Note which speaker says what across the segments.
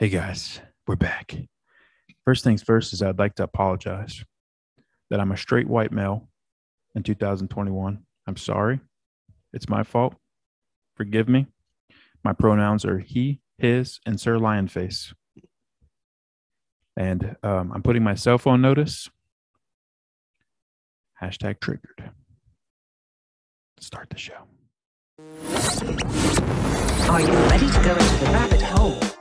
Speaker 1: Hey guys, we're back. First things first is I'd like to apologize that I'm a straight white male in 2021. I'm sorry. It's my fault. Forgive me. My pronouns are he, his, and Sir Lionface. And um, I'm putting my cell phone notice. Hashtag triggered. Start the show.
Speaker 2: Are you ready to go into the rabbit hole?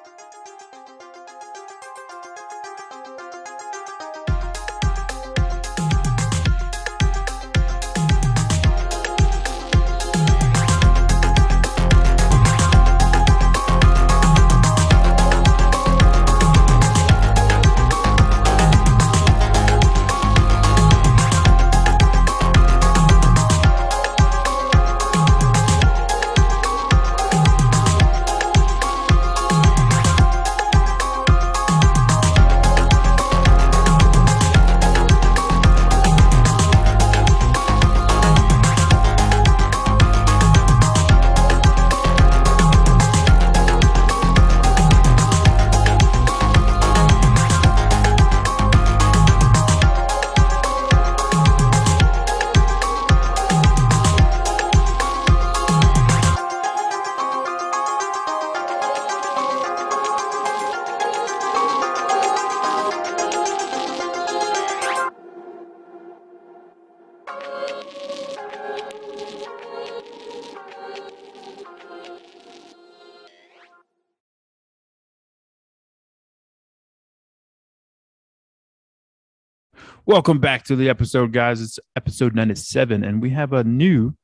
Speaker 1: Welcome back to the episode, guys. It's episode 97, and we have a new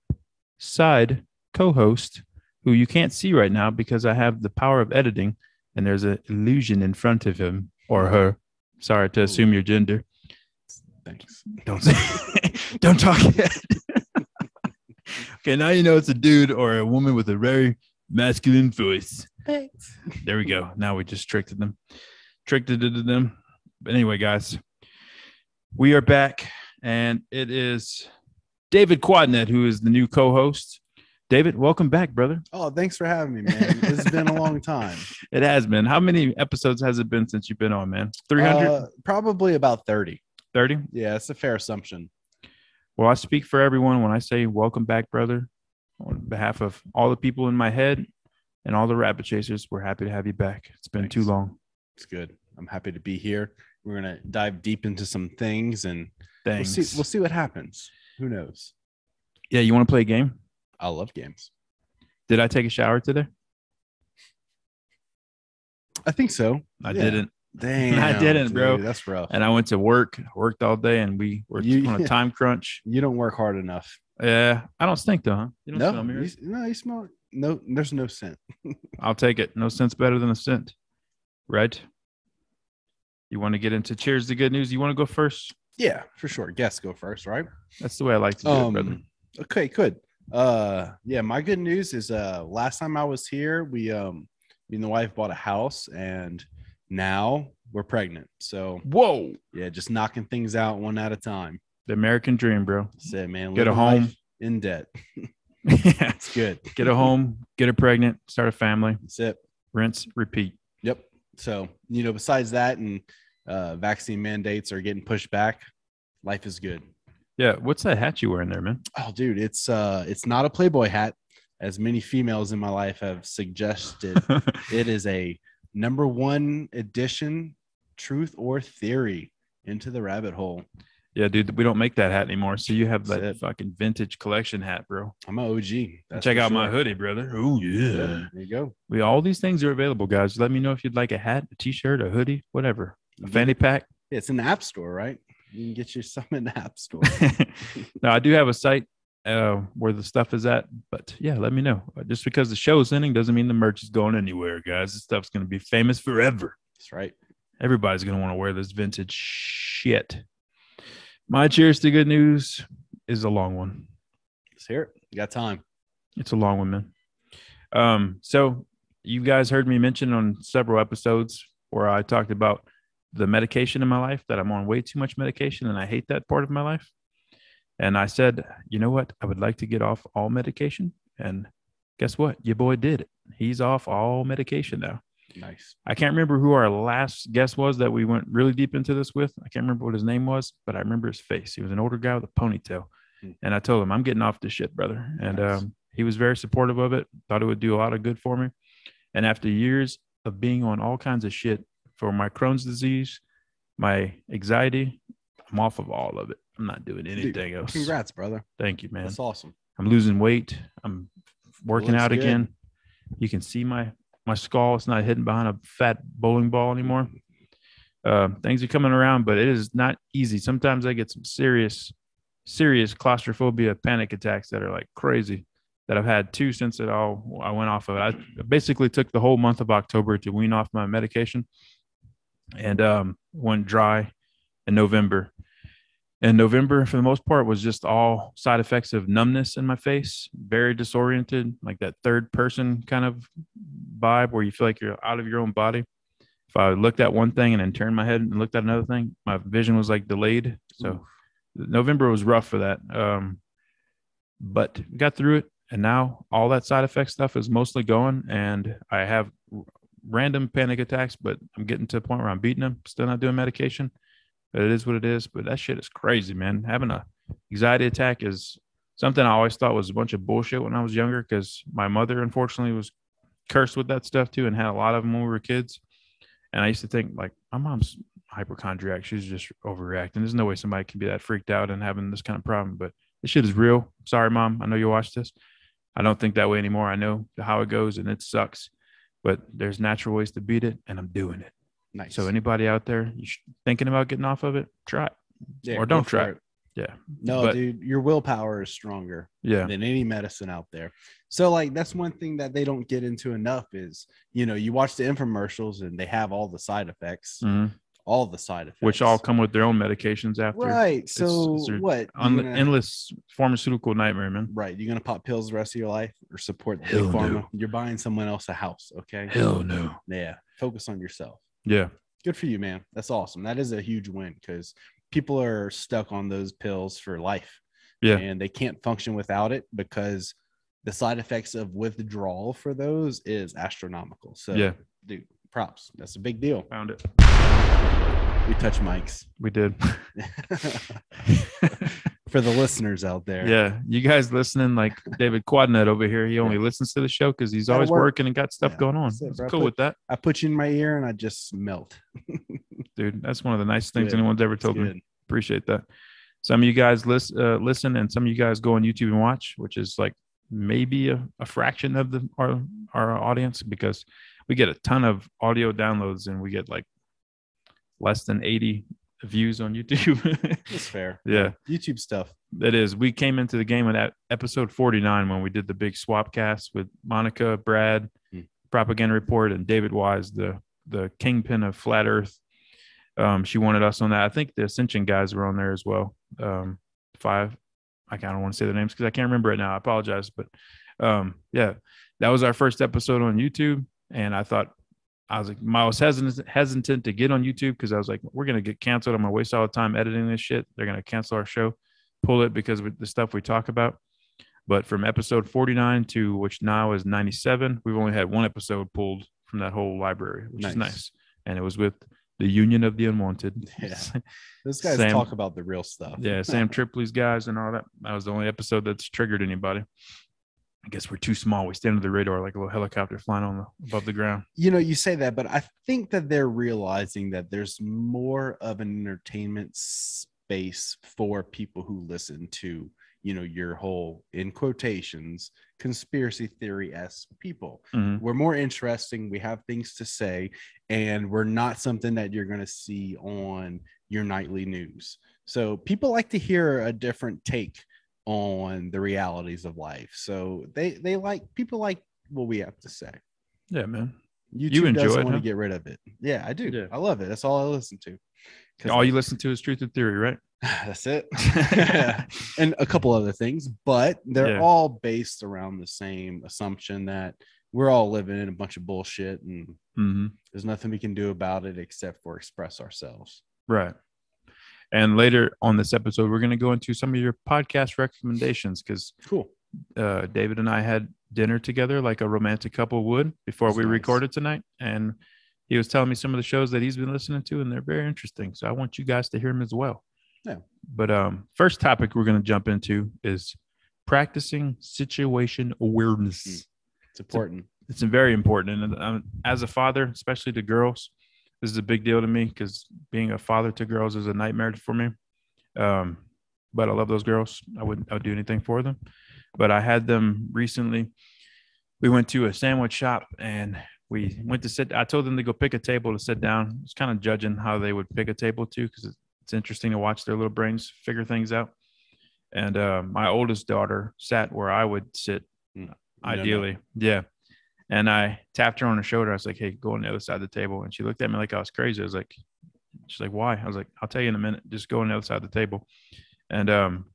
Speaker 1: side co host who you can't see right now because I have the power of editing and there's an illusion in front of him or her. Sorry to assume your gender.
Speaker 3: Thanks.
Speaker 1: Don't say, don't talk yet. okay, now you know it's a dude or a woman with a very masculine voice.
Speaker 3: Thanks.
Speaker 1: There we go. Now we just tricked them, tricked it into them. But anyway, guys, we are back, and it is David Quadnet who is the new co-host. David, welcome back, brother.
Speaker 3: Oh, thanks for having me, man. It's been a long time.
Speaker 1: It has been. How many episodes has it been since you've been on, man? 300?
Speaker 3: Uh, probably about 30.
Speaker 1: 30?
Speaker 3: Yeah, it's a fair assumption.
Speaker 1: Well, I speak for everyone when I say welcome back, brother. On behalf of all the people in my head and all the rabbit chasers, we're happy to have you back. It's been too long.
Speaker 3: It's good. I'm happy to be here. We're gonna dive deep into some things and we'll see we'll see what happens. Who knows?
Speaker 1: yeah, you want to play a game?
Speaker 3: I love games.
Speaker 1: Did I take a shower today?
Speaker 3: I think so.
Speaker 1: I
Speaker 3: Yeah.
Speaker 1: didn't.
Speaker 3: Damn, I
Speaker 1: didn't, bro.
Speaker 3: That's rough.
Speaker 1: And I went to work, worked all day, and we were
Speaker 3: You-
Speaker 1: on a time crunch.
Speaker 3: You don't work hard enough.
Speaker 1: Yeah, I don't stink though, huh? You don't
Speaker 3: No,
Speaker 1: smell me,
Speaker 3: you, no, you smell no. There's no scent.
Speaker 1: I'll take it. No sense better than a scent, right? You want to get into cheers the good news? You want to go first?
Speaker 3: Yeah, for sure. Guess go first, right?
Speaker 1: That's the way I like to do it, brother.
Speaker 3: Um, okay, good. Uh, yeah, my good news is uh, last time I was here, we um, me and the wife bought a house, and now we're pregnant. So
Speaker 1: Whoa,
Speaker 3: yeah, just knocking things out one at a time.
Speaker 1: the American dream, bro.
Speaker 3: It, man.
Speaker 1: Get a home.
Speaker 3: in debt.
Speaker 1: Yeah.
Speaker 3: It's good.
Speaker 1: get a home, get her pregnant, start a family,
Speaker 3: That's it.
Speaker 1: rinse, repeat.
Speaker 3: Yep. So you know, besides that, and uh, vaccine mandates are getting pushed back. Life is good.
Speaker 1: Yeah, what's that hat you wearing there, man?
Speaker 3: Oh, dude, it's uh, it's not a Playboy hat, as many females in my life have suggested. it is a number one edition truth or theory into the rabbit hole
Speaker 1: yeah, dude, we don't make that hat anymore. So you have
Speaker 3: That's
Speaker 1: that
Speaker 3: it.
Speaker 1: fucking vintage collection hat, bro.
Speaker 3: i'm an og
Speaker 1: Check out my hoodie, brother. Oh yeah.
Speaker 3: there you go
Speaker 1: We all these things are available, guys. Let me know if you'd like a hat, a t-shirt, a hoodie, whatever. Fanny pack.
Speaker 3: it's an app store right you can get you some in the app store
Speaker 1: now I do have a site uh, where the stuff is at, but yeah, let me know. Just because the show is ending doesn't mean the merch is going anywhere, guys. This stuff's gonna be famous forever.
Speaker 3: that's right
Speaker 1: Everybody's gonna want to wear this vintage shit. My cheers to good news is a long one.
Speaker 3: let's hear it you got time
Speaker 1: It's a long one, man. Um, so you guys heard me mention on several episodes where I talked about the medication in my life that I'm on way too much medication and I hate that part of my life. And I said, you know what? I would like to get off all medication. And guess what? Your boy did it. He's off all medication now.
Speaker 3: Nice.
Speaker 1: I can't remember who our last guest was that we went really deep into this with. I can't remember what his name was, but I remember his face. He was an older guy with a ponytail.
Speaker 3: Hmm.
Speaker 1: And I told him, I'm getting off this shit, brother. And
Speaker 3: Nice.
Speaker 1: um, he was very supportive of it, thought it would do a lot of good for me. And after years of being on all kinds of shit for my Crohn's disease, my anxiety, I'm off of all of it. I'm not doing anything else.
Speaker 3: Congrats, brother.
Speaker 1: Thank you, man.
Speaker 3: That's awesome.
Speaker 1: I'm losing weight. I'm working
Speaker 3: Looks
Speaker 1: out
Speaker 3: good.
Speaker 1: again. You can see my my skull. It's not hidden behind a fat bowling ball anymore. Uh, things are coming around, but it is not easy. Sometimes I get some serious, serious claustrophobia panic attacks that are like crazy. That I've had two since it all I went off of it. I basically took the whole month of October to wean off my medication, and um, went dry in November. And November, for the most part, was just all side effects of numbness in my face, very disoriented, like that third person kind of vibe where you feel like you're out of your own body. If I looked at one thing and then turned my head and looked at another thing, my vision was like delayed. So November was rough for that. Um, but got through it. And now all that side effect stuff is mostly going. And I have random panic attacks, but I'm getting to the point where I'm beating them, still not doing medication but it is what it is. But that shit is crazy, man. Having a anxiety attack is something I always thought was a bunch of bullshit when I was younger because my mother unfortunately was cursed with that stuff too and had a lot of them when we were kids. And I used to think like my mom's hypochondriac. She's just overreacting. There's no way somebody can be that freaked out and having this kind of problem. But this shit is real. Sorry, mom. I know you watched this. I don't think that way anymore. I know how it goes and it sucks. But there's natural ways to beat it, and I'm doing it.
Speaker 3: Nice.
Speaker 1: So anybody out there you sh- thinking about getting off of it, try it.
Speaker 3: Yeah,
Speaker 1: or don't try
Speaker 3: it.
Speaker 1: Yeah.
Speaker 3: No,
Speaker 1: But-
Speaker 3: dude, your willpower is stronger
Speaker 1: Yeah.
Speaker 3: than any medicine out there. So, like, that's one thing that they don't get into enough is, you know, you watch the infomercials and they have all the side effects,
Speaker 1: Mhm.
Speaker 3: All the side effects,
Speaker 1: Which all come with their own medications after.
Speaker 3: right. So,
Speaker 1: it's a
Speaker 3: what? You
Speaker 1: Un-
Speaker 3: gonna-
Speaker 1: endless pharmaceutical nightmare, man.
Speaker 3: right. You're going to pop pills the rest of your life or support the big
Speaker 1: Hell
Speaker 3: pharma?
Speaker 1: no.
Speaker 3: You're buying someone else a house. Okay.
Speaker 1: Hell no.
Speaker 3: Yeah. Focus on yourself.
Speaker 1: Yeah.
Speaker 3: Good for you, man. That's awesome. That is a huge win because people are stuck on those pills for life.
Speaker 1: Yeah.
Speaker 3: And they can't function without it because the side effects of withdrawal for those is astronomical. So,
Speaker 1: Yeah.
Speaker 3: dude, props. That's a big deal.
Speaker 1: Found it.
Speaker 3: We touch mics
Speaker 1: We did.
Speaker 3: for the listeners out there.
Speaker 1: yeah. You guys listening, like David Quadnet over here, he only listens to the show because he's always
Speaker 3: work.
Speaker 1: working and got stuff
Speaker 3: Yeah,
Speaker 1: going on.
Speaker 3: it,
Speaker 1: It's cool
Speaker 3: Put-
Speaker 1: with that,
Speaker 3: I put you in my ear and I just melt.
Speaker 1: dude. That's one of the nicest things
Speaker 3: Good.
Speaker 1: anyone's ever told me. Appreciate that. Some of you guys listen, uh, listen, and some of you guys go on YouTube and watch, which is like maybe a, a fraction of the our our audience because we get a ton of audio downloads and we get like less than 80 views on YouTube.
Speaker 3: It's fair.
Speaker 1: yeah,
Speaker 3: YouTube stuff.
Speaker 1: That is. We came into the game with that episode 49 when we did the big swap cast with Monica, Brad,
Speaker 3: Hmm.
Speaker 1: Propaganda Report, and David Weiss, the the kingpin of flat Earth. Um, she wanted us on that. I think the Ascension guys were on there as well. Um, five. I kind of want to say their names because I can't remember it now. I apologize, but um, yeah, that was our first episode on YouTube, and I thought I was like, I was hesitant hesitant to get on YouTube because I was like, we're gonna get canceled. I'm gonna waste all the time editing this shit. They're gonna cancel our show, pull it because of the stuff we talk about. But from episode 49 to which now is 97, we've only had one episode pulled from that whole library, which is
Speaker 3: Nice.
Speaker 1: nice. And it was with the Union of the Unwanted.
Speaker 3: Yeah. Those guys
Speaker 1: Sam-
Speaker 3: talk about the real stuff.
Speaker 1: yeah, Sam Tripoli's guys and all that. That was the only episode that's triggered anybody. I guess we're too small. We stand under the radar like a little helicopter flying on the above the ground.
Speaker 3: you know, you say that, but I think that they're realizing that there's more of an entertainment space for people who listen to, you know, your whole in quotations conspiracy theory s people.
Speaker 1: Mhm.
Speaker 3: We're more interesting. We have things to say, and we're not something that you're going to see on your nightly news. So people like to hear a different take on the realities of life. So they they like people like what we have to say.
Speaker 1: Yeah, man.
Speaker 3: YouTube
Speaker 1: enjoy
Speaker 3: doesn't
Speaker 1: it,
Speaker 3: want to get rid of it. Yeah, I do.
Speaker 1: Yeah.
Speaker 3: I love it. That's all I listen to.
Speaker 1: All you listen to is Truth and Theory, right?
Speaker 3: that's it. and a couple other things, but they're
Speaker 1: Yeah.
Speaker 3: all based around the same assumption that we're all living in a bunch of bullshit and
Speaker 1: hmm
Speaker 3: there's nothing we can do about it except for express ourselves.
Speaker 1: Right. And later on this episode, we're going to go into some of your podcast recommendations because
Speaker 3: Cool.
Speaker 1: uh, David and I had dinner together like a romantic couple would before
Speaker 3: That's
Speaker 1: we
Speaker 3: nice.
Speaker 1: recorded tonight. And he was telling me some of the shows that he's been listening to, and they're very interesting. So I want you guys to hear him as well.
Speaker 3: Yeah.
Speaker 1: But um, first topic we're going to jump into is practicing situation awareness.
Speaker 3: Mm. It's important.
Speaker 1: It's very important, and um, as a father, especially to girls, this is a big deal to me because being a father to girls is a nightmare for me. Um, but I love those girls. I wouldn't I would do anything for them. But I had them recently. We went to a sandwich shop and we went to sit. I told them to go pick a table to sit down. I was kind of judging how they would pick a table too, because it's interesting to watch their little brains figure things out. And uh, my oldest daughter sat where I would sit,
Speaker 3: Mm. No, no.
Speaker 1: ideally. Yeah. And I tapped her on the shoulder. I was like, "Hey, go on the other side of the table." And she looked at me like I was crazy. I was like, "She's like, why?" I was like, "I'll tell you in a minute. Just go on the other side of the table." And um,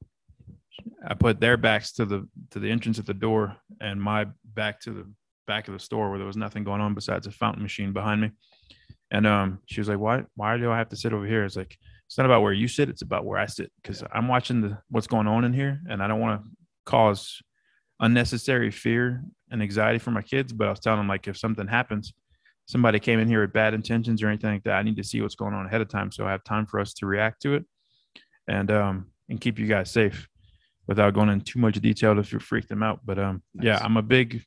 Speaker 1: I put their backs to the to the entrance at the door, and my back to the back of the store where there was nothing going on besides a fountain machine behind me. And um, she was like, "Why? Why do I have to sit over here?" It's like it's not about where you sit; it's about where I sit because I'm watching the what's going on in here, and I don't want to cause unnecessary fear and anxiety for my kids. But I was telling them like, if something happens, somebody came in here with bad intentions or anything like that, I need to see what's going on ahead of time so I have time for us to react to it, and um, and keep you guys safe without going into too much detail if you freak them out. But um, yeah, I'm a big,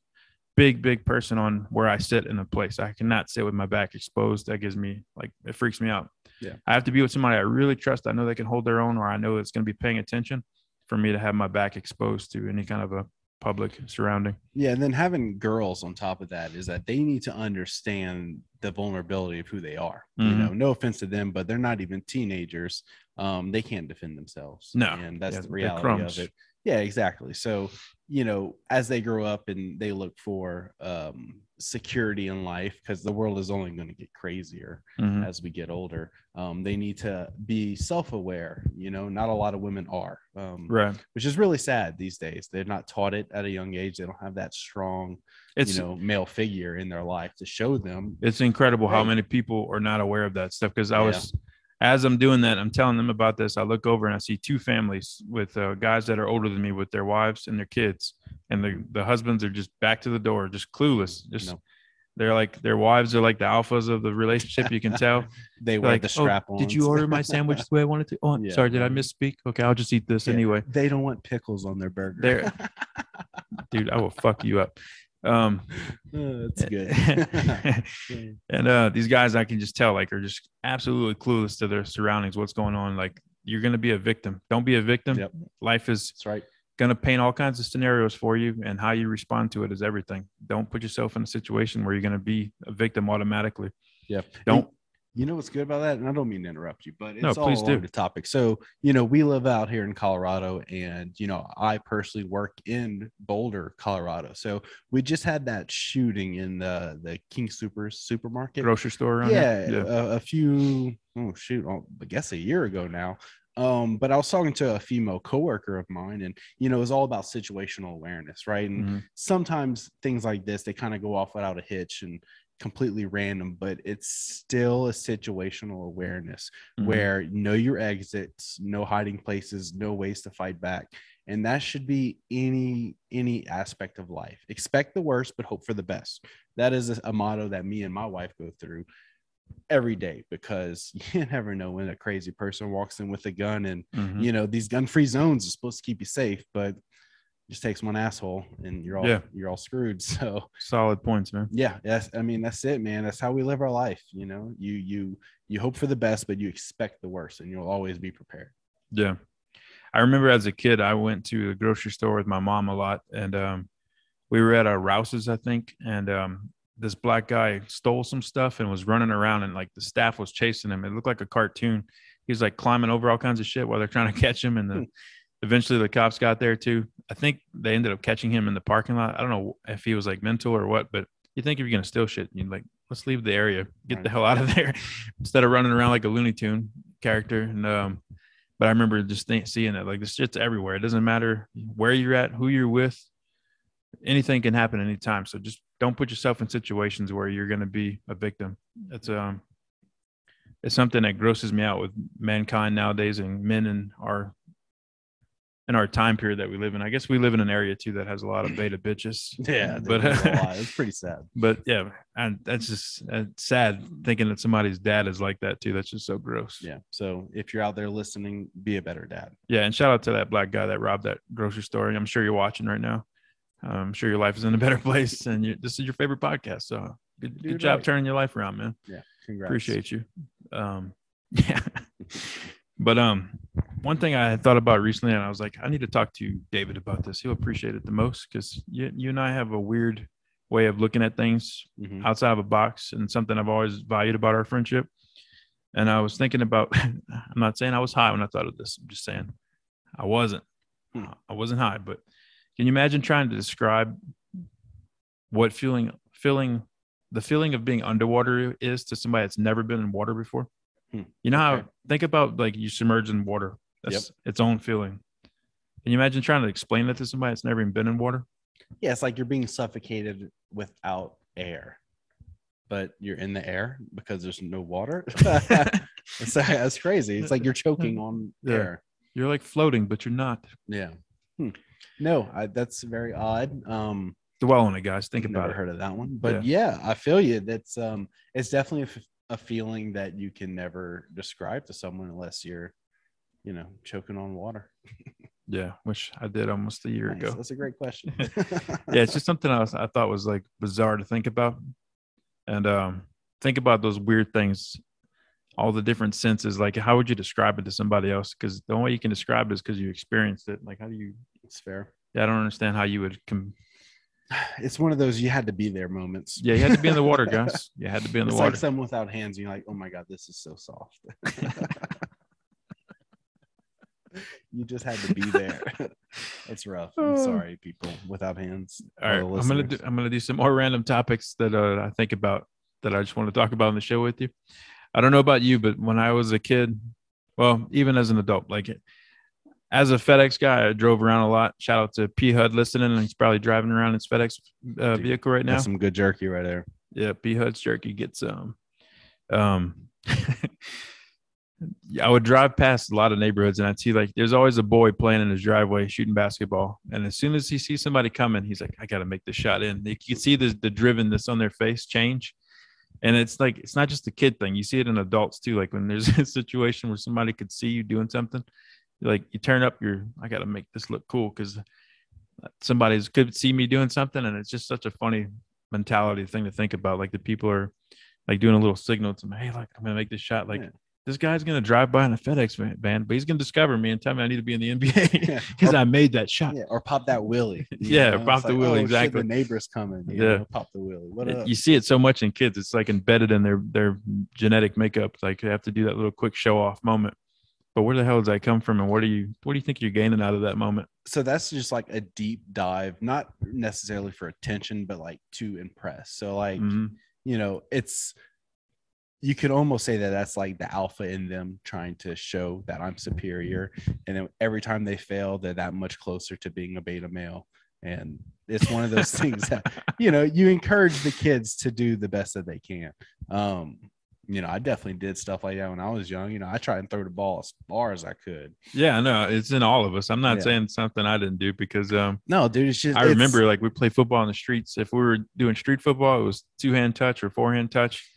Speaker 1: big, big person on where I sit in a place. I cannot sit with my back exposed. That gives me like it freaks me out.
Speaker 3: Yeah.
Speaker 1: I have to be with somebody I really trust. I know they can hold their own, or I know it's going to be paying attention for me to have my back exposed to any kind of a public surrounding.
Speaker 3: Yeah, and then having girls on top of that is that they need to understand the vulnerability of who they are. You
Speaker 1: Mhm.
Speaker 3: know, no offense to them, but they're not even teenagers. Um, they can't defend themselves.
Speaker 1: No.
Speaker 3: and that's
Speaker 1: Yeah,
Speaker 3: the reality of it. Yeah, exactly. So, you know, as they grow up and they look for um, security in life, because the world is only going to get crazier
Speaker 1: Mhm.
Speaker 3: as we get older, um, they need to be self-aware. You know, not a lot of women are. Um,
Speaker 1: Right.
Speaker 3: which is really sad these days. They're not taught it at a young age. They don't have that strong,
Speaker 1: It's
Speaker 3: you know, male figure in their life to show them.
Speaker 1: it's incredible how many people are not aware of that stuff because i
Speaker 3: Yeah.
Speaker 1: was as i'm doing that i'm telling them about this i look over and i see two families with uh, guys that are older than me with their wives and their kids and the, the husbands are just back to the door just clueless just
Speaker 3: No.
Speaker 1: they're like their wives are like the alphas of the relationship you can tell
Speaker 3: They wear
Speaker 1: like
Speaker 3: the
Speaker 1: "Oh,
Speaker 3: strap on.
Speaker 1: did you order my sandwich the way i wanted to oh
Speaker 3: Yeah.
Speaker 1: sorry did i misspeak okay i'll just eat this anyway
Speaker 3: They don't want pickles on their burger.
Speaker 1: Dude i will fuck you up um
Speaker 3: Uh, That's good.
Speaker 1: and uh these guys i can just tell like are just absolutely clueless to their surroundings what's going on like you're gonna be a victim don't be a victim
Speaker 3: Yep.
Speaker 1: life is
Speaker 3: That's right.
Speaker 1: gonna paint all kinds of scenarios for you and how you respond to it is everything don't put yourself in a situation where you're gonna be a victim automatically
Speaker 3: Yeah.
Speaker 1: don't
Speaker 3: You know what's good about that? And I don't mean to interrupt you, but it's
Speaker 1: No,
Speaker 3: all
Speaker 1: do.
Speaker 3: the topic. So, you know, we live out here in Colorado, and you know, I personally work in Boulder, Colorado. So we just had that shooting in the the King Supers supermarket.
Speaker 1: grocery store
Speaker 3: yeah,
Speaker 1: here?
Speaker 3: A, a few oh shoot oh, i guess a year ago now um but i was talking to a female coworker of mine and you know it was all about situational awareness right and
Speaker 1: Mhm.
Speaker 3: sometimes things like this they kind of go off without a hitch and completely random but it's still a situational awareness
Speaker 1: Mhm.
Speaker 3: where know your exits no hiding places no ways to fight back and that should be any any aspect of life expect the worst but hope for the best that is a, a motto that me and my wife go through every day because you never know when a crazy person walks in with a gun and
Speaker 1: Mhm.
Speaker 3: you know these gun-free zones are supposed to keep you safe but just takes one asshole and you're all
Speaker 1: Yeah.
Speaker 3: you're all screwed so
Speaker 1: solid points man
Speaker 3: yeah that's i mean that's it man that's how we live our life you know you you you hope for the best but you expect the worst and you'll always be prepared
Speaker 1: Yeah. I remember as a kid, I went to the grocery store with my mom a lot. And um, we were at a Rouse's, I think. And um, this black guy stole some stuff and was running around, and like the staff was chasing him. It looked like a cartoon. He was like climbing over all kinds of shit while they're trying to catch him. And then eventually the cops got there too. I think they ended up catching him in the parking lot. I don't know if he was like mental or what, but you think if you're going to steal shit, you'd like, let's leave the area, get the hell out of there instead of running around like a Looney Tune character. And, um, but I remember just think, seeing it like this shit's everywhere. It doesn't matter where you're at, who you're with, anything can happen anytime. So just don't put yourself in situations where you're going to be a victim. It's um, it's something that grosses me out with mankind nowadays and men in our in our time period that we live in. I guess we live in an area too that has a lot of beta bitches.
Speaker 3: Yeah,
Speaker 1: but
Speaker 3: it's pretty sad.
Speaker 1: but yeah, and that's just uh, sad thinking that somebody's dad is like that too. That's just so gross.
Speaker 3: Yeah. So if you're out there listening, be a better dad.
Speaker 1: Yeah, and shout out to that black guy that robbed that grocery store. I'm sure you're watching right now. I'm sure your life is in a better place, and you, this is your favorite podcast. So good, good job
Speaker 3: right.
Speaker 1: turning your life around, man.
Speaker 3: Yeah. Congrats.
Speaker 1: Appreciate you. Um, yeah, but um, one thing I had thought about recently, and I was like, I need to talk to David about this. He'll appreciate it the most because you, you and I have a weird way of looking at things
Speaker 3: Mhm.
Speaker 1: outside of a box and something I've always valued about our friendship. And I was thinking about, I'm not saying I was high when I thought of this. I'm just saying I wasn't.
Speaker 3: Hmm.
Speaker 1: I wasn't high, but can you imagine trying to describe what feeling, feeling, the feeling of being underwater is to somebody that's never been in water before?
Speaker 3: Hmm.
Speaker 1: You know how,
Speaker 3: Okay.
Speaker 1: think about like you submerge in water. That's its own feeling. Can you imagine trying to explain that to somebody that's never even been in water?
Speaker 3: Yeah, it's like you're being suffocated without air, but you're in the air because there's no water. it's, that's crazy. It's like you're choking on
Speaker 1: Yeah.
Speaker 3: air.
Speaker 1: You're like floating, but you're not.
Speaker 3: Yeah. Hmm. No, I, that's very odd. Um,
Speaker 1: Dwell on it, guys. Think
Speaker 3: never
Speaker 1: about it.
Speaker 3: heard of that one, but yeah. I feel you. That's um, it's definitely a, feeling that you can never describe to someone unless you're, you know, choking on water.
Speaker 1: Yeah, which I did almost a year
Speaker 3: Nice.
Speaker 1: ago.
Speaker 3: That's a great question.
Speaker 1: Yeah, it's just something else I thought was like bizarre to think about, and um, think about those weird things, all the different senses. Like, how would you describe it to somebody else? Because the only way you can describe it is because you experienced it. Like, how do you?
Speaker 3: it's fair.
Speaker 1: Yeah, I don't understand how you would. Com-
Speaker 3: It's one of those you had to be there moments.
Speaker 1: yeah, you had to be in the water, guys. You had to be in the
Speaker 3: it's
Speaker 1: water.
Speaker 3: like someone without hands. And you're like, oh my god, this is so soft. you just had to be there. That's rough. I'm
Speaker 1: Oh.
Speaker 3: sorry, people without hands.
Speaker 1: All right, I'm gonna do. I'm gonna do some more random topics that uh, I think about that I just want to talk about on the show with you. I don't know about you, but when I was a kid, well, even as an adult, like as a FedEx guy, I drove around a lot. Shout out to P Hud listening, and he's probably driving around his FedEx uh,
Speaker 3: Dude,
Speaker 1: vehicle right now.
Speaker 3: That's some good jerky right there.
Speaker 1: Yeah, P Hud's jerky gets some. Um, I would drive past a lot of neighborhoods and I'd see like there's always a boy playing in his driveway shooting basketball. And as soon as he sees somebody coming, he's like, I got to make this shot in. You can see the, the drivenness on their face change. And it's like, it's not just a kid thing. You see it in adults too. Like when there's a situation where somebody could see you doing something, like you turn up your, I got to make this look cool because somebody's could see me doing something. And it's just such a funny mentality thing to think about. Like the people are like doing a little signal to me, hey, like I'm gonna make this shot. Like
Speaker 3: Yeah.
Speaker 1: this guy's gonna drive by in a FedEx van- but he's gonna discover me and tell me I need to be in the NBA because
Speaker 3: Or-
Speaker 1: I made that shot.
Speaker 3: Yeah, or pop that willy.
Speaker 1: Yeah,
Speaker 3: know?
Speaker 1: pop
Speaker 3: It's
Speaker 1: the
Speaker 3: like,
Speaker 1: willy,
Speaker 3: oh, shit,
Speaker 1: exactly.
Speaker 3: the neighbor's coming. you
Speaker 1: Yeah.
Speaker 3: know, pop the willy. What
Speaker 1: It- You see it so much in kids. It's like embedded in their their genetic makeup. Like they have to do that little quick show off moment. But where the hell does that come from? And what do you what do you think you're gaining out of that moment?
Speaker 3: so that's just like a deep dive, not necessarily for attention, but like to impress. So like
Speaker 1: Mhm.
Speaker 3: you know, it's you could almost say that that's like the alpha in them trying to show that I'm superior, and then every time they fail, they're that much closer to being a beta male. And it's one of those things that you know you encourage the kids to do the best that they can. Um, you know, I definitely did stuff like that when I was young. You know, I tried and throw the ball as far as I could.
Speaker 1: Yeah, no, it's in all of us. I'm not
Speaker 3: Yeah.
Speaker 1: saying something I didn't do because um
Speaker 3: No, dude, it's just
Speaker 1: I
Speaker 3: it's-
Speaker 1: remember like we play football in the streets. If we were doing street football, it was two hand touch or four hand touch.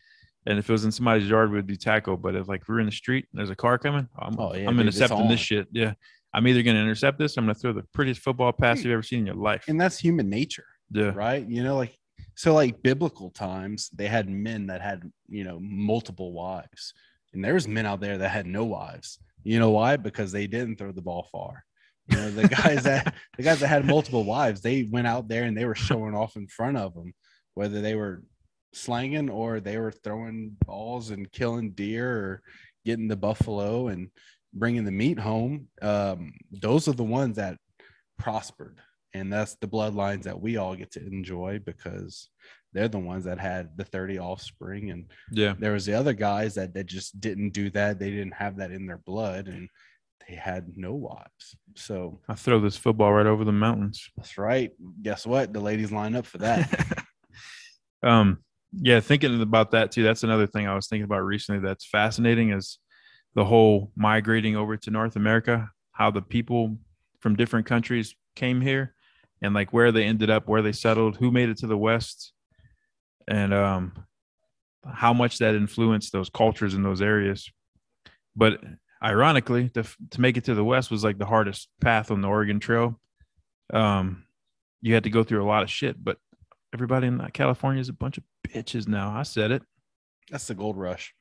Speaker 1: And if it was in somebody's yard, we'd do tackle. But if like we're in the street and there's a car coming, I'm,
Speaker 3: Oh, yeah,
Speaker 1: I'm
Speaker 3: dude,
Speaker 1: intercepting this shit. Yeah. I'm either going to intercept this. or I'm going to throw the prettiest football pass
Speaker 3: Dude.
Speaker 1: you've ever seen in your life.
Speaker 3: and that's human nature.
Speaker 1: Yeah.
Speaker 3: right? You know, like so like biblical times, they had men that had, you know, multiple wives. And there's men out there that had no wives. You know why? Because they didn't throw the ball far. You know, the guys that the guys that had multiple wives, they went out there and they were showing off in front of them, whether they were slanging or they were throwing balls and killing deer or getting the buffalo and bringing the meat home. Um, those are the ones that prospered and that's the bloodlines that we all get to enjoy because they're the ones that had the 30 offspring and
Speaker 1: Yeah.
Speaker 3: there was the other guys that, that just didn't do that they didn't have that in their blood and they had no wives so
Speaker 1: I throw this football right over the mountains.
Speaker 3: that's right guess what the ladies line up for that
Speaker 1: um, yeah, thinking about that too. That's another thing I was thinking about recently that's fascinating is the whole migrating over to North America, how the people from different countries came here and like where they ended up, where they settled, who made it to the West, and um, how much that influenced those cultures in those areas. But ironically, to, to make it to the West was like the hardest path on the Oregon Trail. Um, you had to go through a lot of shit, but everybody in California is a bunch of bitches now. I said it.
Speaker 3: That's the gold rush.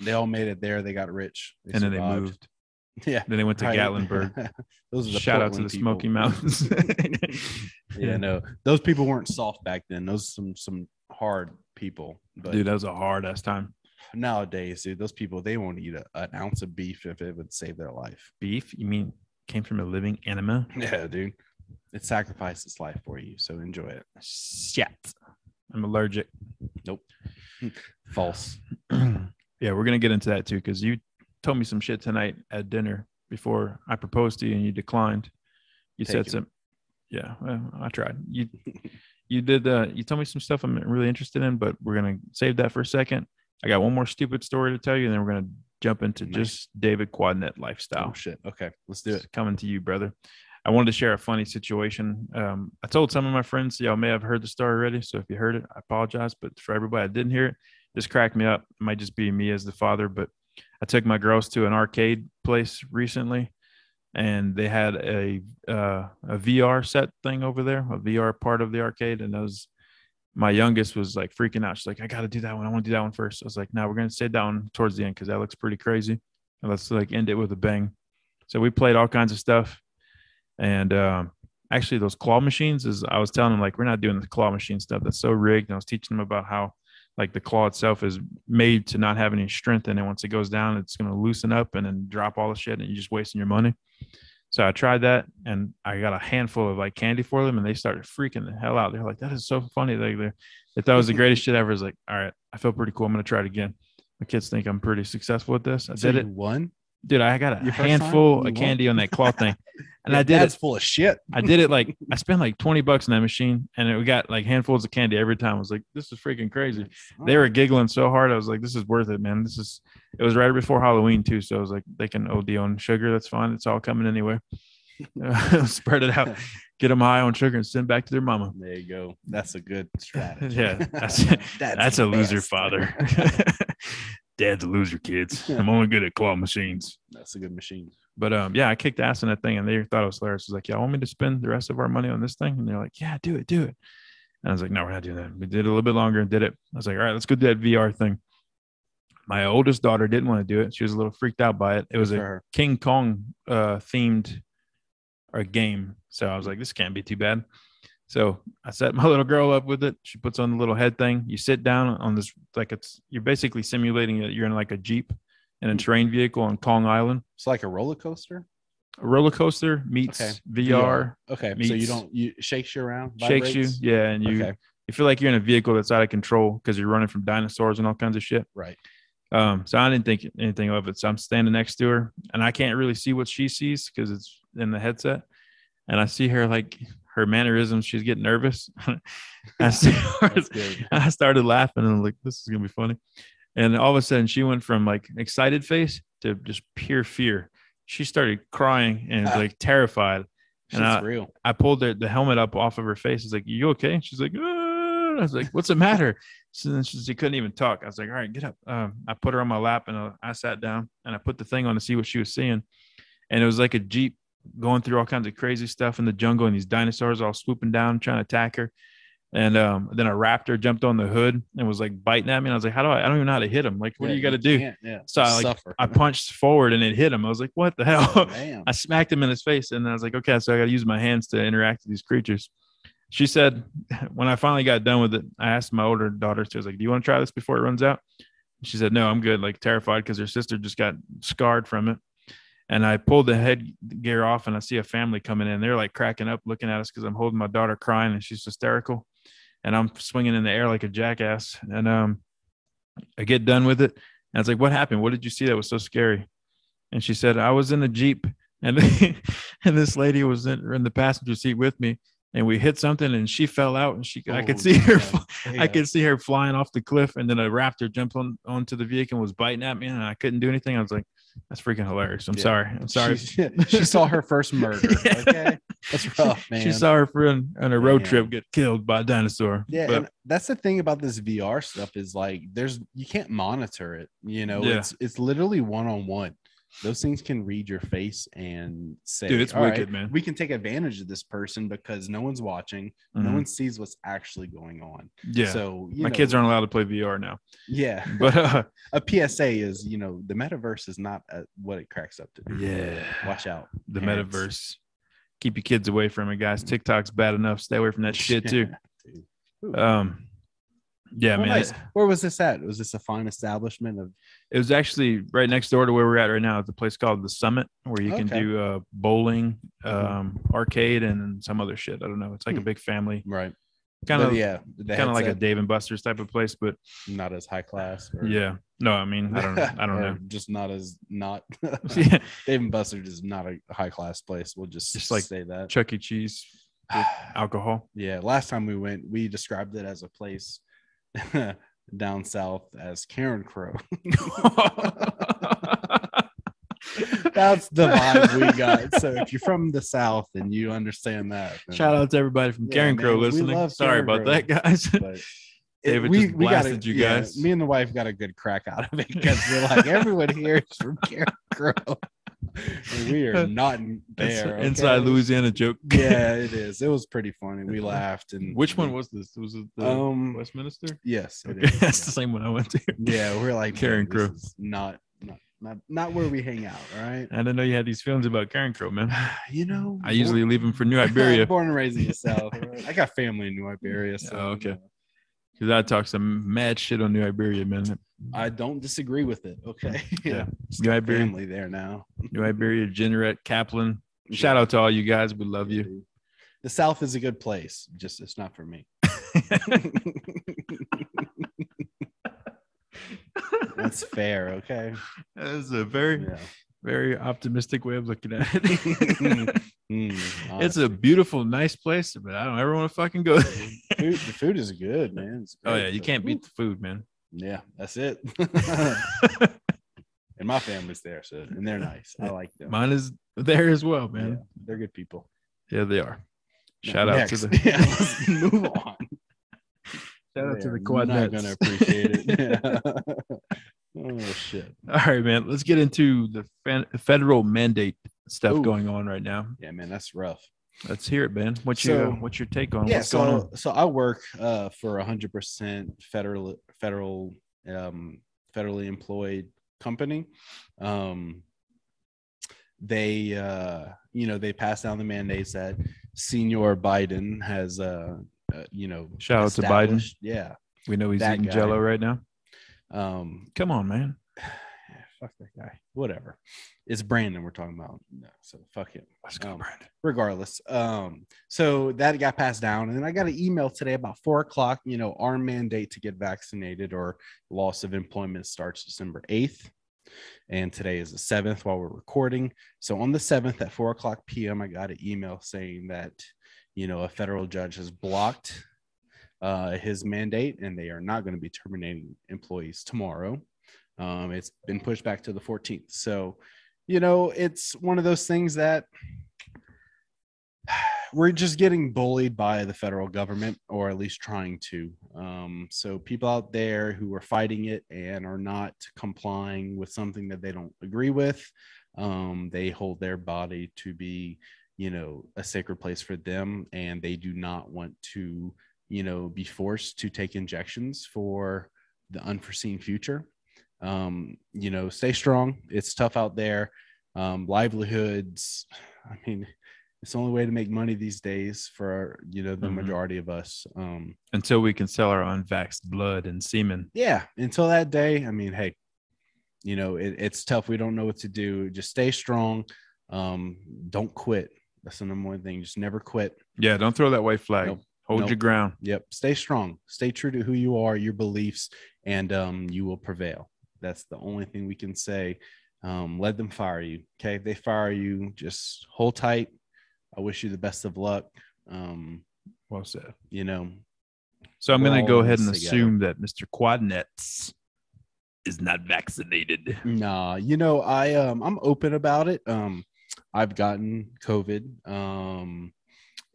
Speaker 3: They all made it there. They got rich. They
Speaker 1: and then they moved.
Speaker 3: Yeah.
Speaker 1: Then they went to
Speaker 3: right.
Speaker 1: Gatlinburg.
Speaker 3: those are the
Speaker 1: Shout out to the
Speaker 3: people.
Speaker 1: Smoky Mountains.
Speaker 3: yeah, no, those people weren't soft back then. Those some some hard people. But
Speaker 1: Dude, that was a hard ass time.
Speaker 3: nowadays, dude, those people they won't eat a, an ounce of beef if it would save their life.
Speaker 1: Beef? You mean came from a living animal?
Speaker 3: Yeah, dude, it sacrificed its life for you. So enjoy it.
Speaker 1: Shit. I'm allergic. Nope.
Speaker 3: False.
Speaker 1: yeah, we're gonna get into that too, because you told me some shit tonight at dinner before I proposed to you and you declined. You said some yeah, well, I tried. You you did uh you told me some stuff I'm really interested in, but we're gonna save that for a second. I got one more stupid story to tell you, and then we're gonna jump into
Speaker 3: Nice.
Speaker 1: just David Quadnet lifestyle.
Speaker 3: Oh shit. Okay, let's do it.
Speaker 1: It's coming to you, brother. I wanted to share a funny situation. Um, I told some of my friends, y'all may have heard the story already. So if you heard it, I apologize. But for everybody that didn't hear it, this cracked me up. It might just be me as the father, but I took my girls to an arcade place recently, and they had a uh, a VR set thing over there, a VR part of the arcade, and those. My youngest was like freaking out. She's like, "I got to do that one. I want to do that one first. I was like, "No, we're gonna sit down towards the end because that looks pretty crazy, and let's like end it with a bang." So we played all kinds of stuff, and um, actually those claw machines is I was telling them like we're not doing the claw machine stuff. That's so rigged. And I was teaching them about how like the claw itself is made to not have any strength in it. Once it goes down, it's gonna loosen up and then drop all the shit, and you're just wasting your money. So I tried that, and I got a handful of like candy for them, and they started freaking the hell out. They're like, "That is so funny!" Like they they thought it was the greatest shit ever. I was like, "All right, I feel pretty cool. I'm gonna try it again." My kids think I'm pretty successful with this. I
Speaker 3: So
Speaker 1: did
Speaker 3: you
Speaker 1: it,
Speaker 3: Won.
Speaker 1: Dude. I got a
Speaker 3: Your
Speaker 1: handful of
Speaker 3: won?
Speaker 1: candy on that claw thing, and I did
Speaker 3: dad's
Speaker 1: it.
Speaker 3: full of shit.
Speaker 1: I did it like I spent like 20 bucks on that machine, and it, we got like handfuls of candy every time. I was like, "This is freaking crazy." They were giggling so hard. I was like, "This is worth it, man. This is." It was right before Halloween too, so I was like, "They can OD on sugar. That's fine. It's all coming anyway." Spread it out, get them high on sugar, and send back to their mama.
Speaker 3: There you go. That's a good strategy.
Speaker 1: Yeah, that's that's
Speaker 3: the
Speaker 1: a loser father. Dad's a loser, kids. I'm only good at claw machines.
Speaker 3: That's a good machine.
Speaker 1: But um, yeah, I kicked ass in that thing, and they thought it was hilarious. I was like, "Yeah, want me to spend the rest of our money on this thing?" And they're like, "Yeah, do it, do it." And I was like, "No, we're not doing that." We did it a little bit longer and did it. I was like, "All right, let's go do that VR thing." My oldest daughter didn't want to do it. She was a little freaked out by it. It was a. King Kong uh, themed or game, so I was like, "This can't be too bad." So I set my little girl up with it. She puts on the little head thing. You sit down on this like it's you're basically simulating that you're in like a jeep in a terrain vehicle on Kong Island.
Speaker 3: It's like a roller coaster.
Speaker 1: A roller coaster meets
Speaker 3: Okay.
Speaker 1: VR,
Speaker 3: Okay, so you don't you shakes you around,
Speaker 1: shakes you, yeah, and you
Speaker 3: Okay,
Speaker 1: you feel like you're in a vehicle that's out of control because you're running from dinosaurs and all kinds of shit.
Speaker 3: right.
Speaker 1: Um, so I didn't think anything of it. So I'm standing next to her, and I can't really see what she sees because it's in the headset, and I see her like her mannerisms. She's getting nervous. I, started, I started laughing, and I'm like, "This is gonna be funny." And all of a sudden, she went from like excited face to just pure fear. She started crying and like terrified.
Speaker 3: Shit's
Speaker 1: And I-
Speaker 3: real.
Speaker 1: I pulled the, the helmet up off of her face. I was like, "You okay?" She's like, "Ah." "I was like, what's the matter?" So then she, she couldn't even talk. I was like, "All right, get up." Um, I put her on my lap and uh, I sat down and I put the thing on to see what she was seeing, and it was like a jeep going through all kinds of crazy stuff in the jungle, and these dinosaurs all swooping down trying to attack her. And um, then a raptor jumped on the hood and was like biting at me. And I was like, "How do I? I don't even know how to hit him. Like, what
Speaker 3: Yeah,
Speaker 1: do you got to do?"
Speaker 3: Yeah.
Speaker 1: So I, like,
Speaker 3: suffer.
Speaker 1: I punched forward and it hit him. I was like, "What the hell?"
Speaker 3: Damn.
Speaker 1: I smacked him in his face, and I was like, okay, so I got to use my hands to interact with these creatures. She said, when I finally got done with it, I asked my older daughter, she was like, do you want to try this before it runs out? She said, no, I'm good, like terrified because her sister just got scarred from it. And I pulled the headgear off, and I see a family coming in. They're like cracking up, looking at us because I'm holding my daughter crying, and she's hysterical. And I'm swinging in the air like a jackass. And um, I get done with it. And I was like, what happened? What did you see that was so scary? And she said, I was in a Jeep and and this lady was in, in the passenger seat with me and we hit something and she fell out and she I could
Speaker 3: Oh,
Speaker 1: see her fl- I could see her flying off the cliff and then a raptor jumped on onto the vehicle and was biting at me and I couldn't do anything. I was like, That's freaking hilarious. I'm
Speaker 3: Yeah.
Speaker 1: sorry. I'm sorry.
Speaker 3: She, she saw her first murder.
Speaker 1: Yeah.
Speaker 3: Okay, that's rough, man.
Speaker 1: She saw her friend on a road
Speaker 3: Man.
Speaker 1: trip get killed by a dinosaur.
Speaker 3: Yeah,
Speaker 1: But
Speaker 3: and that's the thing about this VR stuff is like there's you can't monitor it. You know,
Speaker 1: Yeah.
Speaker 3: it's it's literally one on one. Those things can read your face and say,
Speaker 1: Dude, it's
Speaker 3: "All right,
Speaker 1: wicked, man."
Speaker 3: We can take advantage of this person because no one's watching, no
Speaker 1: Mhm.
Speaker 3: one sees what's actually going on.
Speaker 1: yeah.
Speaker 3: So you
Speaker 1: my
Speaker 3: know,
Speaker 1: kids aren't allowed to play VR now.
Speaker 3: Yeah,
Speaker 1: But uh,
Speaker 3: a PSA is you know the metaverse is not uh what it cracks up to be.
Speaker 1: yeah,
Speaker 3: Watch out.
Speaker 1: the
Speaker 3: parents.
Speaker 1: metaverse. Keep your kids away from it, guys. TikTok's bad enough. Stay away from that shit too. Um, yeah,
Speaker 3: Well,
Speaker 1: man.
Speaker 3: nice. Where was this at? Was this a fine establishment of
Speaker 1: It was actually right next door to where we're at right now. It's a place called the Summit where you can do uh, bowling, um, arcade, and some other shit. I don't know. It's like a
Speaker 3: Hmm.
Speaker 1: big family,
Speaker 3: right?
Speaker 1: kind of,
Speaker 3: yeah,
Speaker 1: kind of like a Dave and Buster's type of place. But
Speaker 3: not as high class. Or,
Speaker 1: yeah, no, I mean, I don't, I don't know.
Speaker 3: Just not as not.
Speaker 1: Yeah,
Speaker 3: Dave and Buster's is not a high class place. We'll just
Speaker 1: Just like
Speaker 3: say that.
Speaker 1: Chuck E. Cheese alcohol.
Speaker 3: yeah, last time we went, we described it as a place down south as Carencro. That's the vibe we got. So if you're from the south and you understand that,
Speaker 1: Shout out to everybody from
Speaker 3: Yeah,
Speaker 1: Carencro
Speaker 3: man, we
Speaker 1: listening. Sorry
Speaker 3: Karen
Speaker 1: about
Speaker 3: Crow.
Speaker 1: that, guys.
Speaker 3: but
Speaker 1: David just blasted you
Speaker 3: yeah,
Speaker 1: guys.
Speaker 3: me and the wife got a good crack out of it because we're like everyone here is from Karen Crow. And we are not in there.
Speaker 1: an inside? Louisiana joke.
Speaker 3: Yeah, it is. It was pretty funny. We laughed and
Speaker 1: Which one was this? Was it the
Speaker 3: um
Speaker 1: Westminster?
Speaker 3: yes, it
Speaker 1: Okay,
Speaker 3: is,
Speaker 1: that's
Speaker 3: yeah.
Speaker 1: the same one I went to.
Speaker 3: Yeah, we're like
Speaker 1: Karen
Speaker 3: "Man, this
Speaker 1: Crow.
Speaker 3: is Not, not not not where we hang out, all right?
Speaker 1: I didn't know you had these feelings about Carencro, man.
Speaker 3: You know,
Speaker 1: I usually leave them for New Iberia
Speaker 3: born and raised in the South. all right? I got family in New Iberia, so
Speaker 1: Oh, okay.
Speaker 3: you know,
Speaker 1: because I talk some mad shit on New Iberia, man.
Speaker 3: I don't disagree with it. Okay,
Speaker 1: Yeah.
Speaker 3: Got
Speaker 1: Iberia,
Speaker 3: family there now.
Speaker 1: New Iberia, Jeanerette, Kaplan. Shout out to all you guys. We love you.
Speaker 3: The South is a good place. Just it's not for me. That's fair. Okay.
Speaker 1: That is a very,
Speaker 3: Yeah.
Speaker 1: very optimistic way of looking at it.
Speaker 3: Mm,
Speaker 1: it's a beautiful, nice place, but I don't ever want to fucking go. there.
Speaker 3: food, the food is good, man. It's
Speaker 1: oh yeah, you can't beat the food, man.
Speaker 3: Yeah, that's it. and my family's there, so and they're nice. I like them.
Speaker 1: Mine is there as well,
Speaker 3: Yeah,
Speaker 1: man.
Speaker 3: they're good people.
Speaker 1: Yeah, they are.
Speaker 3: Now,
Speaker 1: Shout out to the
Speaker 3: yeah, let's move on.
Speaker 1: shout out to the quad
Speaker 3: Not gonna appreciate it. oh shit.
Speaker 1: All right, man. Let's get into the fan- federal mandate stuff
Speaker 3: Ooh.
Speaker 1: going on right now.
Speaker 3: Yeah, man, that's rough.
Speaker 1: Let's hear it, Ben. What's your what's your take on
Speaker 3: yeah
Speaker 1: what's going
Speaker 3: so
Speaker 1: on?
Speaker 3: so i work uh for a hundred percent federal federal um federally employed company um they uh you know they passed down the mandates that senior biden has uh, uh you know
Speaker 1: Shout out to Biden.
Speaker 3: yeah
Speaker 1: We know he's eating
Speaker 3: guy.
Speaker 1: Jello right now.
Speaker 3: um
Speaker 1: Come on, man.
Speaker 3: Fuck that guy. Whatever. It's brandon we're talking about. No, so fuck him.
Speaker 1: Let's go,
Speaker 3: Um,
Speaker 1: Brandon.
Speaker 3: regardless um so that got passed down and then i got an email today about four o'clock you know our mandate to get vaccinated or loss of employment starts december 8th and today is the 7th while we're recording. So on the 7th at 4 o'clock pm i got an email saying that you know a federal judge has blocked uh, his mandate and they are not going to be terminating employees tomorrow um, it's been pushed back to the 14th so you know it's one of those things that we're just getting bullied by the federal government or at least trying to. Um, so people out there who are fighting it and are not complying with something that they don't agree with um, they hold their body to be you know a sacred place for them and they do not want to you know be forced to take injections for the unforeseen future um, you know stay strong it's tough out there um, livelihoods i mean it's the only way to make money these days for you know the
Speaker 1: Mhm.
Speaker 3: majority of us um
Speaker 1: Until we can sell our unvaxxed blood and semen.
Speaker 3: yeah until that day i mean hey you know it, it's tough we don't know what to do just stay strong um don't quit that's the number one thing just never quit
Speaker 1: Yeah, don't throw that white flag.
Speaker 3: Nope.
Speaker 1: Hold
Speaker 3: Nope.
Speaker 1: your ground.
Speaker 3: yep stay strong stay true to who you are your beliefs and um you will prevail that's the only thing we can say um let them fire you okay if they fire you just hold tight i wish you the best of luck um
Speaker 1: Well said.
Speaker 3: you know
Speaker 1: So I'm going to go ahead and
Speaker 3: together.
Speaker 1: assume that Mr. Quadnets is not vaccinated.
Speaker 3: Nah, you know, I um I'm open about it. Um I've gotten COVID. Um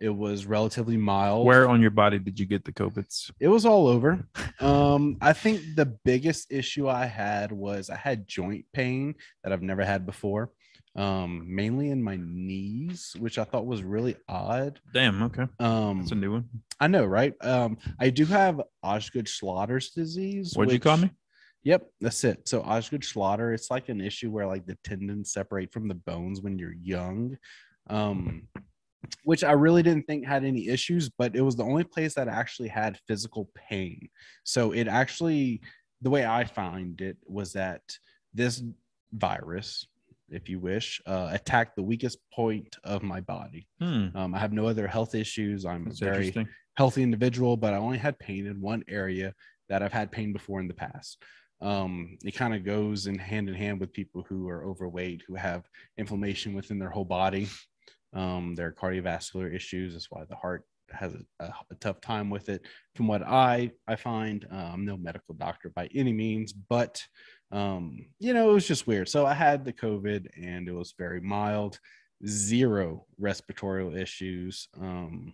Speaker 3: it was relatively mild.
Speaker 1: Where on your body did you get the COVIDs?
Speaker 3: it was all over. Um I think the biggest issue I had was I had joint pain that I've never had before. Um mainly in my knees, which I thought was really odd.
Speaker 1: Damn. Okay.
Speaker 3: Um
Speaker 1: That's a new one.
Speaker 3: I know, right? Um I do have Osgood Schlatters disease.
Speaker 1: What'd you call me?
Speaker 3: Yep, that's it. So Osgood Schlatter, it's like an issue where like the tendons separate from the bones when you're young. Um which I really didn't think had any issues, but it was the only place that actually had physical pain. So it actually the way I find it was that this virus, if you wish, uh, attacked the weakest point of my body.
Speaker 1: Hmm.
Speaker 3: Um, I have no other health issues. I'm
Speaker 1: That's
Speaker 3: very healthy individual, but I only had pain in one area that I've had pain before in the past. Um, it kind of goes in hand in hand with people who are overweight, who have inflammation within their whole body. Um, their cardiovascular issues. That's why the heart has a, a, a tough time with it. From what I I find, uh, I'm no medical doctor by any means, but um, you know, it was just weird. So I had the COVID, and it was very mild, zero respiratory issues. Um,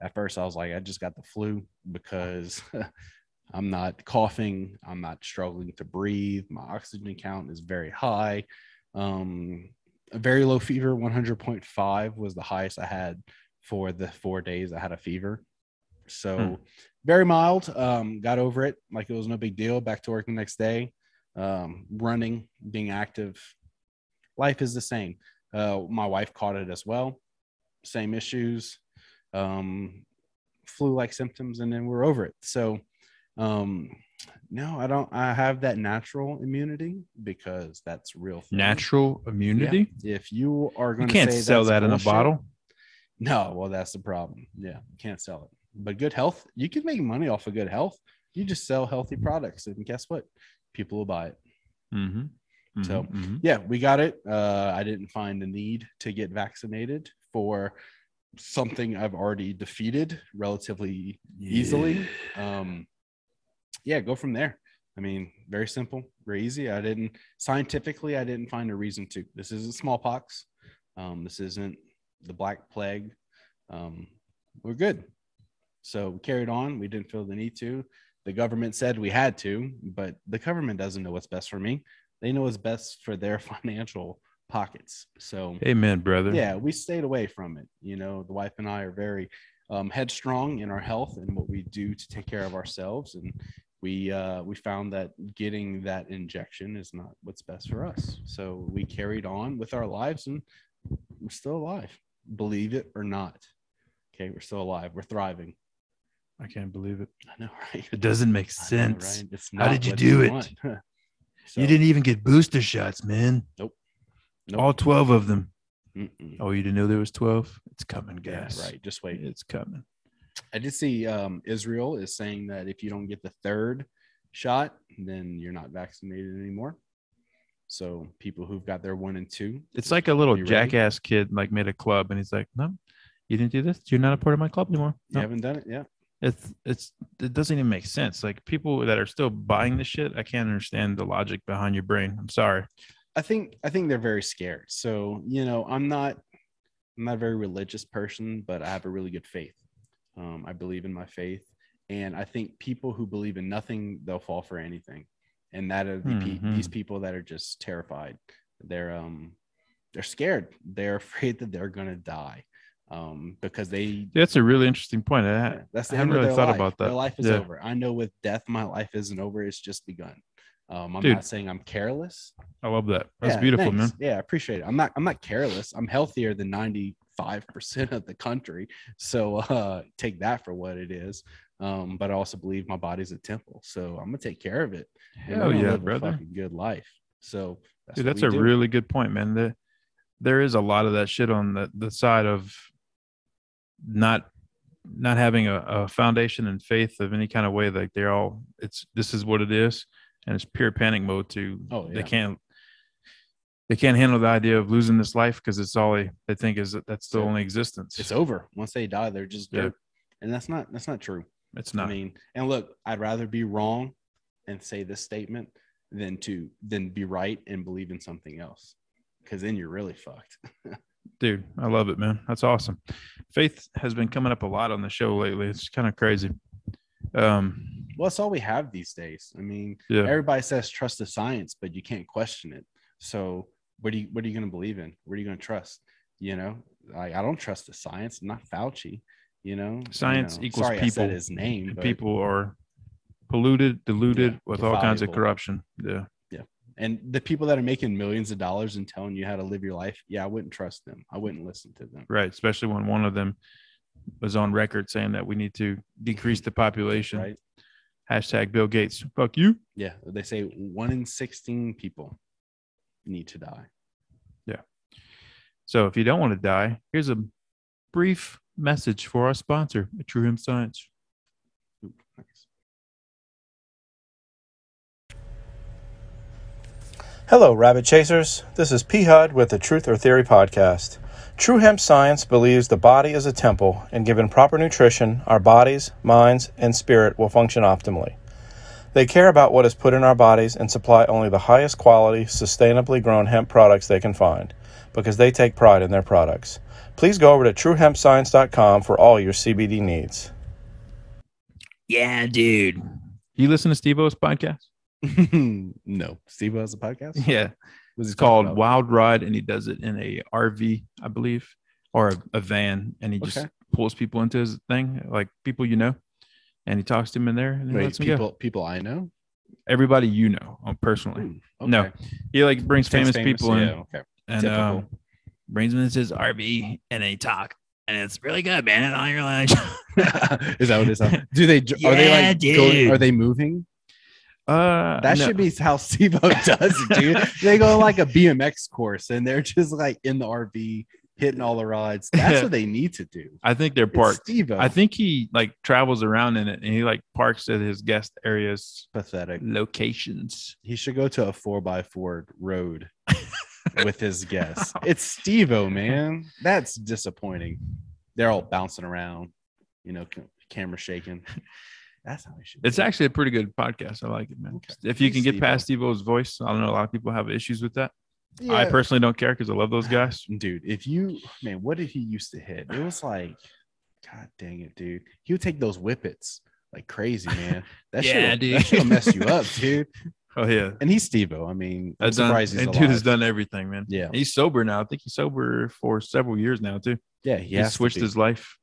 Speaker 3: at first I was like, I just got the flu because I'm not coughing, I'm not struggling to breathe, my oxygen count is very high. Um, a very low fever, 100.5 was the highest I had for the four days I had a fever. So
Speaker 1: Hmm.
Speaker 3: very mild. Um, got over it like it was no big deal. Back to work the next day. Um, running, being active. Life is the same. Uh, my wife caught it as well. Same issues um, flu-like symptoms, and then we're over it. So, um, no, I don't. I have that natural immunity because that's real. thing.
Speaker 1: Natural immunity.
Speaker 3: If you are
Speaker 1: You
Speaker 3: going to
Speaker 1: can't
Speaker 3: say
Speaker 1: sell that in a bottle.
Speaker 3: No, well, that's the problem. Yeah, you can't sell it. But good health, you can make money off of good health. You just sell healthy products, and guess what? People will buy it.
Speaker 1: Mm-hmm.
Speaker 3: So-
Speaker 1: Mhm.
Speaker 3: yeah, we got it. Uh, I didn't find the need to get vaccinated for something I've already defeated relatively easily. Um, yeah, go from there. I mean, very simple, very easy. I didn't scientifically, I didn't find a reason to. This isn't smallpox. Um, this isn't the Black Plague. Um, we're good. So we carried on. We didn't feel the need to. The government said we had to, but the government doesn't know what's best for me. They know what's best for their financial pockets. So
Speaker 1: Amen, brother.
Speaker 3: yeah we stayed away from it you know the wife and i are very um, headstrong in our health and what we do to take care of ourselves and we uh, we found that getting that injection is not what's best for us so we carried on with our lives and we're still alive believe it or not okay we're still alive we're thriving
Speaker 1: I can't believe it.
Speaker 3: i know right
Speaker 1: It doesn't make
Speaker 3: I know,
Speaker 1: sense.
Speaker 3: right? It's
Speaker 1: How did you
Speaker 3: what
Speaker 1: do it?
Speaker 3: So,
Speaker 1: You didn't even get booster shots, man.
Speaker 3: Nope.
Speaker 1: All 12 of them.
Speaker 3: mm-mm.
Speaker 1: Oh, you didn't know there was 12? It's coming,
Speaker 3: yeah
Speaker 1: guys.
Speaker 3: right just wait
Speaker 1: It's coming.
Speaker 3: I did see um, Israel is saying that if you don't get the third shot, then you're not vaccinated anymore. So people who've got their one and two,
Speaker 1: It's like a little
Speaker 3: ready?
Speaker 1: jackass kid like made a club and he's like, No, you didn't do this. You're not a part of my club anymore.
Speaker 3: you haven't done it, yeah.
Speaker 1: It's it's it doesn't even make sense. Like people that are still buying this shit, I can't understand the logic behind your brain. I'm sorry.
Speaker 3: I think I think they're very scared. So you know, I'm not I'm not a very religious person, but I have a really good faith. Um, I believe in my faith. And I think people who believe in nothing, they'll fall for anything. And that are
Speaker 1: mm-hmm.
Speaker 3: these people that are just terrified. They're um, they're scared. They're afraid that they're gonna die um, because they.
Speaker 1: That's a really interesting point. I,
Speaker 3: yeah, that's the
Speaker 1: I
Speaker 3: end haven't
Speaker 1: really thought
Speaker 3: life.
Speaker 1: about that.
Speaker 3: Their life is
Speaker 1: yeah.
Speaker 3: over. I know with death, my life isn't over. It's just begun. Um, I'm
Speaker 1: Dude,
Speaker 3: not saying I'm careless.
Speaker 1: I love that. That's
Speaker 3: yeah,
Speaker 1: beautiful,
Speaker 3: thanks.
Speaker 1: man.
Speaker 3: Yeah, I appreciate it. I'm not. I'm not careless. I'm healthier than 90 5% of the country. So uh, take that for what it is. Um, but I also believe my body's a temple. So I'm going to take care of it.
Speaker 1: Hell yeah, brother.
Speaker 3: good life. So that's,
Speaker 1: Dude, that's a
Speaker 3: do.
Speaker 1: really good point, man. The, there is a lot of that shit on the, the side of not not having a, a foundation and faith of any kind of way like they're all it's this is what it is and it's pure panic mode to
Speaker 3: oh, yeah.
Speaker 1: they can't they can't handle the idea of losing this life because it's all they, they think is that that's the only existence.
Speaker 3: It's over. Once they die, they're just
Speaker 1: Yeah.
Speaker 3: dirt, and that's not that's not true.
Speaker 1: It's not.
Speaker 3: I mean, and look, I'd rather be wrong and say this statement than to than be right and believe in something else. Because then you're really fucked.
Speaker 1: Dude, I love it, man. That's awesome. Faith has been coming up a lot on the show lately. It's kind of crazy. Um,
Speaker 3: Well, that's all we have these days. I mean,
Speaker 1: yeah,
Speaker 3: everybody says trust the science, but you can't question it. So what do you what are you going to believe in? What are you going to trust? You know, like I don't trust the science. I'm not Fauci. You know,
Speaker 1: Science
Speaker 3: You know,
Speaker 1: equals
Speaker 3: sorry
Speaker 1: people,
Speaker 3: his name. but-
Speaker 1: people are polluted, diluted
Speaker 3: Yeah,
Speaker 1: with all kinds of corruption. Yeah, yeah.
Speaker 3: and the people that are making millions of dollars and telling you how to live your life, yeah, I wouldn't trust them. I wouldn't listen to them.
Speaker 1: right. Especially when one of them was on record saying that we need to decrease the population.
Speaker 3: Right?
Speaker 1: Hashtag Bill Gates. Fuck you.
Speaker 3: Yeah, they say one in sixteen people need to die. Yeah.
Speaker 1: So if you don't want to die, here's a brief message for our sponsor, True Hemp Science.
Speaker 3: Ooh, nice.
Speaker 4: Hello, Rabbit Chasers. This is P. Hud with the Truth or Theory podcast. True Hemp Science believes the body is a temple, and given proper nutrition, our bodies, minds, and spirit will function optimally. They care about what is put in our bodies and supply only the highest quality, sustainably grown hemp products they can find, because they take pride in their products. Please go over to truehempscience.com for all your CBD needs.
Speaker 1: Yeah, dude. You listen to Steve O's podcast?
Speaker 3: no, Steve has a podcast.
Speaker 1: Yeah.
Speaker 3: What's he
Speaker 1: It's called
Speaker 3: about?
Speaker 1: Wild Ride, and he does it in a RV, I believe, or a, a van, and he just pulls people into his thing, like people you know, and he talks to them in there, and
Speaker 3: Wait,
Speaker 1: lets them go.
Speaker 3: people, people I know.
Speaker 1: Everybody you know, um, personally.
Speaker 3: Hmm,
Speaker 1: No. He like brings
Speaker 3: Sounds
Speaker 1: famous, people in,
Speaker 3: Yeah, okay.
Speaker 1: and
Speaker 3: Typical.
Speaker 1: um, brings them into his RV, and they talk, and it's really good, man. And you're like,
Speaker 3: is that what it's? Do they? Are they like?
Speaker 1: dude.
Speaker 3: Going, are they moving?
Speaker 1: uh,
Speaker 3: That
Speaker 1: no.
Speaker 3: should be how Steve does it, dude. they go like a BMX course and they're just like in the RV hitting all the rides. That's what they need to do.
Speaker 1: I think they're parked.
Speaker 3: Steve-O.
Speaker 1: I think he like travels around in it, and he like parks at his guest areas
Speaker 3: pathetic.
Speaker 1: locations.
Speaker 3: He should go to a four by four road with his guests. It's Steve man. That's disappointing. They're all bouncing around, you know, ca- camera shaking. That's how he should.
Speaker 1: It's
Speaker 3: it.
Speaker 1: actually a pretty good podcast. I like it, man.
Speaker 3: Okay.
Speaker 1: If you can get
Speaker 3: Steve-O.
Speaker 1: past Steve O's voice, I don't know. A lot of people have issues with that. I personally don't care because I love those guys.
Speaker 3: dude if you man what did he used to hit it was like god dang it dude he would take those whippets like crazy man that
Speaker 1: Yeah,
Speaker 3: shit
Speaker 1: dude.
Speaker 3: that shit'll mess you up dude
Speaker 1: Oh yeah,
Speaker 3: and he's steve-o i mean i'm
Speaker 1: I've done,
Speaker 3: surprised he's
Speaker 1: that dude has done everything, man.
Speaker 3: yeah
Speaker 1: He's sober now. I think he's sober for several years now too.
Speaker 3: yeah
Speaker 1: He,
Speaker 3: he, has
Speaker 1: switched his life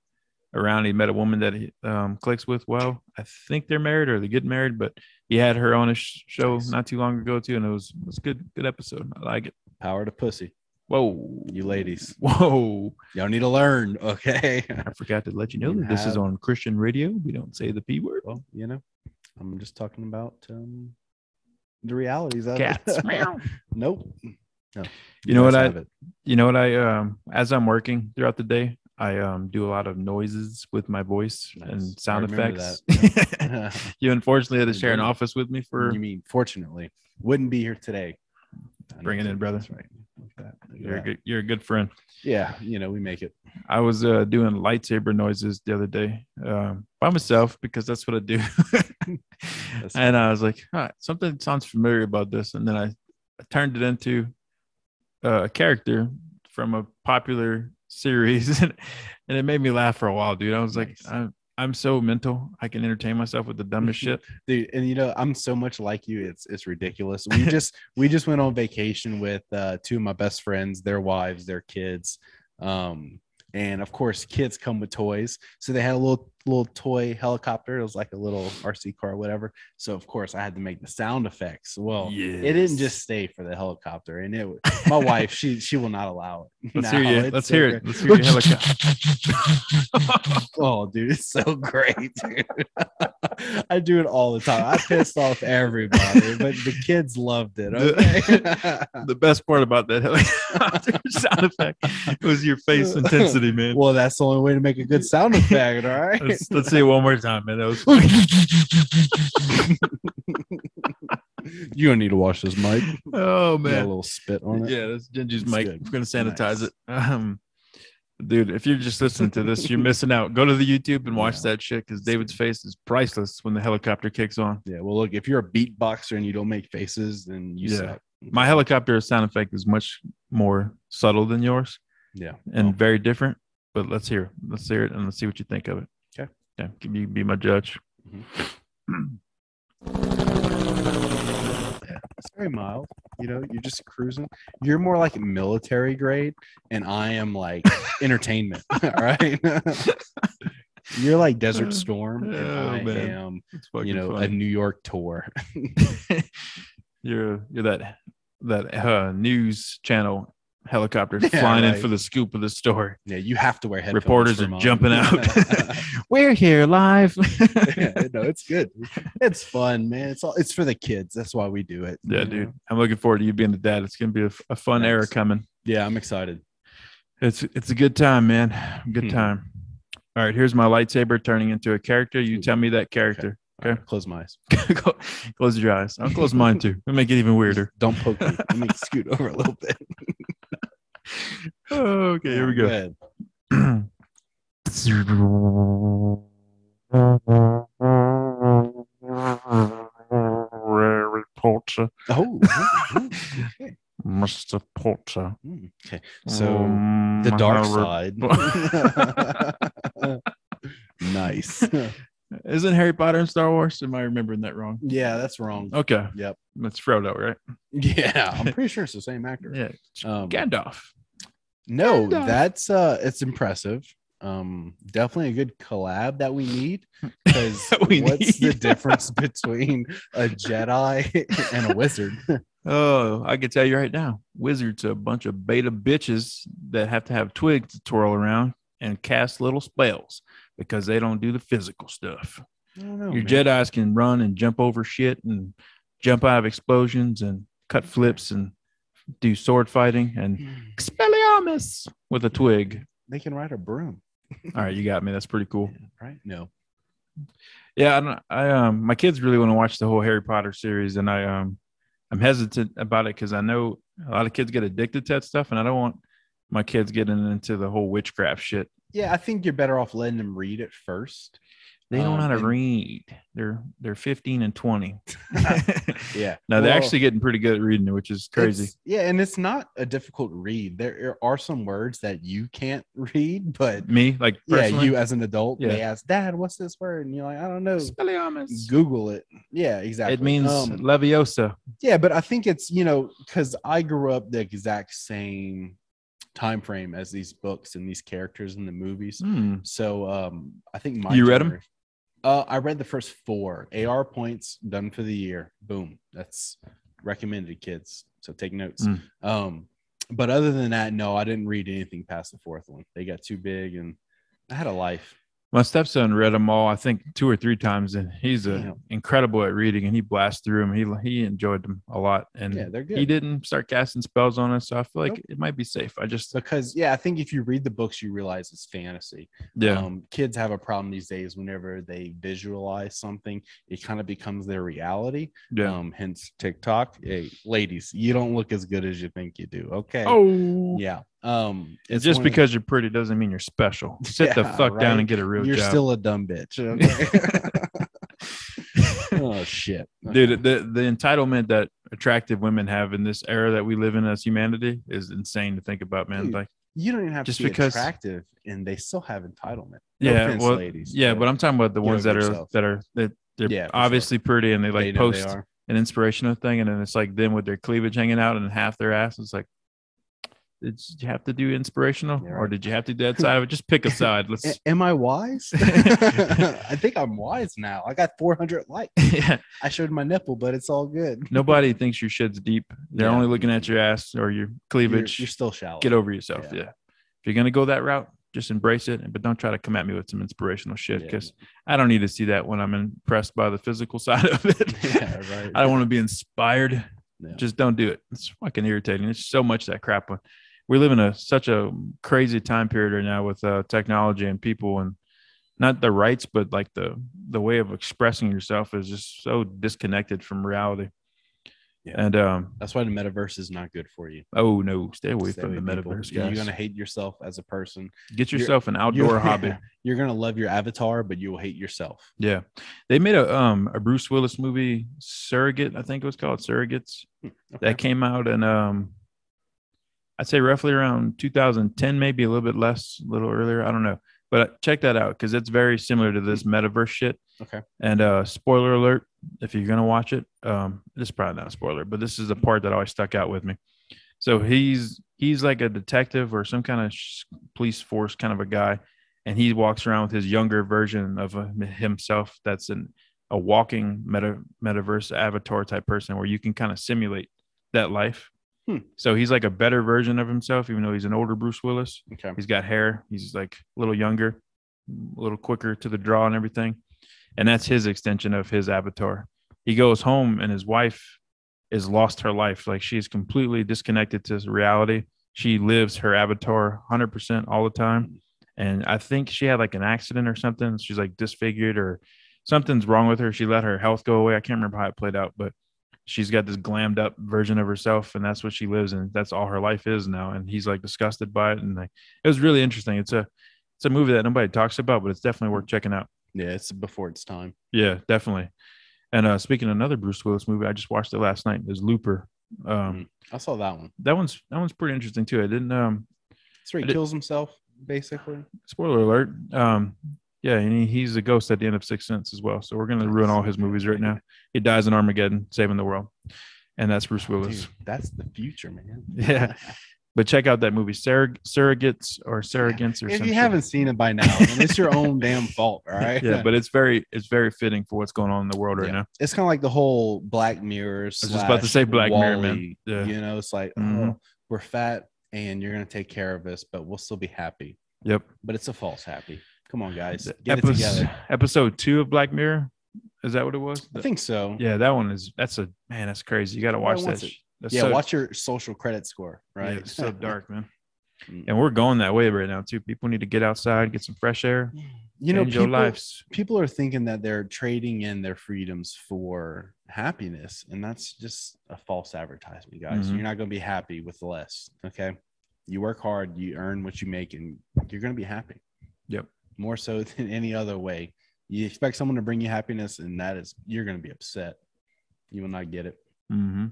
Speaker 1: around. He met a woman that he um, clicks with. Well, I think they're married or they get married, but he had her on his sh- show
Speaker 3: Nice.
Speaker 1: not too long ago too, and it was it was a good good episode. I like it.
Speaker 3: Power to pussy.
Speaker 1: Whoa,
Speaker 3: you ladies.
Speaker 1: Whoa.
Speaker 3: y'all need to learn okay?
Speaker 1: I forgot to let you know
Speaker 3: You
Speaker 1: that this is on Christian radio. We don't say the P word.
Speaker 3: well you know i'm just talking about um the realities of
Speaker 1: Cats.
Speaker 3: it nope. No.
Speaker 1: You know what I- You know what I um as I'm working throughout the day, I um do a lot of noises with my voice
Speaker 3: Nice.
Speaker 1: and sound effects. you unfortunately had to share an office with me for
Speaker 3: you mean fortunately. Wouldn't be here today
Speaker 1: Bring it in, brother.
Speaker 3: That's right that.
Speaker 1: You're a good you're a good friend.
Speaker 3: yeah you know we make it
Speaker 1: I was uh, doing lightsaber noises the other day um, by myself because that's what I do. And I was like, "Huh, something sounds familiar about this. And then I, I turned it into uh, a character from a popular series. and it made me laugh for a while, dude. I was like, I'm, I'm so mental. I can entertain myself with the dumbest shit.
Speaker 3: dude and you know i'm so much like you it's it's ridiculous we just we just went on vacation with uh two of my best friends their wives their kids um and of course kids come with toys so they had a little little toy helicopter it was like a little rc car or whatever so of course i had to make the sound effects well it didn't just stay for the helicopter and it my wife she she will not allow it
Speaker 1: Let's hear you. Let's
Speaker 3: so
Speaker 1: hear
Speaker 3: great.
Speaker 1: it. Let's hear your helicopter.
Speaker 3: oh, dude, it's so great, dude. I do it all the time. I pissed off everybody, but the kids loved it. Okay.
Speaker 1: the best part about that helicopter sound effect was your face intensity, man.
Speaker 3: well, that's the only way to make a good sound effect. All right.
Speaker 1: Let's, let's see it one more time, man. That was
Speaker 3: you don't need to wash this mic.
Speaker 1: oh
Speaker 3: Got a little spit on it.
Speaker 1: Yeah, that's Gingy's mic.
Speaker 3: good.
Speaker 1: We're gonna sanitize
Speaker 3: Nice.
Speaker 1: it. Um, Dude, if you're just listening to this, you're missing out. Go to the YouTube and watch
Speaker 3: Yeah.
Speaker 1: that shit because David's face is priceless when the helicopter kicks on.
Speaker 3: Yeah. Well, look, if you're a beatboxer and you don't make faces, then you
Speaker 1: Yeah.
Speaker 3: suck.
Speaker 1: My helicopter sound effect is much more subtle than yours
Speaker 3: Yeah.
Speaker 1: and
Speaker 3: Well,
Speaker 1: very different. But let's hear, let's hear it, and let's see what you think of it. Yeah, can you be my judge?
Speaker 3: it's very mild. You know, you're just cruising. You're more like military grade, and I am like entertainment. All right. you're like Desert Storm, and
Speaker 1: Oh,
Speaker 3: I
Speaker 1: man.
Speaker 3: am, you know, a. New York tour.
Speaker 1: you're you're that that uh, news channel helicopter
Speaker 3: Yeah,
Speaker 1: flying in for the scoop of the story.
Speaker 3: yeah, you have to wear headphones.
Speaker 1: Reporters are jumping out. We're here live.
Speaker 3: yeah, no, it's good. It's fun, man. It's all it's for the kids. That's why we do it.
Speaker 1: yeah,
Speaker 3: you
Speaker 1: dude.
Speaker 3: know?
Speaker 1: I'm looking forward to you being the dad. It's gonna be a fun era coming.
Speaker 3: Yeah, I'm excited.
Speaker 1: It's it's a good time, man. Good
Speaker 3: Hmm.
Speaker 1: time. All right, here's my lightsaber turning into a character. You tell me that character.
Speaker 3: All right, close my eyes.
Speaker 1: close your eyes. I'll close mine too. It'll make it even weirder.
Speaker 3: Don't poke me. Let me scoot over a little bit.
Speaker 1: okay, here we go.
Speaker 3: ahead.
Speaker 1: Harry Potter,
Speaker 3: Oh, ooh, okay.
Speaker 1: Mr. Potter.
Speaker 3: Mm, okay. So
Speaker 1: Mm,
Speaker 3: the dark
Speaker 1: Harry-
Speaker 3: side. nice.
Speaker 1: Isn't Harry Potter in Star Wars? Am I remembering that wrong?
Speaker 3: yeah, that's wrong.
Speaker 1: Okay,
Speaker 3: Yep.
Speaker 1: that's Frodo, right?
Speaker 3: Yeah, I'm pretty sure it's the same actor.
Speaker 1: Yeah,
Speaker 3: Um,
Speaker 1: Gandalf.
Speaker 3: No,
Speaker 1: Gandalf.
Speaker 3: that's uh, it's impressive. Um, definitely a good collab that we need. Because what's the difference between a Jedi and a wizard?
Speaker 1: Oh, I can tell you right now, wizards are a bunch of beta bitches that have to have twigs to twirl around and cast little spells because they don't do the physical stuff.
Speaker 3: Know.
Speaker 1: Your
Speaker 3: man.
Speaker 1: Jedi's can run and jump over shit and jump out of explosions and cut flips and do sword fighting and Expelliarmus with a twig.
Speaker 3: They can ride a broom,
Speaker 1: All right, you got me. That's pretty cool.
Speaker 3: right? No.
Speaker 1: Yeah, I, don't, I um my kids really want to watch the whole Harry Potter series, and I um I'm hesitant about it because I know a lot of kids get addicted to that stuff, and I don't want my kids getting into the whole witchcraft shit.
Speaker 3: Yeah, I think you're better off letting them read it first.
Speaker 1: They don't know how
Speaker 3: Um,
Speaker 1: to
Speaker 3: and-
Speaker 1: read. They're they're 15 and 20.
Speaker 3: Yeah.
Speaker 1: no, they're
Speaker 3: Well,
Speaker 1: actually getting pretty good at reading it, which is crazy.
Speaker 3: yeah, and it's not a difficult read. There are some words that you can't read, but
Speaker 1: Me, like
Speaker 3: yeah, you as an adult,
Speaker 1: Yeah.
Speaker 3: they ask, Dad, what's this word? And you're like, I don't know.
Speaker 1: Expelliarmus.
Speaker 3: Google it. Yeah, exactly.
Speaker 1: It means
Speaker 3: Um,
Speaker 1: Leviosa.
Speaker 3: yeah, but I think it's you know because I grew up the exact same time frame as these books and these characters in the movies.
Speaker 1: Hmm.
Speaker 3: So um, I think my
Speaker 1: You read 'em?
Speaker 3: Uh, I read the first four AR points done for the year. Boom. That's recommended, kids. So take notes.
Speaker 1: Mm.
Speaker 3: Um, but other than that, no, I didn't read anything past the fourth one. They got too big, and I had a life.
Speaker 1: My stepson read them all, I think, two or three times, and he's a,
Speaker 3: Damn.
Speaker 1: incredible at reading. And he blasts through them. He he enjoyed them a lot, and
Speaker 3: Yeah, they're good.
Speaker 1: he didn't start casting spells on us. So I feel like
Speaker 3: Nope.
Speaker 1: it might be safe. I just
Speaker 3: Because yeah, I think if you read the books, you realize it's fantasy.
Speaker 1: yeah
Speaker 3: Um, kids have a problem these days whenever they visualize something, it kind of becomes their reality.
Speaker 1: yeah.
Speaker 3: Um, hence TikTok. Hey, ladies, you don't look as good as you think you do. Okay.
Speaker 1: oh,
Speaker 3: Yeah. Um, it's
Speaker 1: just
Speaker 3: one of-
Speaker 1: because you're pretty doesn't mean you're special. Sit the
Speaker 3: Yeah,
Speaker 1: fuck down and get a real
Speaker 3: you're
Speaker 1: job,
Speaker 3: still a dumb bitch. Okay? oh shit,
Speaker 1: dude. The the entitlement that attractive women have in this era that we live in as humanity is insane to think about, man.
Speaker 3: Dude,
Speaker 1: like
Speaker 3: You don't even have
Speaker 1: Just
Speaker 3: to be
Speaker 1: because-
Speaker 3: attractive, and they still have entitlement. No
Speaker 1: yeah,
Speaker 3: offense,
Speaker 1: well,
Speaker 3: ladies,
Speaker 1: yeah, but I'm talking about the ones that are that are that they're
Speaker 3: Yeah,
Speaker 1: obviously pretty and they like
Speaker 3: they
Speaker 1: post an inspirational thing, and then it's like them with their cleavage hanging out and half their ass. It's like, did you have to do inspirational,
Speaker 3: Yeah,
Speaker 1: or did you have to do that side of it? Just pick a side. Let's.
Speaker 3: A- am I wise? I think I'm wise now. I got 400 likes.
Speaker 1: yeah.
Speaker 3: I showed my nipple, but it's all good.
Speaker 1: Nobody thinks your shit's deep. They're
Speaker 3: Yeah.
Speaker 1: only looking at your ass or your
Speaker 3: You're,
Speaker 1: cleavage.
Speaker 3: you're still shallow.
Speaker 1: Get over yourself.
Speaker 3: Yeah.
Speaker 1: Yeah. If you're gonna go that route, just embrace it, but don't try to come at me with some inspirational shit because I don't need to see that when I'm impressed by the physical side of it.
Speaker 3: Yeah, right.
Speaker 1: I don't want to be inspired. Just don't do it. It's fucking irritating. It's so much that crap. We live in a such a crazy time period right now with uh, technology and people and not the rights, but like the the way of expressing yourself is just so disconnected from reality.
Speaker 3: Yeah.
Speaker 1: And um,
Speaker 3: That's why the metaverse is not good for you.
Speaker 1: oh no, stay away
Speaker 3: Stay
Speaker 1: from the
Speaker 3: away, people.
Speaker 1: metaverse,
Speaker 3: You're gonna hate yourself as a person.
Speaker 1: Get
Speaker 3: you're-
Speaker 1: yourself an outdoor
Speaker 3: You're-
Speaker 1: hobby.
Speaker 3: You're gonna love your avatar, but you will hate yourself.
Speaker 1: Yeah, they made a um a Bruce Willis movie, Surrogate, I think it was called Surrogates,
Speaker 3: Okay.
Speaker 1: that came out and um, I'd say roughly around 2010, maybe a little bit less, a little earlier. I don't know, but uh, check that out because it's very similar to this metaverse shit.
Speaker 3: Okay.
Speaker 1: And uh, spoiler alert, if you're gonna watch it, um, this is probably not a spoiler, but this is the part that always stuck out with me. So he's he's like a detective or some kind of sh- police force kind of a guy, and he walks around with his younger version of uh, himself. That's an a walking meta metaverse avatar type person where you can kind of simulate that life.
Speaker 3: Hmm.
Speaker 1: So he's like a better version of himself, even though he's an older Bruce Willis.
Speaker 3: Okay.
Speaker 1: He's got hair. He's like a little younger, a little quicker to the draw and everything. And that's his extension of his avatar. He goes home and his wife is lost her life. Like she's completely disconnected to reality. She lives her avatar 100% all the time. And I think she had like an accident or something. She's like disfigured or something's wrong with her. She let her health go away. I can't remember how it played out, but she's got this glammed up version of herself and that's what she lives in. That's all her life is now. And he's like disgusted by it. And like, it was really interesting. It's a, it's a movie that nobody talks about, but it's definitely worth checking out.
Speaker 3: Yeah, it's before its time.
Speaker 1: Yeah, definitely. And uh, speaking of another Bruce Willis movie, I just watched it last night. Is Looper. Um,
Speaker 3: Mhm. I saw that one.
Speaker 1: That one's that one's pretty interesting too. I didn't um
Speaker 3: That's where he kills himself, basically.
Speaker 1: spoiler alert. Um, yeah, and he, he's a ghost at the end of Sixth Sense as well. So we're gonna ruin all his movies right now. He dies in Armageddon, saving the world, and that's Bruce Willis.
Speaker 3: Dude, that's the future, man.
Speaker 1: Yeah. But check out that movie, Surrog- Surrogates or Surrogates or
Speaker 3: if you
Speaker 1: shit.
Speaker 3: haven't seen it by now, it's your own damn fault. All right.
Speaker 1: yeah, but it's very it's very fitting for what's going on in the world right
Speaker 3: Yeah.
Speaker 1: now.
Speaker 3: it's kind of like the whole Black Mirror. I
Speaker 1: was just about to say Black Mirror, man. Yeah.
Speaker 3: You know, it's like,
Speaker 1: Mhm.
Speaker 3: oh, we're fat and you're gonna take care of us, but we'll still be happy.
Speaker 1: Yep.
Speaker 3: But it's a false happy. Come on, guys, get it together.
Speaker 1: Episode two of Black Mirror. Is that what it was?
Speaker 3: I think so.
Speaker 1: Yeah, that one is that's a man, that's crazy. You gotta watch that. sh- That's
Speaker 3: Yeah,
Speaker 1: so,
Speaker 3: watch your social credit score,
Speaker 1: yeah,
Speaker 3: right?
Speaker 1: it's so dark, man.
Speaker 3: Mm.
Speaker 1: And we're going that way right now too. People need to get outside, get some fresh air,
Speaker 3: you know, people,
Speaker 1: lives.
Speaker 3: people are thinking that they're trading in their freedoms for happiness, and that's just a false advertisement, guys.
Speaker 1: Mhm.
Speaker 3: You're not going to be happy with less. Okay, you work hard, you earn what you make, and you're going to be happy.
Speaker 1: Yep.
Speaker 3: More so than any other way. You expect someone to bring you happiness, and that is you're going to be upset. You will not get it.
Speaker 1: Mm-hmm.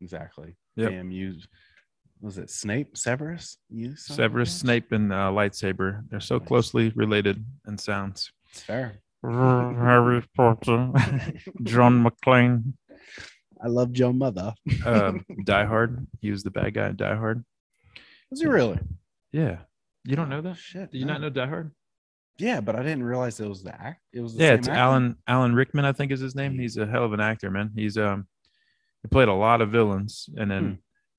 Speaker 3: Exactly.
Speaker 1: Yep.
Speaker 3: Damn you. Was it Snape? Severus? You son of a
Speaker 1: Severus
Speaker 3: bitch?
Speaker 1: Snape and uh, lightsaber. They're so
Speaker 3: Nice.
Speaker 1: closely related in sounds.
Speaker 3: It's fair.
Speaker 1: Harry Potter, John McClane,
Speaker 3: I love your mother.
Speaker 1: um, Die Hard. He was the bad guy in Die Hard.
Speaker 3: Was he really?
Speaker 1: Yeah, you don't know that?
Speaker 3: Shit.
Speaker 1: Did you not know Die Hard?
Speaker 3: Yeah, but I didn't realize it was the act. It was the
Speaker 1: yeah, it's
Speaker 3: actor.
Speaker 1: Alan Alan Rickman, I think is his name. He's a hell of an actor, man. He's um he played a lot of villains, and then
Speaker 3: Hmm.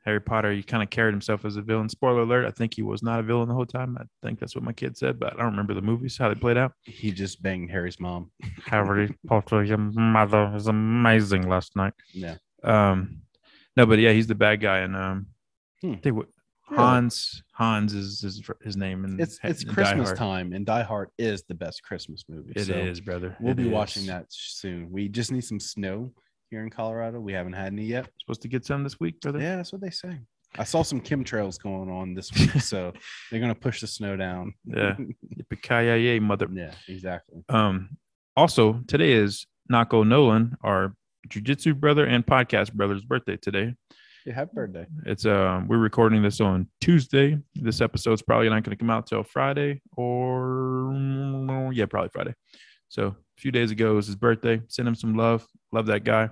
Speaker 1: Harry Potter, he kind of carried himself as a villain. Spoiler alert: I think he was not a villain the whole time. I think that's what my kid said, but I don't remember the movies how they played out.
Speaker 3: He just banged Harry's mom.
Speaker 1: Harry Potter, your mother was amazing last night.
Speaker 3: Yeah.
Speaker 1: Um, no, but yeah, he's the bad guy, and um,
Speaker 3: Hmm.
Speaker 1: I think what
Speaker 3: Really?
Speaker 1: Hans Hans is his his name, and
Speaker 3: It's it's Christmas time, and Die Hard is the best Christmas movie.
Speaker 1: It is,
Speaker 3: so
Speaker 1: brother.
Speaker 3: We'll
Speaker 1: It
Speaker 3: be
Speaker 1: is.
Speaker 3: watching that soon. We just need some snow here in Colorado. We haven't had any yet.
Speaker 1: Supposed to get some this week, brother.
Speaker 3: Yeah, that's what they say. I saw some chemtrails going on this week, so they're gonna push the snow down.
Speaker 1: Yeah. Yippee-ki-yay, mother.
Speaker 3: yeah, exactly.
Speaker 1: Um, also, today is Nako Nolan, our jujitsu brother and podcast brother's birthday today.
Speaker 3: Yeah, happy birthday.
Speaker 1: It's um we're recording this on Tuesday. This episode's probably not going to come out till Friday or yeah, probably Friday. So a few days ago was his birthday. Send him some love. Love that guy.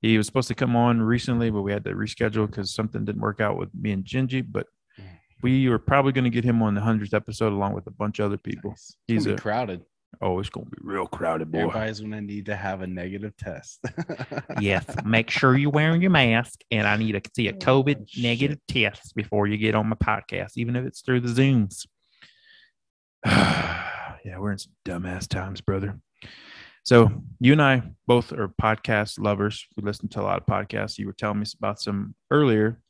Speaker 1: He was supposed to come on recently, but we had to reschedule because something didn't work out with me and Gingy. But we were probably going to get him on the hundredth episode along with a bunch of other people.
Speaker 3: Nice.
Speaker 1: He's a-
Speaker 3: crowded.
Speaker 1: Oh, it's going to be real crowded, boy.
Speaker 3: Everybody's gonna need to have a negative test.
Speaker 1: Yes, make sure you're wearing your mask, and I need to see a
Speaker 3: Oh,
Speaker 1: COVID
Speaker 3: shit.
Speaker 1: negative test before you get on my podcast, even if it's through the Zooms. yeah, we're in some dumbass times, brother. So you and I both are podcast lovers. We listen to a lot of podcasts. You were telling me about some earlier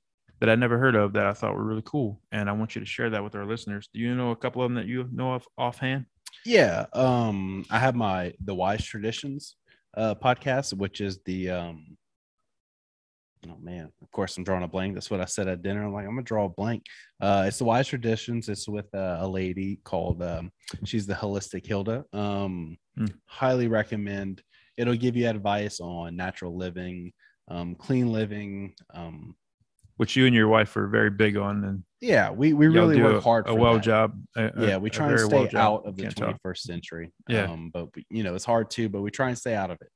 Speaker 1: that I never heard of that I thought were really cool, and I want you to share that with our listeners. Do you know a couple of them that you know of offhand?
Speaker 3: Yeah. Um, I have my the Wise Traditions uh podcast, which is the um Oh man, of course I'm drawing a blank. That's what I said at dinner. I'm like, I'm gonna draw a blank. Uh, it's the Wise Traditions. It's with uh, a lady called um, she's the Holistic Hilda. Um,
Speaker 1: Hmm.
Speaker 3: highly recommend. It'll give you advice on natural living, um, clean living. Um,
Speaker 1: Which you and your wife are very big on, and
Speaker 3: yeah, we we really work
Speaker 1: a,
Speaker 3: hard.
Speaker 1: a well
Speaker 3: that.
Speaker 1: job. a-
Speaker 3: yeah we try and stay
Speaker 1: well
Speaker 3: out of the
Speaker 1: Can't talk.
Speaker 3: 21st century
Speaker 1: Yeah.
Speaker 3: um but we- you know it's hard too but we try and stay out of it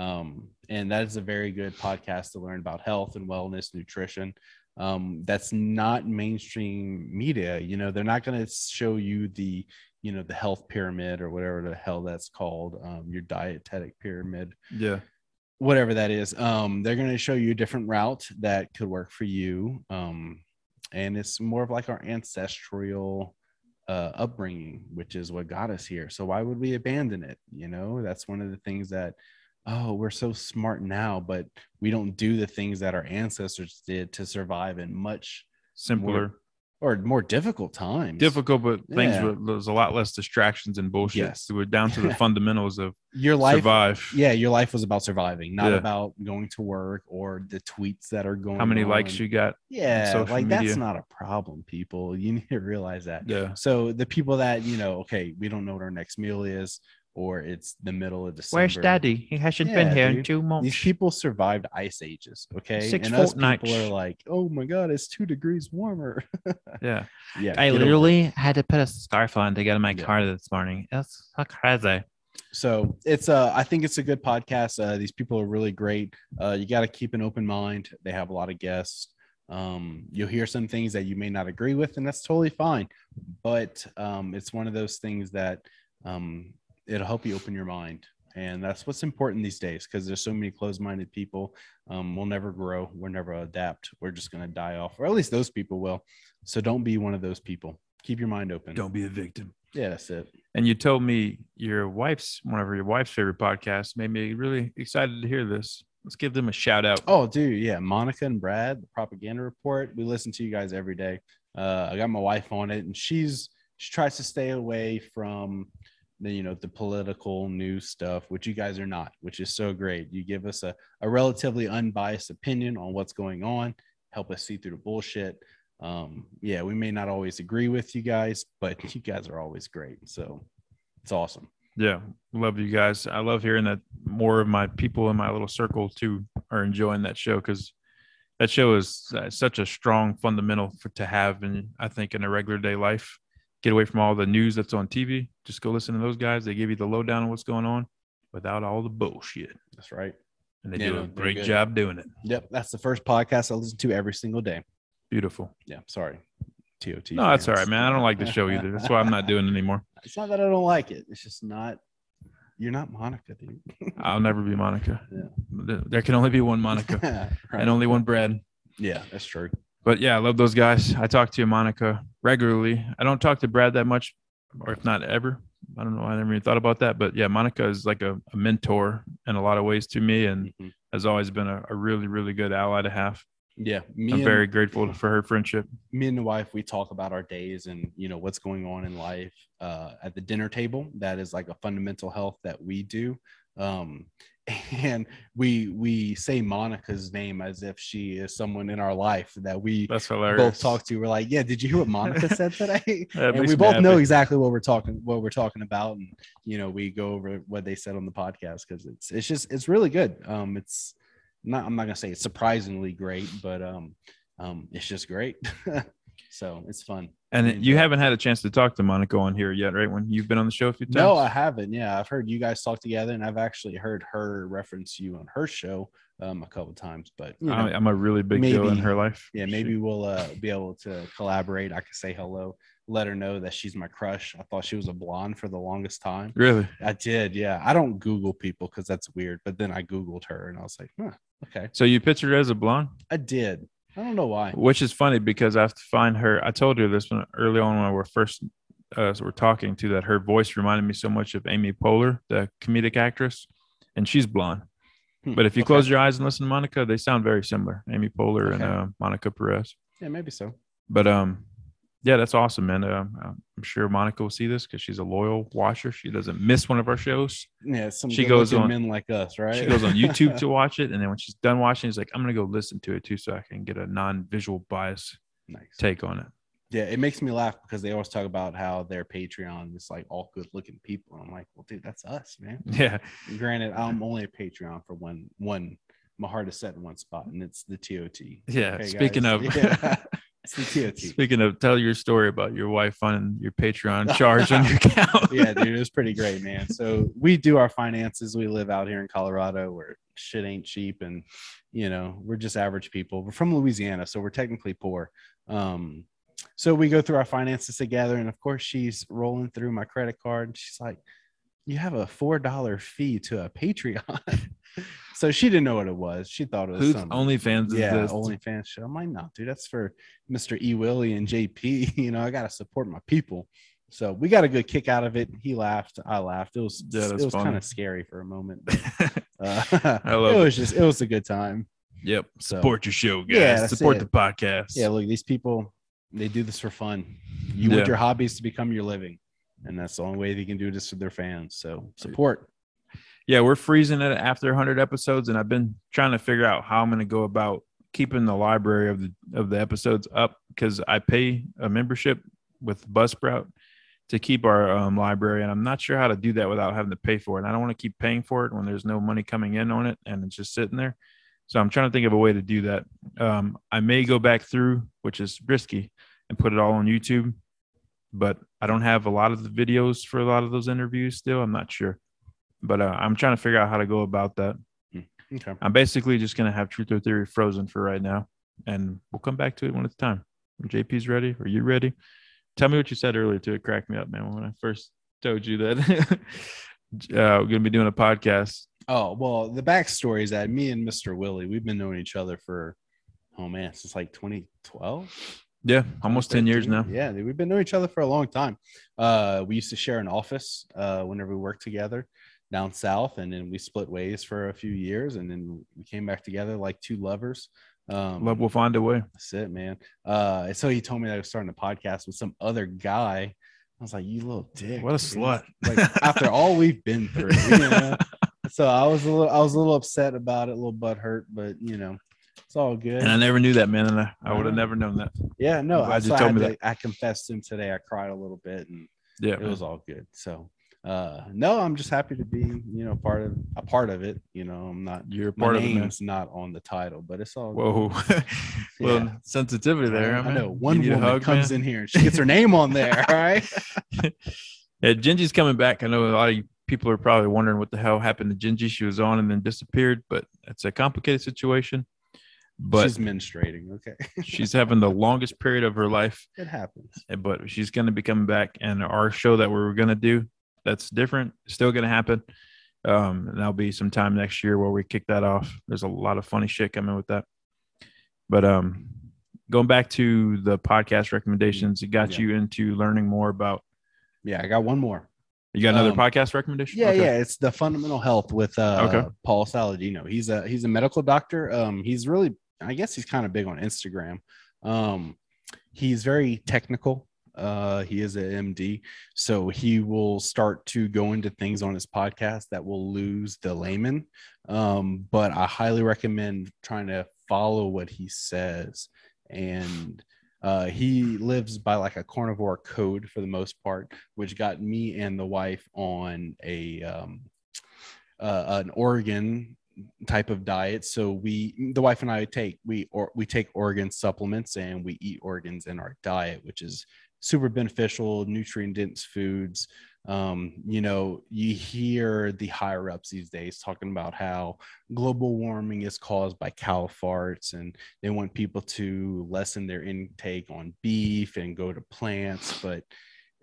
Speaker 3: um and that is a very good podcast to learn about health and wellness nutrition um that's not mainstream media you know they're not going to show you the you know the health pyramid or whatever the hell that's called um your dietetic pyramid
Speaker 1: Yeah,
Speaker 3: whatever that is um they're going to show you a different route that could work for you um and it's more of like our ancestral uh upbringing which is what got us here. So why would we abandon it you know? That's one of the things that oh we're so smart now but we don't do the things that our ancestors did to survive in much
Speaker 1: simpler,
Speaker 3: or more difficult times
Speaker 1: difficult, but things
Speaker 3: Yeah.
Speaker 1: were, there's a lot less distractions and bullshit.
Speaker 3: Yes.
Speaker 1: So we're down to the fundamentals of
Speaker 3: your life
Speaker 1: survive.
Speaker 3: yeah your life was about surviving not
Speaker 1: Yeah.
Speaker 3: about going to work or the tweets that are going
Speaker 1: How many
Speaker 3: on.
Speaker 1: likes you got?
Speaker 3: Yeah, like
Speaker 1: media.
Speaker 3: that's not a problem, people. You need to realize that.
Speaker 1: Yeah,
Speaker 3: So the people that you know, okay, we don't know what our next meal is, or it's the middle of December. Where's Daddy?
Speaker 1: He hasn't
Speaker 3: been here in
Speaker 1: two months.
Speaker 3: These people survived ice ages, okay?
Speaker 1: Six
Speaker 3: and
Speaker 1: fortnights.
Speaker 3: people are like, oh my god, it's two degrees warmer.
Speaker 1: Yeah,
Speaker 3: yeah,
Speaker 5: I
Speaker 3: get over
Speaker 5: literally had to put a scarf on to get in my
Speaker 3: Yeah.
Speaker 5: car this morning. So crazy.
Speaker 3: So it's uh I think it's a good podcast. Uh, these people are really great. Uh, you got to keep an open mind. They have a lot of guests. Um, you'll hear some things that you may not agree with, and that's totally fine. But um, it's one of those things that um, it'll help you open your mind, and that's what's important these days because there's so many closed-minded people. Um, we'll never grow. We'll never adapt. We're just gonna die off, or at least those people will. So don't be one of those people. Keep your mind open.
Speaker 1: don't be a victim.
Speaker 3: Yeah, that's it.
Speaker 1: And you told me your wife's one of your wife's favorite podcasts made me really excited to hear this. Let's give them a shout out.
Speaker 3: Oh, dude, yeah, Monica and Brad, the Propaganda Report. We listen to you guys every day. Uh, I got my wife on it, and she's she tries to stay away from you know the political news stuff, which you guys are not, which is so great. You give us a, a relatively unbiased opinion on what's going on, help us see through the bullshit. Um, yeah, we may not always agree with you guys, but you guys are always great. So it's awesome.
Speaker 1: Yeah, love you guys. I love hearing that more of my people in my little circle too are enjoying that show because that show is uh, such a strong fundamental for to have, and I think in a regular day life, get away from all the news that's on TV. Just go listen to those guys. They give you the lowdown on what's going on without all the bullshit,
Speaker 3: That's right.
Speaker 1: and they
Speaker 3: Yeah,
Speaker 1: do a great
Speaker 3: good.
Speaker 1: job doing it.
Speaker 3: Yep, that's the first podcast I listen to every single day.
Speaker 1: Beautiful.
Speaker 3: Yeah, sorry. TOT.
Speaker 1: No, that's all right, man. I don't like the show either. That's why I'm not doing it anymore.
Speaker 3: It's not that I don't like it. It's just not. You're not Monica, dude.
Speaker 1: I'll never be Monica.
Speaker 3: Yeah.
Speaker 1: There there can only be one Monica
Speaker 3: Right.
Speaker 1: and only one Brad.
Speaker 3: Yeah, that's true.
Speaker 1: But yeah, I love those guys. I talk to Monica regularly. I don't talk to Brad that much, or if not ever. I don't know. I never even thought about that. But yeah, Monica is like a, a mentor in a lot of ways to me and
Speaker 3: Mhm.
Speaker 1: has always been a, a really, really good ally to have.
Speaker 3: Yeah, me
Speaker 1: I'm
Speaker 3: and,
Speaker 1: very grateful for her friendship.
Speaker 3: me and the wife we talk about our days and you know what's going on in life uh, at the dinner table. That is like a fundamental health that we do. Um, and we we say Monica's name as if she is someone in our life that we
Speaker 1: That's hilarious.
Speaker 3: both talk to. We're like, yeah, did you hear what Monica said today? And we both know exactly what we're talking what we're talking about, and you know, we go over what they said on the podcast because it's it's just it's really good. Um, it's not I'm not gonna say it's surprisingly great, but um, um, it's just great. so it's fun.
Speaker 1: And you haven't had a chance to talk to Monica on here yet, right? When you've been on the show a few times.
Speaker 3: No, I haven't. Yeah, I've heard you guys talk together, and I've actually heard her reference you on her show um, a couple times. But you know,
Speaker 1: I'm a really big deal in her life.
Speaker 3: yeah, maybe we'll uh, be able to collaborate. I can say hello, let her know that she's my crush. I thought she was a blonde for the longest time.
Speaker 1: Really?
Speaker 3: I did, yeah. I don't Google people because that's weird, but then I Googled her and I was like, huh, okay.
Speaker 1: So you pictured her as a blonde?
Speaker 3: I did. I don't know why.
Speaker 1: which is funny because I have to find her. I told her this one early on when we were first uh, we're talking to that her voice reminded me so much of Amy Poehler, the comedic actress, and she's blonde.
Speaker 3: Hmm,
Speaker 1: But if you
Speaker 3: okay.
Speaker 1: close your eyes and listen to Monica, they sound very similar. Amy Poehler and uh, Monica Perez.
Speaker 3: yeah, maybe so.
Speaker 1: But um, yeah, that's awesome, man. Um, I'm sure Monica will see this because she's a loyal watcher. She doesn't miss one of our shows.
Speaker 3: Yeah, some
Speaker 1: She goes on-
Speaker 3: men like us, right?
Speaker 1: She goes on YouTube to watch it, and then when she's done watching, she's like, "I'm gonna go listen to it too, so I can get a non-visual bias
Speaker 3: nice.
Speaker 1: take on it."
Speaker 3: Yeah, it makes me laugh because they always talk about how their Patreon is like all good looking people. And I'm like, well, dude, that's us, man.
Speaker 1: Yeah,
Speaker 3: Granted, I'm only a Patreon for one one. My heart is set in one spot, and it's the TOT.
Speaker 1: yeah.
Speaker 3: Okay,
Speaker 1: Speaking
Speaker 3: guys?
Speaker 1: of,
Speaker 3: Yeah, it's the TOT.
Speaker 1: Speaking of, tell your story about your wife on your Patreon charge on your account.
Speaker 3: yeah, dude, it was pretty great, man. So we do our finances. We live out here in Colorado where shit ain't cheap, and you know we're just average people. We're from Louisiana, so we're technically poor. Um, so we go through our finances together, and of course she's rolling through my credit card, and she's like, "You have a four dollar fee to a Patreon." so she didn't know what it was. She thought it was
Speaker 1: Whose
Speaker 3: some
Speaker 1: OnlyFans is
Speaker 3: yeah,
Speaker 1: this?
Speaker 3: OnlyFans show. I'm like, no, dude, that's for Mr. E. Willy and JP. You know, I gotta support my people. So we got a good kick out of it. He laughed. I laughed. It was
Speaker 1: Yeah,
Speaker 3: it was kind of scary for a moment. But, uh,
Speaker 1: I love
Speaker 3: it
Speaker 1: it.
Speaker 3: was just it was a good time.
Speaker 1: yep.
Speaker 3: So-
Speaker 1: Support your show, guys.
Speaker 3: Yeah,
Speaker 1: Support
Speaker 3: it.
Speaker 1: the podcast.
Speaker 3: Yeah, look, these people they do this for fun. You want your hobbies to become your living, and that's the only way they can do this for their fans. So support.
Speaker 1: Yeah, we're freezing it after 100 episodes, and I've been trying to figure out how I'm going to go about keeping the library of the of the episodes up because I pay a membership with Buzzsprout to keep our um, library, and I'm not sure how to do that without having to pay for it. And I don't want to keep paying for it when there's no money coming in on it and it's just sitting there. So I'm trying to think of a way to do that. Um, I may go back through, which is risky, and put it all on YouTube, but I don't have a lot of the videos for a lot of those interviews still. I'm not sure but uh, I'm trying to figure out how to go about that.
Speaker 3: Okay.
Speaker 1: I'm basically just gonna have Truth or Theory frozen for right now, and we'll come back to it when it's time. JP's ready, are you ready? Tell me what you said earlier too. It cracked me up, man. When I first told you that uh, we're gonna be doing a podcast.
Speaker 3: Oh well, the backstory is that me and Mr. Willy, we've been knowing each other for oh man, since like 2012.
Speaker 1: Yeah, almost ten years now.
Speaker 3: Yeah, we've been knowing each other for a long time. Uh, we used to share an office uh, whenever we worked together down south, and then we split ways for a few years, and then we came back together like two lovers. Um,
Speaker 1: Love will find a way.
Speaker 3: That's it, man. Uh, and so he told me that I was starting a podcast with some other guy. I was like, "You little dick!
Speaker 1: What a
Speaker 3: dude."
Speaker 1: slut.
Speaker 3: Like after all we've been through, you know? so I was a little, I was a little upset about it, a little butt hurt, but you know, it's all good.
Speaker 1: And I never knew that, man. And I, I would have
Speaker 3: Uh-huh.
Speaker 1: never known that.
Speaker 3: yeah, no, I, I,
Speaker 1: told me
Speaker 3: to- I confessed to him today. I cried a little bit, and
Speaker 1: Yeah,
Speaker 3: it
Speaker 1: man.
Speaker 3: was all good. So, uh, no, I'm just happy to be, you know, part of a part of it. You know, I'm not.
Speaker 1: you're part of it,
Speaker 3: name's not on the title, but it's all.
Speaker 1: Whoa, well,
Speaker 3: Yeah.
Speaker 1: sensitivity there.
Speaker 3: I
Speaker 1: man.
Speaker 3: know one woman
Speaker 1: hug,
Speaker 3: comes
Speaker 1: man?
Speaker 3: in here and she gets her name on there. All right.
Speaker 1: Yeah, Gingy's coming back. I know a lot of you people are probably wondering what the hell happened to Gingy. She was on and then disappeared, but it's a complicated situation. But
Speaker 3: she's menstruating. Okay.
Speaker 1: She's having the longest period of her life,
Speaker 3: it happens.
Speaker 1: but she's going to be coming back. And our show that we were going to do that's different, still going to happen. Um, and that'll be sometime next year where we kick that off. There's a lot of funny shit coming with that. But um, going back to the podcast recommendations, it got
Speaker 3: Yeah.
Speaker 1: you into learning more about.
Speaker 3: Yeah, I got one more.
Speaker 1: You got another
Speaker 3: Um,
Speaker 1: podcast recommendation?
Speaker 3: Yeah,
Speaker 1: Okay.
Speaker 3: yeah. It's the fundamental health with uh
Speaker 1: Okay.
Speaker 3: Paul Saladino. He's a he's a medical doctor. Um, he's really I guess he's kind of big on Instagram. Um, he's very technical. Uh, he is an MD, so he will start to go into things on his podcast that will lose the layman. Um, but I highly recommend trying to follow what he says. And uh, he lives by like a carnivore code for the most part, which got me and the wife on a um, uh, an organ type of diet. So we, the wife and I, take we or we take organ supplements and we eat organs in our diet, which is super beneficial, nutrient dense foods. Um, you know, you hear the higher ups these days talking about how global warming is caused by cow farts and they want people to lessen their intake on beef and go to plants. But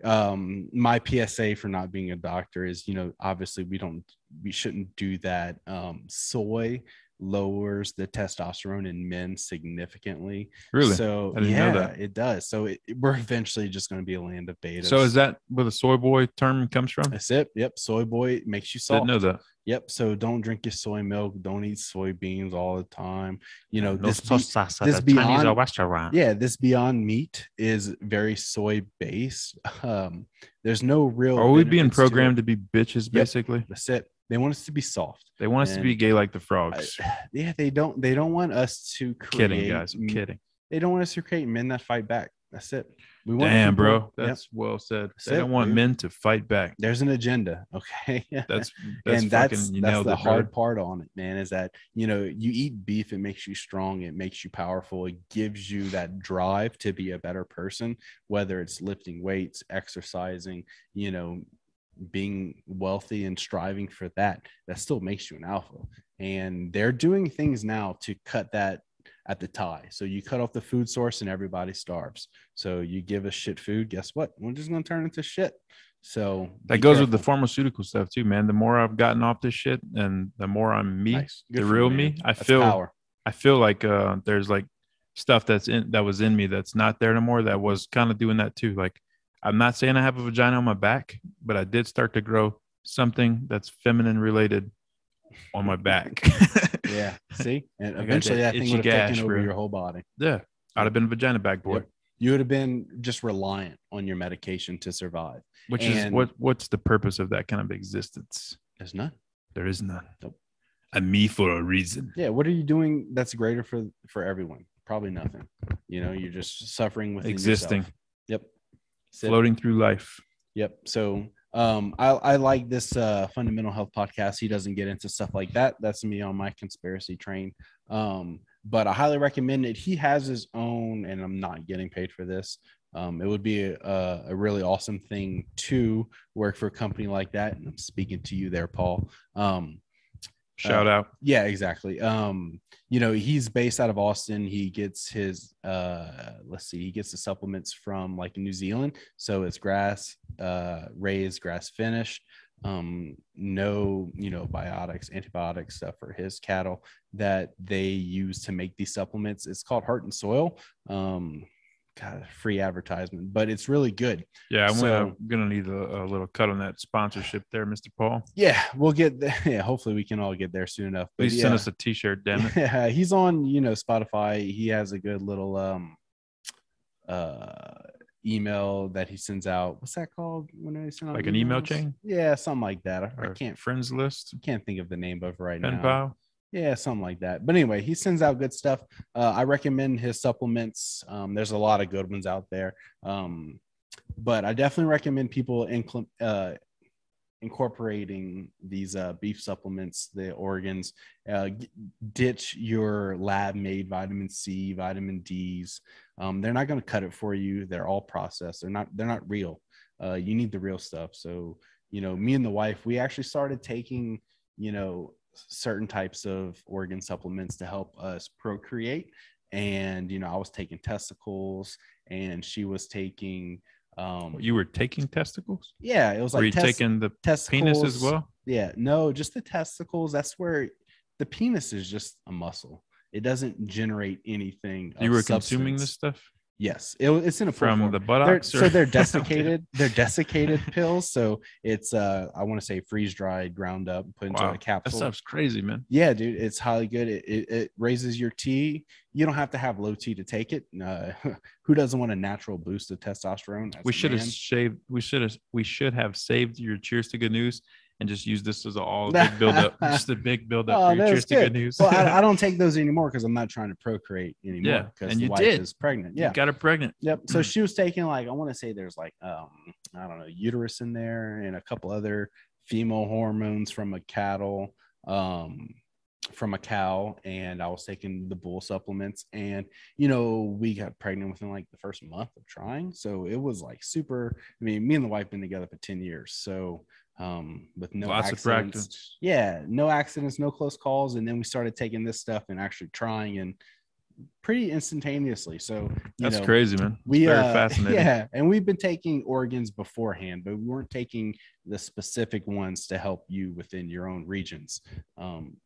Speaker 3: um my psa for not being a doctor is you know obviously we don't we shouldn't do that um soy lowers the testosterone in men significantly
Speaker 1: Really?
Speaker 3: so
Speaker 1: I didn't
Speaker 3: yeah
Speaker 1: know that.
Speaker 3: it does so it, we're eventually just going to be a land of beta
Speaker 1: So is that where the soy boy term comes from?
Speaker 3: that's it yep soy boy makes you soft
Speaker 1: Didn't know that.
Speaker 3: Yep. So don't drink your soy milk. Don't eat soybeans all the time. You know,
Speaker 5: No
Speaker 3: this be-
Speaker 5: sauce
Speaker 3: this
Speaker 5: Chinese
Speaker 3: beyond-
Speaker 5: restaurant.
Speaker 3: yeah, this Beyond Meat is very soy based. Um, there's no real.
Speaker 1: Are we being
Speaker 3: benefits to
Speaker 1: programmed to be bitches? Basically,
Speaker 3: That's it. They want us to be soft.
Speaker 1: they want us to be gay like the
Speaker 3: I-
Speaker 1: frogs.
Speaker 3: yeah, they don't. They don't want us to create.
Speaker 1: kidding, guys. I'm kidding.
Speaker 3: They don't want us to create men that fight back. That's it. We want
Speaker 1: Damn,
Speaker 3: people-
Speaker 1: bro.
Speaker 3: Yep.
Speaker 1: That's well said.
Speaker 3: That's
Speaker 1: They
Speaker 3: it,
Speaker 1: don't want
Speaker 3: dude.
Speaker 1: men to fight back.
Speaker 3: There's an agenda. Okay.
Speaker 1: That's that's
Speaker 3: and
Speaker 1: fucking
Speaker 3: that's
Speaker 1: you
Speaker 3: that's the
Speaker 1: it,
Speaker 3: hard
Speaker 1: brother.
Speaker 3: part on it, man. Is that you know you eat beef, it makes you strong, it makes you powerful, it gives you that drive to be a better person. Whether it's lifting weights, exercising, you know, being wealthy and striving for that, that still makes you an alpha. And they're doing things now to cut that at the tie. So you cut off the food source and everybody starves. So you give us shit food, guess what? We're just gonna turn into shit. So
Speaker 1: That goes with the pharmaceutical stuff too, man. The more I've gotten off this shit, and the more I'm me,
Speaker 3: Nice.
Speaker 1: The
Speaker 3: for you,
Speaker 1: real me, I
Speaker 3: That's
Speaker 1: feel
Speaker 3: power.
Speaker 1: I feel like uh there's like stuff that's in that was in me that's not there anymore that was kind of doing that too. Like I'm not saying I have a vagina on my back, but I did start to grow something that's feminine related on my back.
Speaker 3: Yeah. See, and eventually
Speaker 1: that
Speaker 3: that thing would have taken over
Speaker 1: bro.
Speaker 3: your whole body.
Speaker 1: yeah. I'd have been a vagina back boy.
Speaker 3: Yep. You would have been just reliant on your medication to survive.
Speaker 1: Which is what what's the purpose of that kind of existence?
Speaker 3: There's none.
Speaker 1: There is none.
Speaker 3: Nope.
Speaker 1: I'm me for a reason.
Speaker 3: Yeah. What are you doing that's greater for for everyone? Probably nothing. You know, you're just suffering with
Speaker 1: Existing,
Speaker 3: Yep. Sit-
Speaker 1: floating through life.
Speaker 3: Yep. So um I, I like this uh fundamental health podcast. He doesn't get into stuff like that. That's me on my conspiracy train. Um, but I highly recommend it. He has his own, and I'm not getting paid for this. Um, it would be a, a really awesome thing to work for a company like that. And I'm speaking to you there, Paul. Um,
Speaker 1: Shout
Speaker 3: Uh,
Speaker 1: out.
Speaker 3: yeah, exactly. Um, you know, he's based out of Austin. He gets his uh let's see, he gets the supplements from like New Zealand. So it's grass uh raised, grass finished, um, no, you know, biotics, antibiotics stuff for his cattle that they use to make these supplements. It's called Heart and Soil. Um God, free advertisement, but it's really good.
Speaker 1: Yeah, I'm
Speaker 3: So-
Speaker 1: gonna, gonna need a, a little cut on that sponsorship there, Mr. Paul.
Speaker 3: Yeah, we'll get there. Yeah, hopefully we can all get there soon enough. But
Speaker 1: Please
Speaker 3: yeah.
Speaker 1: send us a T-shirt, damn it.
Speaker 3: Yeah, he's on, you know, Spotify. He has a good little um uh email that he sends out. What's that called? When they send out
Speaker 1: Like an email chain?
Speaker 3: Yeah, something like that. I, I can't
Speaker 1: friends list,
Speaker 3: can't think of the name of it right
Speaker 1: pen
Speaker 3: now.
Speaker 1: pal.
Speaker 3: Yeah, something like that. But anyway, he sends out good stuff. Uh, I recommend his supplements. Um, there's a lot of good ones out there. Um, but I definitely recommend people uh, incorporating these uh, beef supplements, the organs. Uh, g- ditch your lab made vitamin C, vitamin D's. Um, they're not going to cut it for you. They're all processed. They're not. They're not real. Uh, you need the real stuff. So you know, me and the wife, we actually started taking you know certain types of organ supplements to help us procreate. And you know i was taking testicles and she was taking um
Speaker 1: You were taking testicles?
Speaker 3: yeah it was
Speaker 1: were
Speaker 3: like
Speaker 1: you
Speaker 3: tes-
Speaker 1: taking the
Speaker 3: testicles
Speaker 1: penis as well?
Speaker 3: yeah no just the testicles. That's where the penis is just a muscle. It doesn't generate anything
Speaker 1: You
Speaker 3: of
Speaker 1: were consuming this stuff
Speaker 3: yes it, it's in a
Speaker 1: from
Speaker 3: form.
Speaker 1: the
Speaker 3: They're-
Speaker 1: buttocks?
Speaker 3: so they're desiccated. they're desiccated pills. So it's uh I want to say freeze dried, ground up, put into
Speaker 1: Wow,
Speaker 3: a capsule.
Speaker 1: That stuff's crazy, man.
Speaker 3: Yeah, dude, it's highly good. It, it, it raises your T. You don't have to have low T to take it. Uh, who doesn't want a natural boost of testosterone?
Speaker 1: We should have
Speaker 3: man?
Speaker 1: shaved. We should have. We should have saved your cheers to good news and just use this as a all big build up. just a big build up
Speaker 3: Oh,
Speaker 1: for your cheers
Speaker 3: was
Speaker 1: to good
Speaker 3: good.
Speaker 1: news.
Speaker 3: Well, I, I don't take those anymore because I'm not trying to procreate anymore.
Speaker 1: Yeah,
Speaker 3: because
Speaker 1: and
Speaker 3: the
Speaker 1: you
Speaker 3: wife
Speaker 1: did.
Speaker 3: is pregnant.
Speaker 1: You
Speaker 3: Yeah,
Speaker 1: got her pregnant.
Speaker 3: Yep. So she was taking like I want to say there's like um I don't know uterus in there and a couple other female hormones from a cattle um from a cow and I was taking the bull supplements and you know we got pregnant within like the first month of trying so it was like super I mean me and the wife been together for 10 years so um with no
Speaker 1: Lots of
Speaker 3: accidents
Speaker 1: practice.
Speaker 3: yeah no accidents no close calls and then we started taking this stuff and actually trying and pretty instantaneously so
Speaker 1: That's
Speaker 3: know,
Speaker 1: crazy, man. It's
Speaker 3: we
Speaker 1: very
Speaker 3: uh,
Speaker 1: fascinating.
Speaker 3: yeah and we've been taking organs beforehand but we weren't taking the specific ones to help you within your own regions um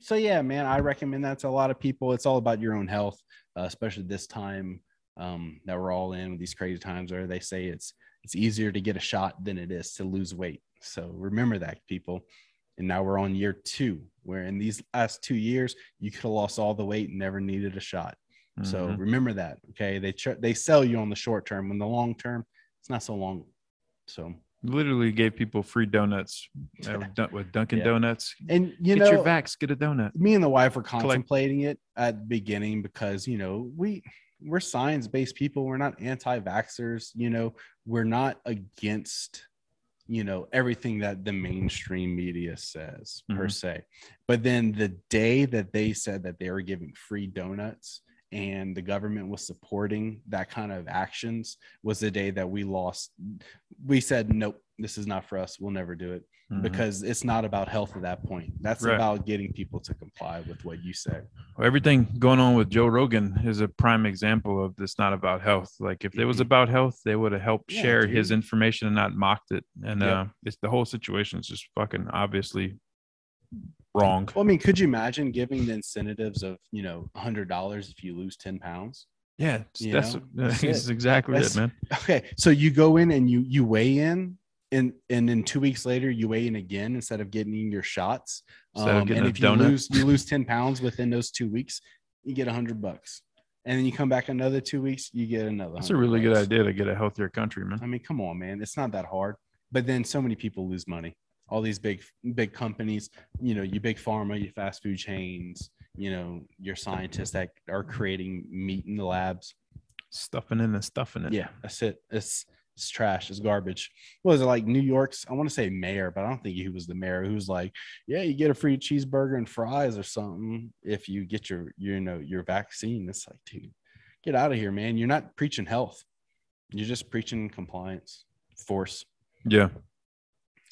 Speaker 3: so yeah man i recommend that to a lot of people it's all about your own health uh, especially this time um that we're all in with these crazy times where they say it's it's easier to get a shot than it is to lose weight so remember that people and now we're on year two where in these last two years you could have lost all the weight and never needed a shot so
Speaker 1: Mhm.
Speaker 3: remember that okay they ch- they sell you on the short term when the long term it's not so long so
Speaker 1: literally gave people free donuts uh, with Dunkin'
Speaker 3: Yeah.
Speaker 1: Donuts.
Speaker 3: and you know
Speaker 1: Get
Speaker 3: know
Speaker 1: your vax, get a donut.
Speaker 3: me and the wife were contemplating it at the beginning because you know we we're science-based people we're not anti-vaxxers you know we're not against you know everything that the mainstream media says per
Speaker 1: Mhm.
Speaker 3: se but then the day that they said that they were giving free donuts and the government was supporting that kind of actions was the day that we lost we said nope this is not for us we'll never do it
Speaker 1: Mhm.
Speaker 3: because it's not about health at that point. That's
Speaker 1: Right.
Speaker 3: about getting people to comply with what you say.
Speaker 1: Well, everything going on with Joe Rogan is a prime example of this not about health. Like if it was
Speaker 3: Mhm.
Speaker 1: about health, they would have helped
Speaker 3: Yeah,
Speaker 1: share his information and not mocked it. And
Speaker 3: Yep.
Speaker 1: uh it's the whole situation is just fucking obviously wrong.
Speaker 3: Well, I mean, could you imagine giving the incentives of you know hundred dollars if you lose ten pounds?
Speaker 1: Yeah, that's, that's,
Speaker 3: that's
Speaker 1: exactly
Speaker 3: That's-
Speaker 1: it, man.
Speaker 3: Okay, so you go in and you you weigh in. And, and then two weeks later you weigh in again instead of getting your shots. Um,
Speaker 1: getting
Speaker 3: and if you
Speaker 1: donut.
Speaker 3: lose you lose 10 pounds within those two weeks, you get a hundred bucks. And then you come back another two weeks, you get another.
Speaker 1: That's a
Speaker 3: 100
Speaker 1: really good idea to get a healthier country, man.
Speaker 3: I mean, come on, man. It's not that hard. But then so many people lose money. All these big big companies, you know, you big pharma, you fast food chains, you know, your scientists that are creating meat in the labs.
Speaker 1: Stuffing in and stuffing it.
Speaker 3: Yeah, that's it. It's it's trash. It's garbage. What was it like New York's? I want to say mayor, but I don't think he was the mayor. Who was like, yeah, you get a free cheeseburger and fries or something if you get your you know your vaccine. It's like, dude, get out of here, man. You're not preaching health. You're just preaching compliance, force.
Speaker 1: Yeah.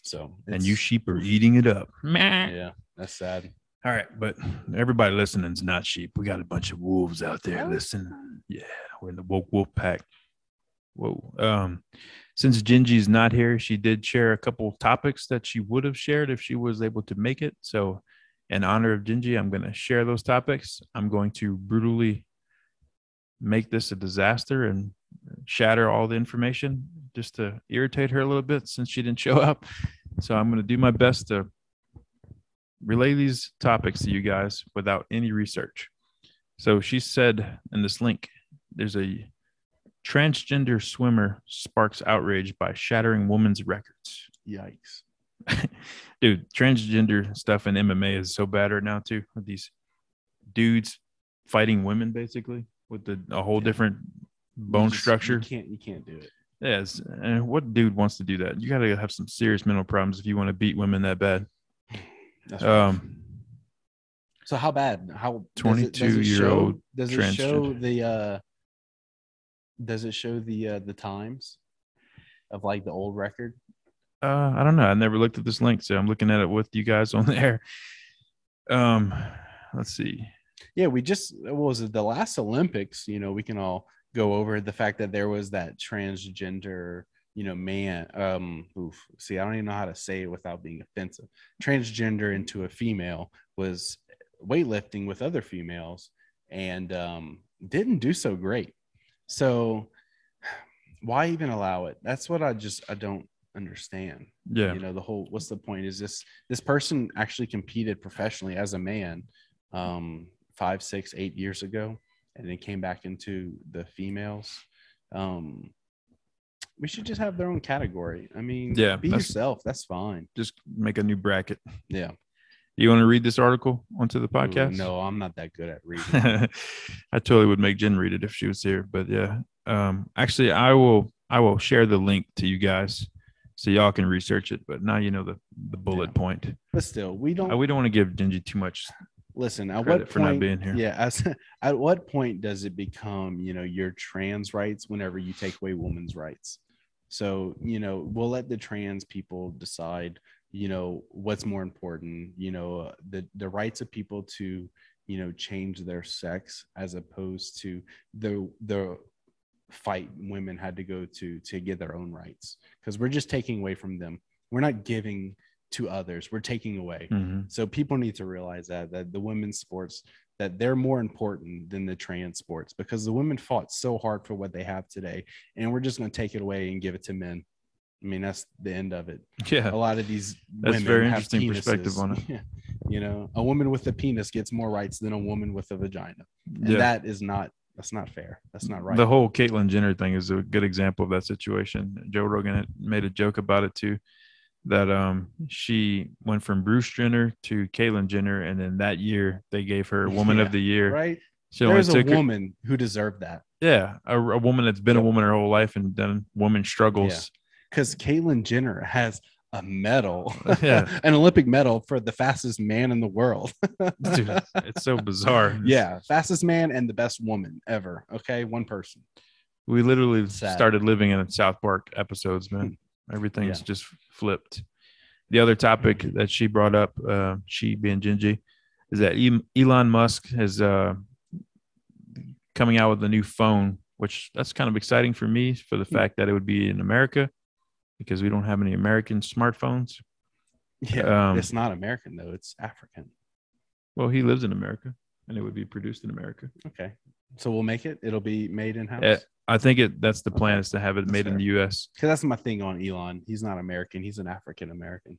Speaker 3: So
Speaker 1: And you sheep are eating it up.
Speaker 3: yeah, that's sad.
Speaker 1: All right, but everybody listening is not sheep. We got a bunch of wolves out there oh. listening. Yeah, we're in the woke wolf pack. Whoa. Um, since Gingy's not here, she did share a couple topics that she would have shared if she was able to make it. So, in honor of Gingy, I'm going to share those topics. I'm going to brutally make this a disaster and shatter all the information just to irritate her a little bit since she didn't show up. So, I'm going to do my best to relay these topics to you guys without any research. So she said in this link, there's a transgender swimmer sparks outrage by shattering women's records.
Speaker 3: Yikes.
Speaker 1: Dude, transgender stuff in MMA is so bad right now too. With these dudes fighting women basically with the, a whole
Speaker 3: Yeah.
Speaker 1: different bone
Speaker 3: You just-
Speaker 1: structure.
Speaker 3: You can't. You can't do it.
Speaker 1: Yes, and what dude wants to do that? You got to have some serious mental problems if you want to beat women that bad.
Speaker 3: That's.
Speaker 1: Um,
Speaker 3: so how bad? How does it- does it
Speaker 1: 22-year-old
Speaker 3: Does it show the? uh Does it show the uh the times of like the old record?
Speaker 1: Uh, I don't know. I never looked at this link, so I'm looking at it with you guys on there. Um, let's see.
Speaker 3: Yeah, we just what was it the last Olympics? You know, we can all go over the fact that there was that transgender, you know, man. Um, oof. See, I don't even know how to say it without being offensive. Transgender into a female was weightlifting with other females and um, didn't do so great. So why even allow it? That's what I just I don't understand.
Speaker 1: Yeah,
Speaker 3: you know the whole what's the point? Is this this person actually competed professionally as a man um five six eight years ago and then came back into the females. Um we should just have their own category. I mean
Speaker 1: Yeah,
Speaker 3: be
Speaker 1: that's-
Speaker 3: yourself. That's fine.
Speaker 1: Just make a new bracket.
Speaker 3: yeah
Speaker 1: You want to read this article onto the
Speaker 3: Ooh,
Speaker 1: podcast?
Speaker 3: no i'm not that good at reading
Speaker 1: I totally would make Jen read it if she was here. But yeah, um, actually, I will. I will share the link to you guys so y'all can research it. But now you know the the bullet
Speaker 3: Yeah.
Speaker 1: point.
Speaker 3: but still we don't
Speaker 1: we don't want to give Gingy too much.
Speaker 3: listen at
Speaker 1: credit
Speaker 3: what
Speaker 1: for not
Speaker 3: point
Speaker 1: being here.
Speaker 3: yeah as at what point does it become you know your trans rights whenever you take away women's rights so you know we'll let the trans people decide you know what's more important you know uh, the the rights of people to you know change their sex as opposed to the the fight women had to go to to get their own rights because we're just taking away from them we're not giving to others we're taking away
Speaker 1: Mhm.
Speaker 3: so people need to realize that that the women's sports that they're more important than the trans sports because the women fought so hard for what they have today, and we're just going to take it away and give it to men. I mean, that's the end of it.
Speaker 1: Yeah.
Speaker 3: A lot of these
Speaker 1: That's
Speaker 3: women
Speaker 1: very
Speaker 3: have
Speaker 1: interesting perspective on it.
Speaker 3: Yeah. You know, a woman with a penis gets more rights than a woman with a vagina, and
Speaker 1: yeah.
Speaker 3: that is not that's not fair. That's not right.
Speaker 1: The whole Caitlyn Jenner thing is a good example of that situation. Joe Rogan made a joke about it too, that um she went from Bruce Jenner to Caitlyn Jenner, and then that year they gave her Woman
Speaker 3: Yeah,
Speaker 1: of the Year.
Speaker 3: right?
Speaker 1: She
Speaker 3: There's a
Speaker 1: took her-
Speaker 3: woman who deserved that
Speaker 1: yeah, a, a woman that's been a woman her whole life and done woman struggles.
Speaker 3: Because Caitlyn Jenner has a medal,
Speaker 1: Yeah.
Speaker 3: an Olympic medal for the fastest man in the world.
Speaker 1: Dude, it's so bizarre.
Speaker 3: yeah, fastest man and the best woman ever. Okay, one person.
Speaker 1: we literally
Speaker 3: Sad.
Speaker 1: started living in South Park episodes, man. Everything's
Speaker 3: Yeah.
Speaker 1: just flipped. The other topic that she brought up, uh, she being Gingy, is that Elon Musk has uh, coming out with a new phone, which that's kind of exciting for me for the fact that it would be in America because we don't have any American smartphones.
Speaker 3: Yeah,
Speaker 1: Um,
Speaker 3: it's not American though; it's African.
Speaker 1: Well, he lives in America, and it would be produced in America.
Speaker 3: Okay, so we'll make it. It'll be made in house.
Speaker 1: Eh, I think it that's the plan
Speaker 3: Okay.
Speaker 1: is to have it
Speaker 3: That's
Speaker 1: made in the U.S.
Speaker 3: Because that's my thing on Elon. He's not American. He's an African American.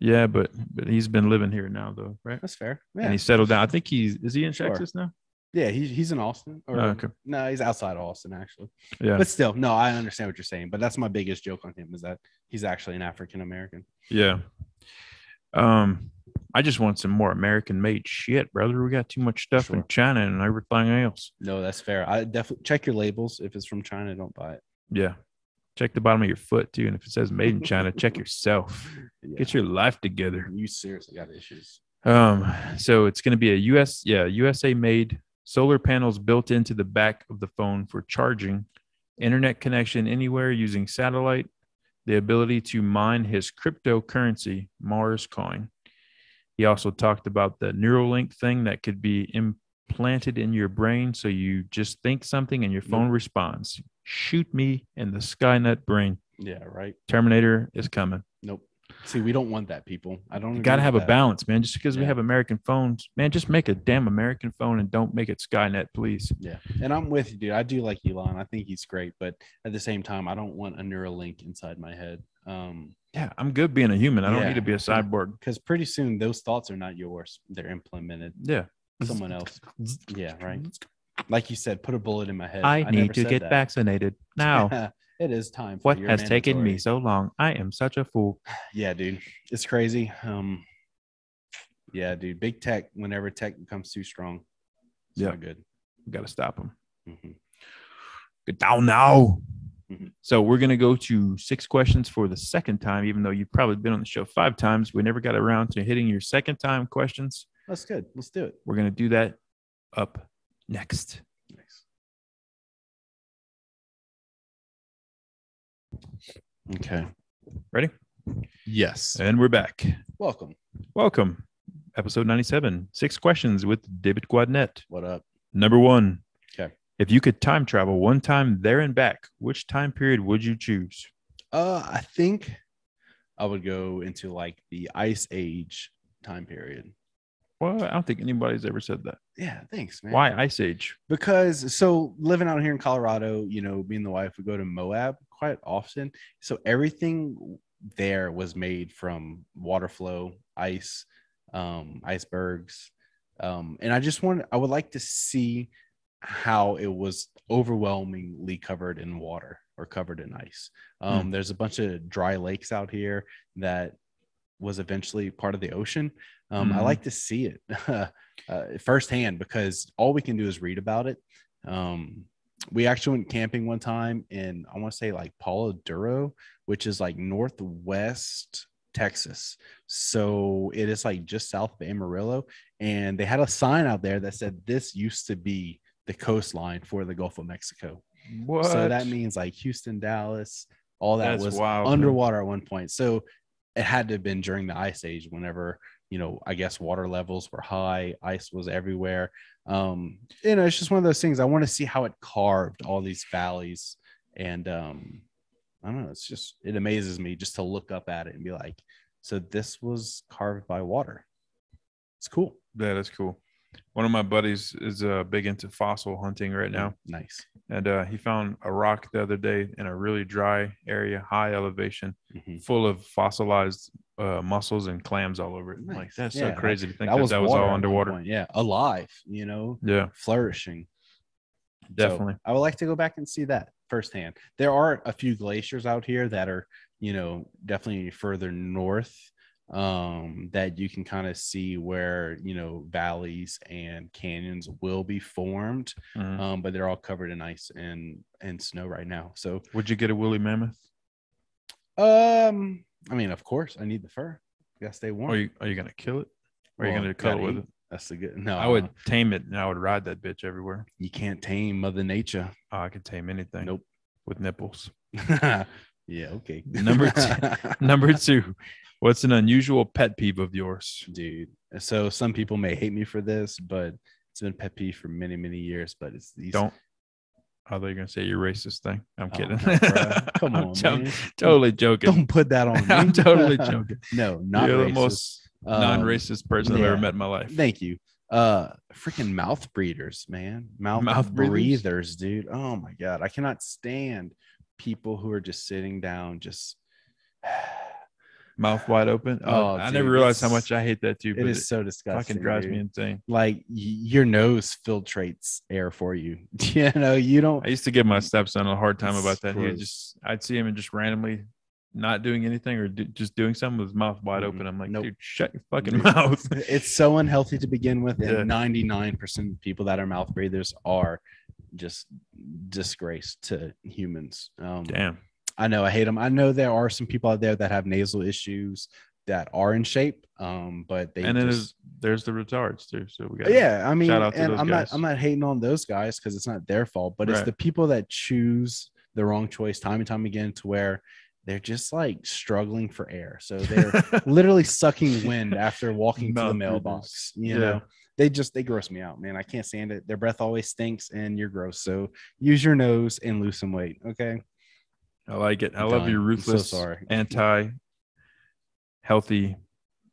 Speaker 1: Yeah, but but he's been living here now though, right?
Speaker 3: That's fair. Yeah.
Speaker 1: And he settled down. I think he's is he in
Speaker 3: Sure.
Speaker 1: Texas now?
Speaker 3: Yeah. He's he's in Austin. Or,
Speaker 1: Oh, okay.
Speaker 3: No, he's outside of Austin actually.
Speaker 1: Yeah,
Speaker 3: But still, no, I understand what you're saying. But that's my biggest joke on him is that he's actually an African American.
Speaker 1: yeah. Um, I just want some more American made shit, brother. We got too much stuff in China and everything else.
Speaker 3: No, that's fair. I definitely check your labels. If it's from China, don't buy it.
Speaker 1: Yeah. Check the bottom of your foot too. And if it says made in China, check yourself.
Speaker 3: Yeah.
Speaker 1: Get your life together.
Speaker 3: you seriously got issues.
Speaker 1: Um, so it's gonna be a US, yeah, USA made solar panels built into the back of the phone for charging, internet connection anywhere using satellite, the ability to mine his cryptocurrency, Mars coin. He also talked about the Neuralink thing that could be implanted in your brain so you just think something and your phone responds. Shoot me in the Skynet brain.
Speaker 3: Yeah, right.
Speaker 1: Terminator is coming.
Speaker 3: Nope. See, we don't want that, people. I don't.
Speaker 1: You got to have a
Speaker 3: that.
Speaker 1: balance, man. Just because we have American phones, man, just make a damn American phone and don't make it Skynet, please.
Speaker 3: Yeah, and I'm with you, dude. I do like Elon. I think he's great, but at the same time, I don't want a Neuralink inside my head. Um,
Speaker 1: Yeah, I'm good being a human. I don't
Speaker 3: Yeah.
Speaker 1: need to be a cyborg.
Speaker 3: because pretty soon those thoughts are not yours; they're implemented.
Speaker 1: Yeah.
Speaker 3: Someone else. Yeah, right. Like you said, put a bullet in my head.
Speaker 5: I
Speaker 3: never
Speaker 5: need to get
Speaker 3: that.
Speaker 5: vaccinated now.
Speaker 3: It is time. For
Speaker 5: what has taken me so long? I am such a fool.
Speaker 3: Yeah, dude, it's crazy. Um, yeah, dude, big tech. Whenever tech becomes too strong, it's
Speaker 1: Yeah.
Speaker 3: not good.
Speaker 1: We got to stop them.
Speaker 3: Mhm.
Speaker 1: Get down now.
Speaker 3: Mhm.
Speaker 1: So we're going to go to six questions for the second time, even though you've probably been on the show five times. We never got around to hitting your second time questions.
Speaker 3: That's good. Let's do it.
Speaker 1: We're going to do that up next.
Speaker 3: Okay.
Speaker 1: Ready?
Speaker 3: Yes.
Speaker 1: And we're back.
Speaker 3: Welcome.
Speaker 1: Welcome. Episode 97 Six questions with David Quadnet.
Speaker 3: What up?
Speaker 1: Number one.
Speaker 3: Okay.
Speaker 1: If you could time travel one time there and back, which time period would you choose?
Speaker 3: Uh, I think I would go into like the Ice Age time period.
Speaker 1: Well, I don't think anybody's ever said that.
Speaker 3: Yeah, thanks, man.
Speaker 1: Why Ice Age?
Speaker 3: Because so living out here in Colorado, you know, me and the wife would go to Moab quite often. So everything there was made from water flow, ice, um, icebergs. Um, and I just want I would like to see how it was overwhelmingly covered in water or covered in ice. Um, There's a bunch of dry lakes out here that was eventually part of the ocean. Um, I
Speaker 1: Mhm.
Speaker 3: like to see it uh, firsthand because all we can do is read about it. Um, we actually went camping one time in I want to say like Palo Duro, which is like northwest Texas. So it is like just south of Amarillo, and they had a sign out there that said this used to be the coastline for the Gulf of Mexico.
Speaker 1: What?
Speaker 3: So that means like Houston, Dallas, all that
Speaker 1: That's
Speaker 3: was
Speaker 1: wild, man.
Speaker 3: underwater at one point. So it had to have been during the ice age whenever, you know, I guess water levels were high, ice was everywhere. Um, you know, it's just one of those things. I want to see how it carved all these valleys. And um, I don't know, it's just it amazes me just to look up at it and be like, so this was carved by water. It's cool.
Speaker 1: That's cool. One of my buddies is uh, big into fossil hunting right now.
Speaker 3: Nice.
Speaker 1: and uh, he found a rock the other day in a really dry area, high elevation,
Speaker 3: Mhm.
Speaker 1: full of fossilized uh, mussels and clams all over it. Like that's
Speaker 3: Yeah,
Speaker 1: so crazy to think
Speaker 3: that
Speaker 1: that
Speaker 3: was,
Speaker 1: that was all underwater.
Speaker 3: Yeah, alive. You know,
Speaker 1: Yeah,
Speaker 3: flourishing. So,
Speaker 1: definitely.
Speaker 3: I would like to go back and see that firsthand. There are a few glaciers out here that are, you know, definitely further north um that you can kind of see where you know valleys and canyons will be formed
Speaker 1: Mhm.
Speaker 3: um but they're all covered in ice and and snow right now so
Speaker 1: Would you get a woolly mammoth?
Speaker 3: um i mean of course i need the fur gotta stay warm
Speaker 1: are you are you gonna kill it? Or are you gonna cuddle with
Speaker 3: eat.
Speaker 1: it?
Speaker 3: that's the good no
Speaker 1: I would tame it and I would ride that bitch everywhere.
Speaker 3: you can't tame mother nature
Speaker 1: Oh, I could tame anything.
Speaker 3: Nope.
Speaker 1: With nipples.
Speaker 3: yeah okay
Speaker 1: Number two. Number two. What's an unusual pet peeve of yours?
Speaker 3: dude. So some people may hate me for this, but it's been pet peeve for many, many years. But it's these.
Speaker 1: Don't. Thought you were gonna say your racist thing. I'm
Speaker 3: Oh,
Speaker 1: kidding.
Speaker 3: bruh. Come
Speaker 1: I'm
Speaker 3: on,
Speaker 1: jo- totally joking.
Speaker 3: Don't put that on me.
Speaker 1: I'm totally joking.
Speaker 3: no, not
Speaker 1: You're
Speaker 3: racist.
Speaker 1: the most
Speaker 3: Um,
Speaker 1: non-racist person I've ever met in my life.
Speaker 3: Thank you. Uh, freaking mouth breeders, man. Mouth,
Speaker 1: Mouth breathers?
Speaker 3: breathers, dude. Oh my god, I cannot stand people who are just sitting down, just.
Speaker 1: Mouth wide open. Oh,
Speaker 3: Oh,
Speaker 1: I
Speaker 3: dude,
Speaker 1: never realized how much I hate that too.
Speaker 3: It
Speaker 1: But
Speaker 3: is so disgusting.
Speaker 1: fucking drives me insane.
Speaker 3: Like y- your nose filtrates air for you. you know, you don't.
Speaker 1: I used to give my stepson a hard time about that. He just, I'd see him and just randomly not doing anything or do, just doing something with his mouth wide
Speaker 3: Mhm.
Speaker 1: open. I'm like,
Speaker 3: Nope.
Speaker 1: dude, shut your fucking
Speaker 3: Dude.
Speaker 1: mouth.
Speaker 3: it's so unhealthy to begin with
Speaker 1: Yeah.
Speaker 3: and 99% of people that are mouth breathers are just disgrace to humans um
Speaker 1: Damn.
Speaker 3: i know i hate them i know there are some people out there that have nasal issues that are in shape um but they
Speaker 1: and then
Speaker 3: just,
Speaker 1: there's, the retards too. So we got
Speaker 3: yeah i mean
Speaker 1: Shout out to
Speaker 3: and i'm
Speaker 1: guys.
Speaker 3: not i'm not hating on those guys because it's not their fault but it's the people that choose the wrong choice time and time again to where they're just like struggling for air so they're literally sucking wind after walking to the mailbox. You
Speaker 1: Yeah.
Speaker 3: know, they just they gross me out, man. I can't stand it. Their breath always stinks, and you're gross. So use your nose and lose some weight. Okay.
Speaker 1: I like it. I
Speaker 3: I'm
Speaker 1: love
Speaker 3: done.
Speaker 1: your
Speaker 3: so
Speaker 1: ruthless,
Speaker 3: sorry.
Speaker 1: anti healthy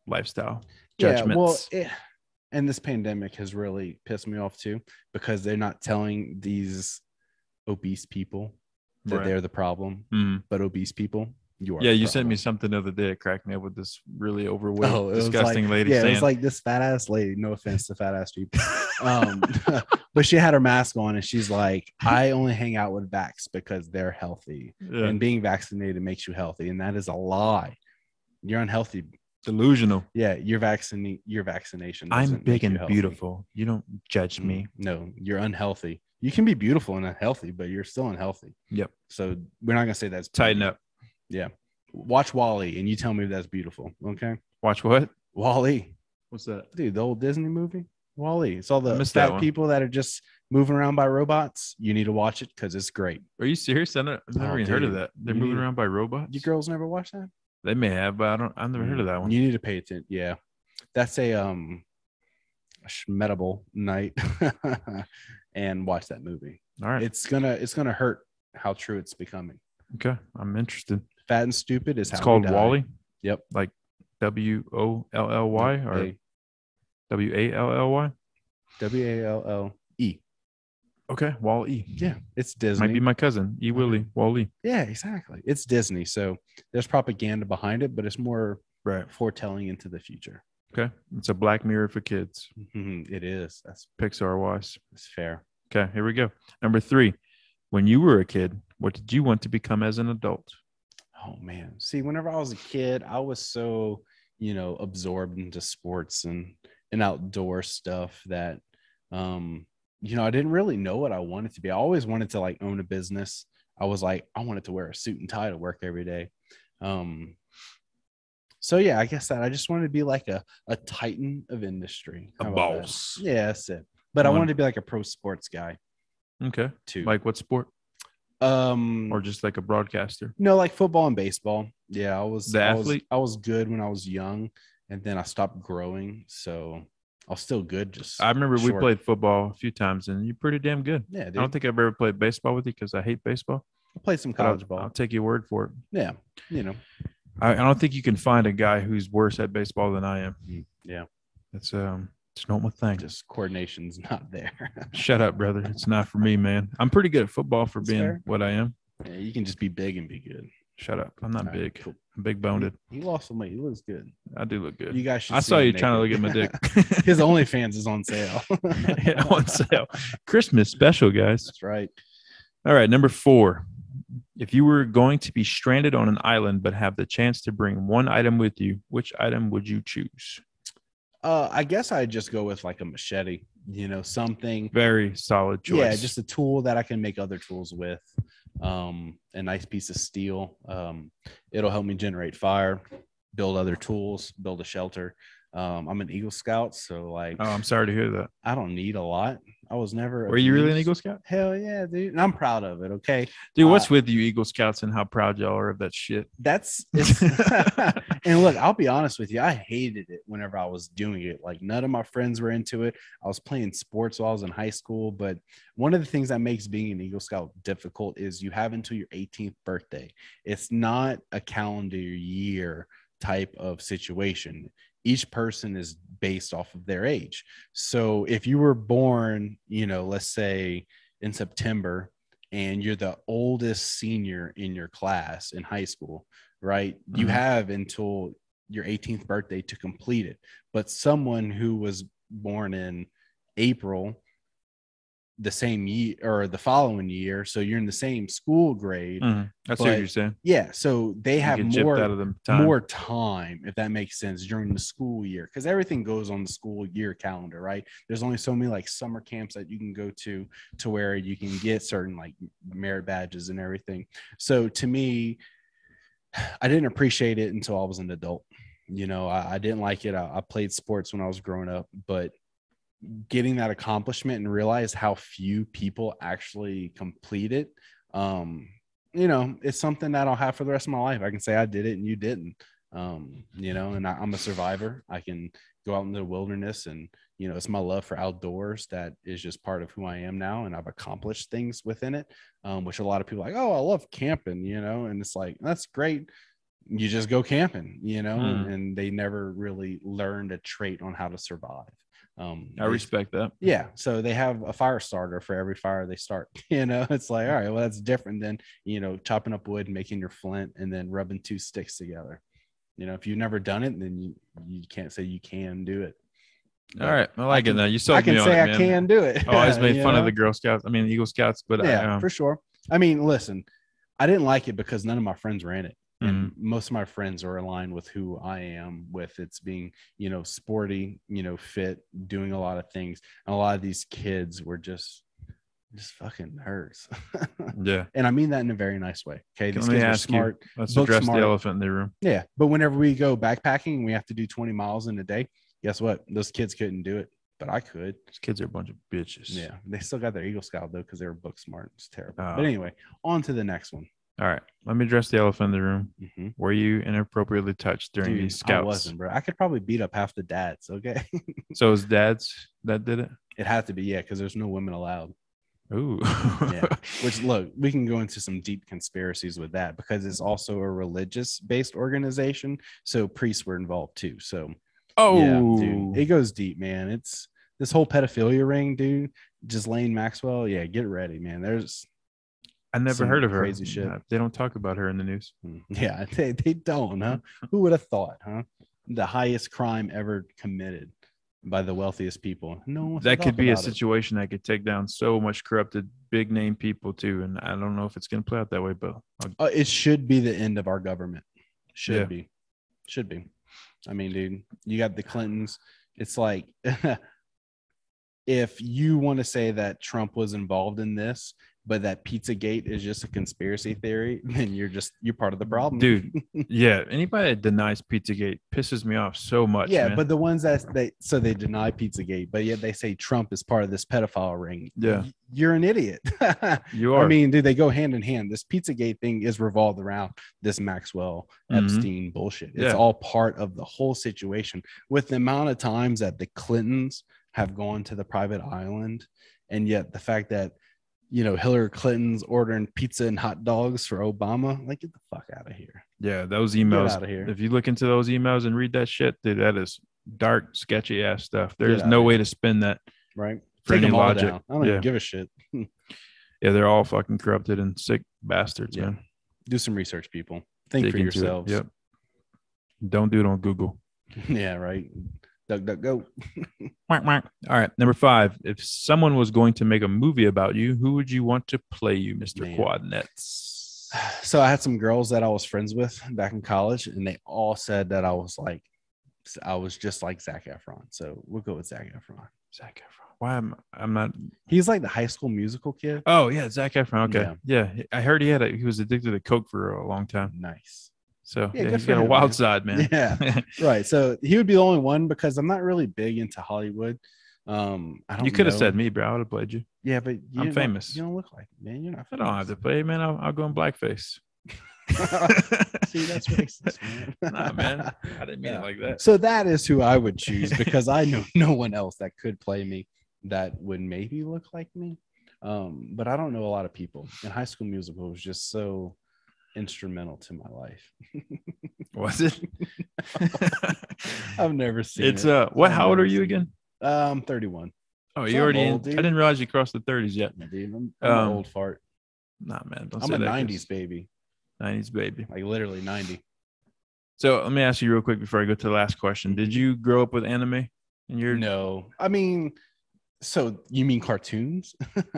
Speaker 1: lifestyle. Judgments.
Speaker 3: Yeah. Well, it, and this pandemic has really pissed me off too because they're not telling these obese people that
Speaker 1: Right.
Speaker 3: they're the problem,
Speaker 1: Mhm.
Speaker 3: but obese people, you are.
Speaker 1: Yeah, you sent me something the other day. It cracked me up with this really overweight,
Speaker 3: Oh,
Speaker 1: disgusting
Speaker 3: like,
Speaker 1: lady
Speaker 3: Yeah, it was like this fat ass lady. No offense to fat ass people. um but she had her mask on and she's like i only hang out with vax because they're healthy
Speaker 1: Yeah,
Speaker 3: and being vaccinated makes you healthy and that is a lie you're unhealthy
Speaker 1: delusional.
Speaker 3: yeah your vaccine your vaccination
Speaker 1: I'm big
Speaker 3: make you
Speaker 1: and beautiful. You don't judge
Speaker 3: Mm,
Speaker 1: me.
Speaker 3: no you're unhealthy you can be beautiful and unhealthy but you're still unhealthy
Speaker 1: Yep.
Speaker 3: so we're not gonna say that's
Speaker 1: Tighten up.
Speaker 3: Yeah watch WALL-E and you tell me if that's beautiful okay
Speaker 1: Watch what?
Speaker 3: WALL-E
Speaker 1: What's that?
Speaker 3: dude the old disney movie WALL-E it's all the
Speaker 1: missed that
Speaker 3: people that are just moving around by robots you need to watch it because it's great
Speaker 1: Are you serious? I never, I've never
Speaker 3: Oh,
Speaker 1: even heard of that. They're
Speaker 3: You
Speaker 1: moving
Speaker 3: need-
Speaker 1: around by robots.
Speaker 3: You girls never watch that?
Speaker 1: They may have, but I don't. I've never heard of that one.
Speaker 3: You need to pay attention. Yeah, that's a um, a schmettable night, and watch that movie.
Speaker 1: All right.
Speaker 3: It's gonna it's gonna hurt how true it's becoming.
Speaker 1: okay. I'm interested.
Speaker 3: Fat and stupid is how It's called.
Speaker 1: WALL-E.
Speaker 3: Yep.
Speaker 1: Like W O L L Y or W A L L Y?
Speaker 3: W A L L E.
Speaker 1: Okay. Wall E.
Speaker 3: Yeah, it's Disney.
Speaker 1: Might be my cousin. E Willy. Wall E.
Speaker 3: yeah, exactly. It's Disney, so there's propaganda behind it, but it's more
Speaker 1: Right.
Speaker 3: foretelling into the future.
Speaker 1: Okay. It's a Black Mirror for kids.
Speaker 3: Mhm, It is. That's
Speaker 1: Pixar wise.
Speaker 3: It's fair.
Speaker 1: Okay. Here we go. Number three. When you were a kid, what did you want to become as an adult?
Speaker 3: Oh man. See, whenever I was a kid, I was so, you know, absorbed into sports and and outdoor stuff that um, you know, I didn't really know what I wanted to be. I always wanted to like own a business. I was like, I wanted to wear a suit and tie to work every day. Um so yeah, I guess that I just wanted to be like a, a titan of industry.
Speaker 1: A
Speaker 3: about that?
Speaker 1: boss.
Speaker 3: Yeah, that's it. But I wanted to be like a pro sports guy
Speaker 1: Okay.
Speaker 3: too.
Speaker 1: Like what sport?
Speaker 3: Um
Speaker 1: Or just like a broadcaster?
Speaker 3: No, like football and baseball. Yeah, I was
Speaker 1: The
Speaker 3: I was-
Speaker 1: athlete?
Speaker 3: I was good when I was young, and then I stopped growing. So I was still good. Just
Speaker 1: I remember we played football a few times and you're pretty damn good.
Speaker 3: Yeah, dude.
Speaker 1: I don't think I've ever played baseball with you because I hate baseball.
Speaker 3: I played some
Speaker 1: but I'll-
Speaker 3: college ball.
Speaker 1: I'll take your word for it.
Speaker 3: yeah, you know.
Speaker 1: I, I don't think you can find a guy who's worse at baseball than I am.
Speaker 3: Yeah,
Speaker 1: It's um It's not my thing.
Speaker 3: Just coordination's not there.
Speaker 1: Shut up, brother. It's not for me, man. I'm pretty good at football for
Speaker 3: That's
Speaker 1: being
Speaker 3: fair.
Speaker 1: what I am.
Speaker 3: yeah, you can just be big and be good.
Speaker 1: Shut up. I'm not
Speaker 3: All right,
Speaker 1: big.
Speaker 3: cool.
Speaker 1: I'm big boned.
Speaker 3: He lost some weight. He looks good.
Speaker 1: I do look good.
Speaker 3: You guys should.
Speaker 1: I saw you trying to look at my dick.
Speaker 3: His OnlyFans is on sale.
Speaker 1: Yeah, on sale. Christmas special, guys.
Speaker 3: That's right.
Speaker 1: All right, number four. If you were going to be stranded on an island but have the chance to bring one item with you, which item would you choose?
Speaker 3: Uh, I guess I'd just go with like a machete. You know, something.
Speaker 1: Very solid choice.
Speaker 3: Yeah, just a tool that I can make other tools with. Um, a nice piece of steel. Um, it'll help me generate fire, build other tools, build a shelter. Um, I'm an Eagle Scout, so like
Speaker 1: Oh, I'm sorry to hear that.
Speaker 3: I don't need a lot. I was never.
Speaker 1: Were you really an. Eagle Scout?
Speaker 3: Hell yeah, dude. And I'm proud of it. Okay.
Speaker 1: Dude, what's
Speaker 3: Uh,
Speaker 1: with you Eagle Scouts and how proud y'all are of that shit?
Speaker 3: That's and look, I'll be honest with you. I hated it whenever I was doing it. Like none of my friends were into it. I was playing sports while I was in high school, but one of the things that makes being an Eagle Scout difficult is you have until your 18th birthday. It's not a calendar year type of situation. Each person is based off of their age. So if you were born, you know, let's say in September and you're the oldest senior in your class in high school, right? You
Speaker 1: Mhm.
Speaker 3: have until your 18th birthday to complete it. But someone who was born in April the same year or the following year, so you're in the same school grade.
Speaker 1: Mhm. That's what you're saying.
Speaker 3: Yeah, so they
Speaker 1: You
Speaker 3: have more
Speaker 1: out of them time.
Speaker 3: more time, if that makes sense, during the school year, because everything goes on the school year calendar, right? There's only so many like summer camps that you can go to to where you can get certain like merit badges and everything. So to me, I didn't appreciate it until I was an adult. You know, I, I didn't like it. I, I played sports when I was growing up, but getting that accomplishment and realize how few people actually complete it um you know it's something that i'll have for the rest of my life. I can say i did it and you didn't um you know and I, i'm a survivor. I can go out into the wilderness and you know it's my love for outdoors that is just part of who i am now and i've accomplished things within it um which a lot of people are like oh i love camping you know and it's like that's great. You just go camping you know
Speaker 1: Mm.
Speaker 3: and they never really learned a trait on how to survive um
Speaker 1: I respect that.
Speaker 3: yeah so they have a fire starter for every fire they start you know it's like all right well that's different than you know chopping up wood making your flint and then rubbing two sticks together you know if you've never done it then you you can't say you can do it
Speaker 1: All right. I like
Speaker 3: can-
Speaker 1: it now. You sold
Speaker 3: i can
Speaker 1: me
Speaker 3: say
Speaker 1: it,
Speaker 3: i can do it
Speaker 1: I always made fun of the Girl Scouts. I mean, Eagle Scouts, but
Speaker 3: yeah
Speaker 1: I, um,
Speaker 3: for sure i mean listen i didn't like it because none of my friends ran in it and
Speaker 1: Mm-hmm.
Speaker 3: most of my friends are aligned with who i am with it's being you know sporty you know fit doing a lot of things and a lot of these kids were just just fucking nerds
Speaker 1: yeah.
Speaker 3: and i mean that in a very nice way okay these
Speaker 1: Let
Speaker 3: kids are
Speaker 1: ask you.
Speaker 3: smart
Speaker 1: Let's address
Speaker 3: smart.
Speaker 1: the elephant in the room.
Speaker 3: yeah but whenever we go backpacking we have to do 20 miles in a day guess what those kids couldn't do it but i could
Speaker 1: These kids are a bunch of bitches.
Speaker 3: yeah they still got their eagle scout though because they were book smart it's terrible
Speaker 1: Ah.
Speaker 3: but anyway on to the next one
Speaker 1: All right. Let me address the elephant in the room.
Speaker 3: Mhm.
Speaker 1: Were you inappropriately touched during
Speaker 3: Dude,
Speaker 1: these
Speaker 3: I wasn't, bro. I could probably beat up half the dads. Okay,
Speaker 1: So it was dads that did it?
Speaker 3: it had to be yeah, because there's no women allowed.
Speaker 1: Ooh.
Speaker 3: Yeah. Which look, we can go into some deep conspiracies with that because it's also a religious based organization, so priests were involved too. So
Speaker 1: oh,
Speaker 3: yeah, dude, it goes deep, man. It's this whole pedophilia ring, dude. Ghislaine Maxwell, yeah, get ready, man. There's
Speaker 1: I never heard of her.
Speaker 3: crazy shit.
Speaker 1: Uh, They don't talk about her in the news.
Speaker 3: yeah, they, they don't, huh? Who would have thought, huh? The highest crime ever committed by the wealthiest people. No, one wants to
Speaker 1: That could be a
Speaker 3: about it.
Speaker 1: situation that could take down so much corrupted big name people too. And I don't know if it's going to play out that way, but
Speaker 3: Uh, it should be the end of our government. Should
Speaker 1: Yeah.
Speaker 3: be. Should be. I mean, dude, you got the Clintons. It's like if you want to say that Trump was involved in this, but that Pizzagate is just a conspiracy theory, then you're just you're part of the problem.
Speaker 1: dude, yeah, anybody that denies Pizzagate pisses me off so much.
Speaker 3: yeah,
Speaker 1: man.
Speaker 3: but the ones that they so they deny Pizzagate, but yet they say Trump is part of this pedophile ring.
Speaker 1: Yeah.
Speaker 3: You're an idiot.
Speaker 1: you are.
Speaker 3: I mean, dude, they go hand in hand. This Pizzagate thing is revolved around this Maxwell
Speaker 1: Mhm.
Speaker 3: Epstein bullshit. It's
Speaker 1: Yeah.
Speaker 3: all part of the whole situation. With the amount of times that the Clintons have gone to the private island, and yet the fact that you know Hillary Clinton's ordering pizza and hot dogs for Obama, like get the fuck out of here.
Speaker 1: yeah, those emails.
Speaker 3: Get out of here.
Speaker 1: If you look into those emails and read that shit, dude, that is dark, sketchy ass stuff. There's no way to spin that.
Speaker 3: right?
Speaker 1: For
Speaker 3: Take
Speaker 1: any logic.
Speaker 3: down. I don't
Speaker 1: Yeah.
Speaker 3: even give a shit.
Speaker 1: Yeah, they're all fucking corrupted and sick bastards,
Speaker 3: Yeah.
Speaker 1: man.
Speaker 3: Do some research, people. Think
Speaker 1: Dig
Speaker 3: for
Speaker 1: into it.
Speaker 3: yourselves.
Speaker 1: Yep. Don't do it on Google.
Speaker 3: yeah, right. Duck, duck, go.
Speaker 1: Quack, quack. All right, number five. If someone was going to make a movie about you, who would you want to play you, Mister
Speaker 3: Man.
Speaker 1: Quadnets?
Speaker 3: So I had some girls that I was friends with back in college, and they all said that I was like, I was just like Zac Efron. So we'll go with Zac Efron.
Speaker 1: Zac Efron. Why am I'm not?
Speaker 3: He's like the high school musical kid.
Speaker 1: Oh yeah, Zac Efron. Okay, yeah. I heard he had a, he was addicted to coke for a long time.
Speaker 3: Nice.
Speaker 1: So
Speaker 3: Yeah,
Speaker 1: yeah, he's got a wild
Speaker 3: man.
Speaker 1: side, man.
Speaker 3: Yeah. Right. So he would be the only one because I'm not really big into Hollywood. Um, I don't
Speaker 1: you could have said me, bro. I would have played you.
Speaker 3: Yeah, but you
Speaker 1: I'm famous.
Speaker 3: You don't look like it, man. You're not.
Speaker 1: I don't have to play, man. I'll, I'll go in blackface.
Speaker 3: See, that's racist, man.
Speaker 1: nah, man. I didn't mean
Speaker 3: Yeah.
Speaker 1: it like that.
Speaker 3: So that is who I would choose because I know no one else that could play me that would maybe look like me. Um, but I don't know a lot of people. And High School Musical was just so instrumental to my life.
Speaker 1: Was it?
Speaker 3: I've never seen
Speaker 1: it's
Speaker 3: it.
Speaker 1: uh. What?
Speaker 3: I've
Speaker 1: How old are you again?
Speaker 3: it. Um, 31.
Speaker 1: Oh, you already.
Speaker 3: old,
Speaker 1: in, I didn't realize you crossed the 30s yet.
Speaker 3: Yeah, dude, I'm, I'm
Speaker 1: Um,
Speaker 3: an old fart.
Speaker 1: Nah, man. Don't
Speaker 3: I'm a
Speaker 1: that
Speaker 3: 90s baby,
Speaker 1: 90s baby.
Speaker 3: like literally 90.
Speaker 1: So let me ask you real quick before I go to the last question. Did you grow up with anime? And you're
Speaker 3: No, I mean, so you mean cartoons?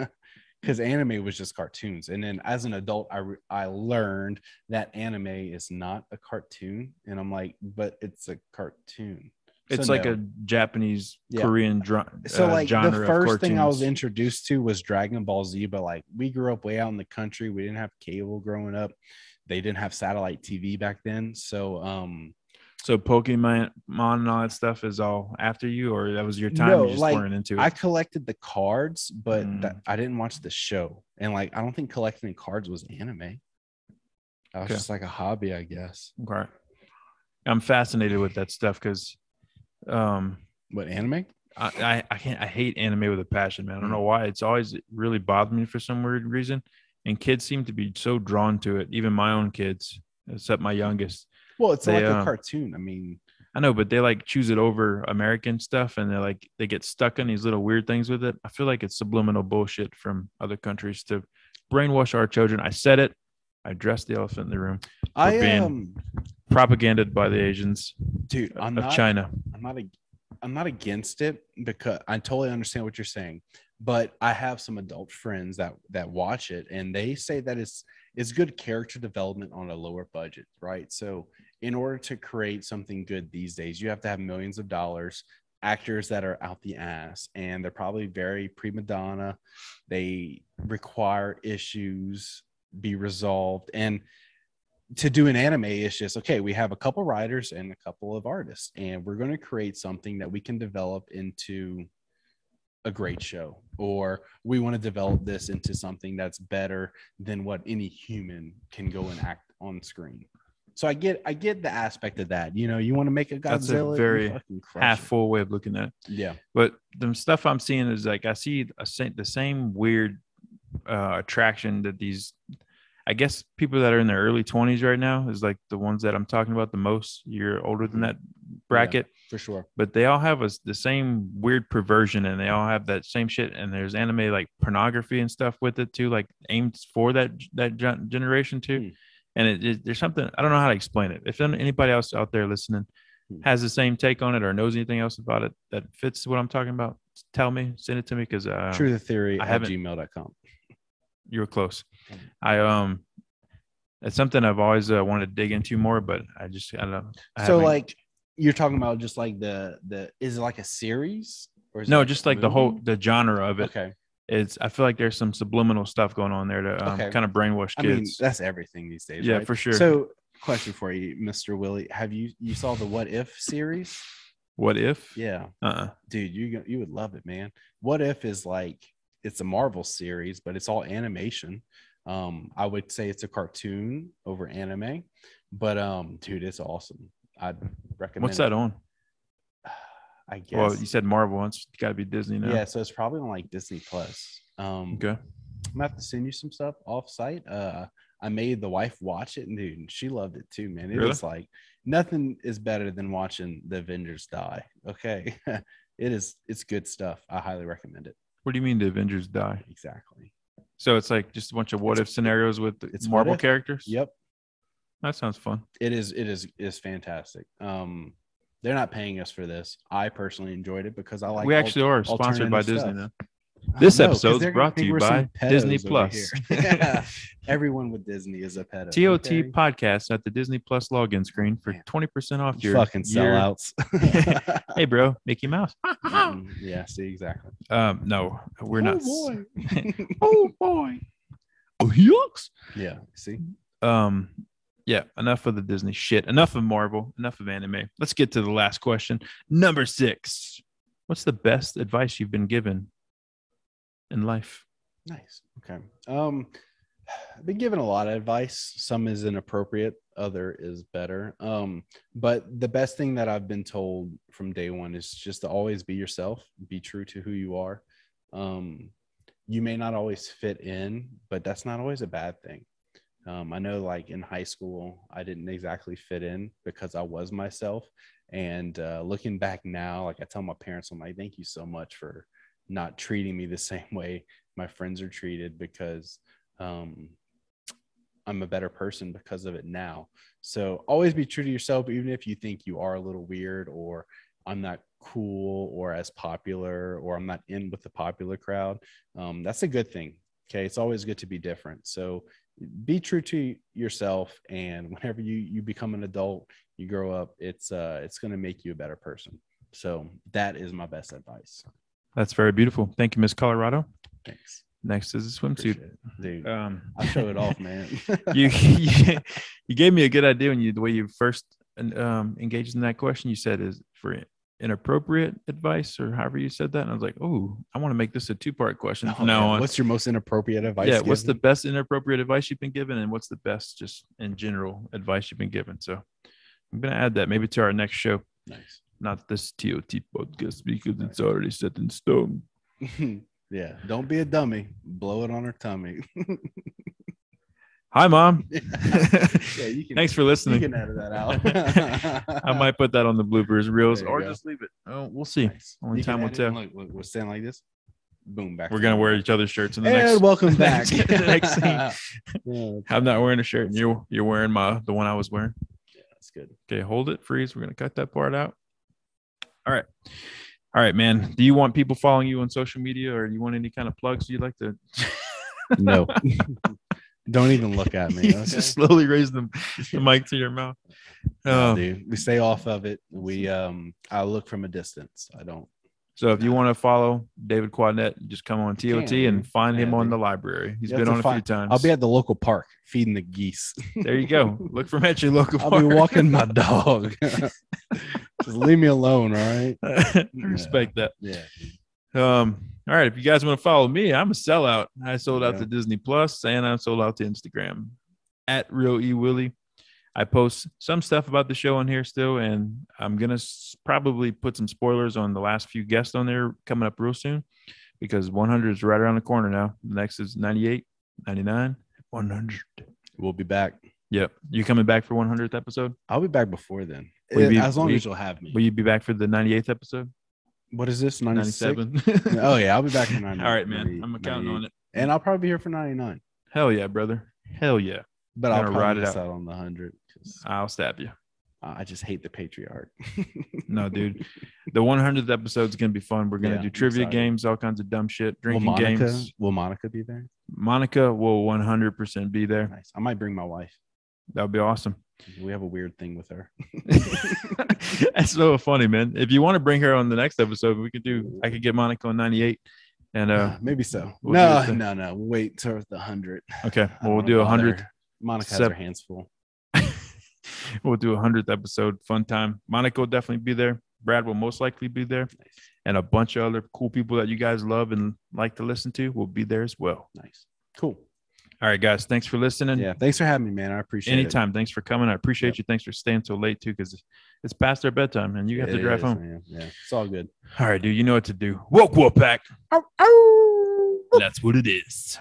Speaker 3: Because anime was just cartoons, and then as an adult, I re- I learned that anime is not a cartoon, and I'm like, but it's a cartoon. So
Speaker 1: It's like
Speaker 3: no.
Speaker 1: a Japanese
Speaker 3: Yeah.
Speaker 1: Korean dra-
Speaker 3: so
Speaker 1: uh,
Speaker 3: like
Speaker 1: genre
Speaker 3: the first thing I was introduced to was Dragon Ball Z, but like we grew up way out in the country. We didn't have cable growing up. They didn't have satellite TV back then, so um
Speaker 1: So Pokemon and all that stuff is all after you, or that was your time?
Speaker 3: No,
Speaker 1: you just
Speaker 3: like,
Speaker 1: weren't into it.
Speaker 3: I collected the cards, but that,
Speaker 1: Mm.
Speaker 3: I didn't watch the show. And like, I don't think collecting cards was anime. That was
Speaker 1: Okay.
Speaker 3: just like a hobby, I guess.
Speaker 1: okay. I'm fascinated with that stuff because, um,
Speaker 3: What anime?
Speaker 1: I, I I can't I hate anime with a passion, man. I don't
Speaker 3: Mm.
Speaker 1: know why. It's always really bothered me for some weird reason. And kids seem to be so drawn to it. Even my own kids, except my youngest.
Speaker 3: Well, it's
Speaker 1: They,
Speaker 3: like a
Speaker 1: um,
Speaker 3: cartoon. I mean,
Speaker 1: I know, but they like choose it over American stuff, and they're like they get stuck in these little weird things with it. I feel like it's subliminal bullshit from other countries to brainwash our children. I said it. I addressed the elephant in the room.
Speaker 3: I
Speaker 1: being
Speaker 3: um,
Speaker 1: Propaganded by the Asians
Speaker 3: dude, I'm
Speaker 1: of
Speaker 3: not,
Speaker 1: China.
Speaker 3: I'm not, ag- I'm not against it because I totally understand what you're saying. But I have some adult friends that that watch it, and they say that it's it's good character development on a lower budget, right? So in order to create something good these days, you have to have millions of dollars, actors that are out the ass, and they're probably very prima donna. They require issues be resolved. And to do an anime, it's just okay, we have a couple writers and a couple of artists, and we're going to create something that we can develop into a great show or we want to develop this into something that's better than what any human can go and act on screen so i get i get the aspect of that you know you want to make a Godzilla.
Speaker 1: That's a very Half full way of looking at it.
Speaker 3: yeah
Speaker 1: But the stuff I'm seeing is like I see a, the same weird uh, attraction that these, I guess, people that are in their early 20s right now is like the ones that I'm talking about the most. You're older than that bracket,
Speaker 3: for sure
Speaker 1: but they all have a, the same weird perversion and they all have that same shit. And there's anime like pornography and stuff with it too, like aimed for that that generation too.
Speaker 3: Hmm.
Speaker 1: And it, it, there's something I don't know how to explain it. If anybody else out there listening
Speaker 3: Hmm.
Speaker 1: has the same take on it or knows anything else about it that fits what I'm talking about, tell me, send it to me because uh,
Speaker 3: true the theory
Speaker 1: I
Speaker 3: at gmail.com
Speaker 1: you were close. I um, it's something I've always uh, wanted to dig into more, but I just I don't. know. I
Speaker 3: so like you're talking about just like the the is it like a series or is
Speaker 1: no, just like the whole the genre of it.
Speaker 3: okay
Speaker 1: It's I feel like there's some subliminal stuff going on there to um,
Speaker 3: Okay.
Speaker 1: kind of brainwash kids.
Speaker 3: i mean that's everything these days
Speaker 1: yeah,
Speaker 3: right?
Speaker 1: for sure.
Speaker 3: so question for you mr Willy have you you saw the what if series
Speaker 1: what if?
Speaker 3: yeah
Speaker 1: Uh-uh.
Speaker 3: dude you you would love it man what if is like it's a marvel series but it's all animation um i would say it's a cartoon over anime but um dude it's awesome i'd recommend
Speaker 1: What's
Speaker 3: it.
Speaker 1: that on?
Speaker 3: I guess
Speaker 1: Well, you said Marvel. Once it's got to be Disney now.
Speaker 3: yeah so it's probably on like disney plus um
Speaker 1: Okay.
Speaker 3: i'm gonna have to send you some stuff off site uh I made the wife watch it, and dude, she loved it too, man. It
Speaker 1: Really?
Speaker 3: was like nothing is better than watching the Avengers die. Okay, it is. It's good stuff. I highly recommend it.
Speaker 1: What do you mean the Avengers die?
Speaker 3: Exactly.
Speaker 1: So it's like just a bunch of what if scenarios with
Speaker 3: it's
Speaker 1: Marvel characters.
Speaker 3: Yep.
Speaker 1: that sounds fun.
Speaker 3: It is. It is. Is fantastic. Um, they're not paying us for this. I personally enjoyed it because I like.
Speaker 1: we
Speaker 3: al-
Speaker 1: actually are sponsored by Disney
Speaker 3: stuff.
Speaker 1: now. This
Speaker 3: don't know, 'cause
Speaker 1: episode's
Speaker 3: they're gonna
Speaker 1: brought to you by Disney Plus.
Speaker 3: Yeah. Everyone with Disney is a pedo.
Speaker 1: TOT
Speaker 3: okay?
Speaker 1: podcast at the Disney Plus login screen for 20% off your
Speaker 3: fucking sellouts.
Speaker 1: Hey, bro, Mickey Mouse.
Speaker 3: Mm, yeah, see exactly.
Speaker 1: um, no, we're not.
Speaker 3: Oh, boy.
Speaker 1: oh boy. Oh, yucks.
Speaker 3: yeah, see.
Speaker 1: Um, yeah, enough of the Disney shit. Enough of Marvel. Enough of anime. Let's get to the last question. Number six. What's the best advice you've been given in life?
Speaker 3: Nice. Okay. Um, I've been given a lot of advice. Some is inappropriate, other is better. Um, but the best thing that I've been told from day one is just to always be yourself, be true to who you are. Um, you may not always fit in, but that's not always a bad thing. Um, I know, like in high school, I didn't exactly fit in because I was myself. And uh, looking back now, like I tell my parents, I'm like, thank you so much for not treating me the same way my friends are treated because um, I'm a better person because of it now. So always be true to yourself, even if you think you are a little weird or I'm not cool or as popular or I'm not in with the popular crowd. Um, that's a good thing. Okay. It's always good to be different. So be true to yourself. And whenever you, you become an adult, you grow up, it's, uh, it's going to make you a better person. So that is my best advice.
Speaker 1: That's very beautiful. Thank you, Miss Colorado.
Speaker 3: Thanks.
Speaker 1: Next is a swimsuit.
Speaker 3: It. Dude,
Speaker 1: Um,
Speaker 3: I'll show it off, man.
Speaker 1: you, you you gave me a good idea when you the way you first um, engaged in that question. You said is for inappropriate advice or however you said that, and I was like, oh, I want to make this a two part question
Speaker 3: Oh,
Speaker 1: now
Speaker 3: man. What's your most inappropriate advice?
Speaker 1: yeah, what's the best inappropriate advice you've been given, and what's the best just in general advice you've been given? So I'm gonna add that maybe to our next show,
Speaker 3: nice?
Speaker 1: not this TOT podcast because it's already set in stone.
Speaker 3: yeah, don't be a dummy. Blow it on her tummy.
Speaker 1: Hi, mom.
Speaker 3: yeah, can.
Speaker 1: Thanks for
Speaker 3: You
Speaker 1: listening.
Speaker 3: can edit that out.
Speaker 1: I might put that on the bloopers reels or
Speaker 3: go.
Speaker 1: just leave it. Oh, we'll see.
Speaker 3: Nice.
Speaker 1: Only
Speaker 3: You
Speaker 1: time will tell.
Speaker 3: and Look, look, we're standing like this. Boom, back.
Speaker 1: We're gonna wear each other's shirts in the
Speaker 3: And
Speaker 1: next.
Speaker 3: welcome back.
Speaker 1: next- next scene.
Speaker 3: yeah,
Speaker 1: I'm not wearing a shirt, and you're you're wearing my the one I was wearing.
Speaker 3: Yeah that's good.
Speaker 1: Okay, hold it, freeze. We're gonna cut that part out. All right, all right, man. Do you want people following you on social media, or do you want any kind of plugs you'd like to?
Speaker 3: No, don't even look at me. Okay?
Speaker 1: just slowly raise the, the mic to your mouth.
Speaker 3: No,
Speaker 1: Oh,
Speaker 3: dude, we stay off of it. We um, I look from a distance. I don't.
Speaker 1: so if you want to follow David Quadnet, just come on TOT and
Speaker 3: dude.
Speaker 1: find him
Speaker 3: Yeah,
Speaker 1: on
Speaker 3: dude.
Speaker 1: the library. He's
Speaker 3: You
Speaker 1: been on a
Speaker 3: find-
Speaker 1: few times.
Speaker 3: I'll be at the local park feeding the geese.
Speaker 1: there. You go. Look for him at your local.
Speaker 3: I'll be walking my dog. Just leave me alone, all right?
Speaker 1: I respect that.
Speaker 3: Yeah.
Speaker 1: Um, all right. If you guys want to follow me, I'm a sellout. I sold out
Speaker 3: Yeah.
Speaker 1: to Disney Plus and I sold out to Instagram at real e willy. I post some stuff about the show on here still, and I'm gonna s- probably put some spoilers on the last few guests on there coming up real soon because 100 is right around the corner now. The next is 98, 99, 100.
Speaker 3: We'll be back.
Speaker 1: Yep. You coming back for 100th episode?
Speaker 3: I'll be back before then.
Speaker 1: Will be-
Speaker 3: as long
Speaker 1: will you-
Speaker 3: as you'll have me.
Speaker 1: Will you be back for the 98th episode?
Speaker 3: What is this? 96?
Speaker 1: 97.
Speaker 3: Oh, yeah. I'll be back for 99.
Speaker 1: All right, man. I'm counting on it.
Speaker 3: And I'll probably be here for 99.
Speaker 1: Hell yeah, brother. Hell yeah.
Speaker 3: But
Speaker 1: Gonna
Speaker 3: I'll probably
Speaker 1: ride it out.
Speaker 3: out on the 100
Speaker 1: I'll stab you.
Speaker 3: I just hate the patriarch.
Speaker 1: No, dude. The 100th episode is going to be fun. We're going to
Speaker 3: Yeah,
Speaker 1: do trivia games, all kinds of dumb shit,
Speaker 3: will
Speaker 1: drinking
Speaker 3: Monica,
Speaker 1: games.
Speaker 3: will Monica be there?
Speaker 1: Monica will 100% be there.
Speaker 3: Nice. I might bring my wife.
Speaker 1: That would be awesome.
Speaker 3: We have a weird thing with her.
Speaker 1: That's so funny, man. If you want to bring her on the next episode, we could do, I could get Monica on 98. And, uh,
Speaker 3: Maybe so.
Speaker 1: we'll
Speaker 3: no, no, no. We'll wait till the 100.
Speaker 1: okay, well, we'll do a
Speaker 3: hundred. Monica has
Speaker 1: Sep-
Speaker 3: her hands full.
Speaker 1: we'll do a 100th episode. Fun time. Monica will definitely be there. Brad will most likely be there. And a bunch of other cool people that you guys love and like to listen to will be there as well.
Speaker 3: Nice. Cool.
Speaker 1: All right, guys. Thanks for listening.
Speaker 3: Yeah. Thanks for having me, man. I appreciate it.
Speaker 1: Anytime. Thanks for coming. I appreciate
Speaker 3: Yep.
Speaker 1: you. Thanks for staying so late too, because it's past our bedtime and you have to drive
Speaker 3: is,
Speaker 1: home.
Speaker 3: man. Yeah. It's all good.
Speaker 1: All right, dude. You know what to do. Woke whoop pack. That's what it is.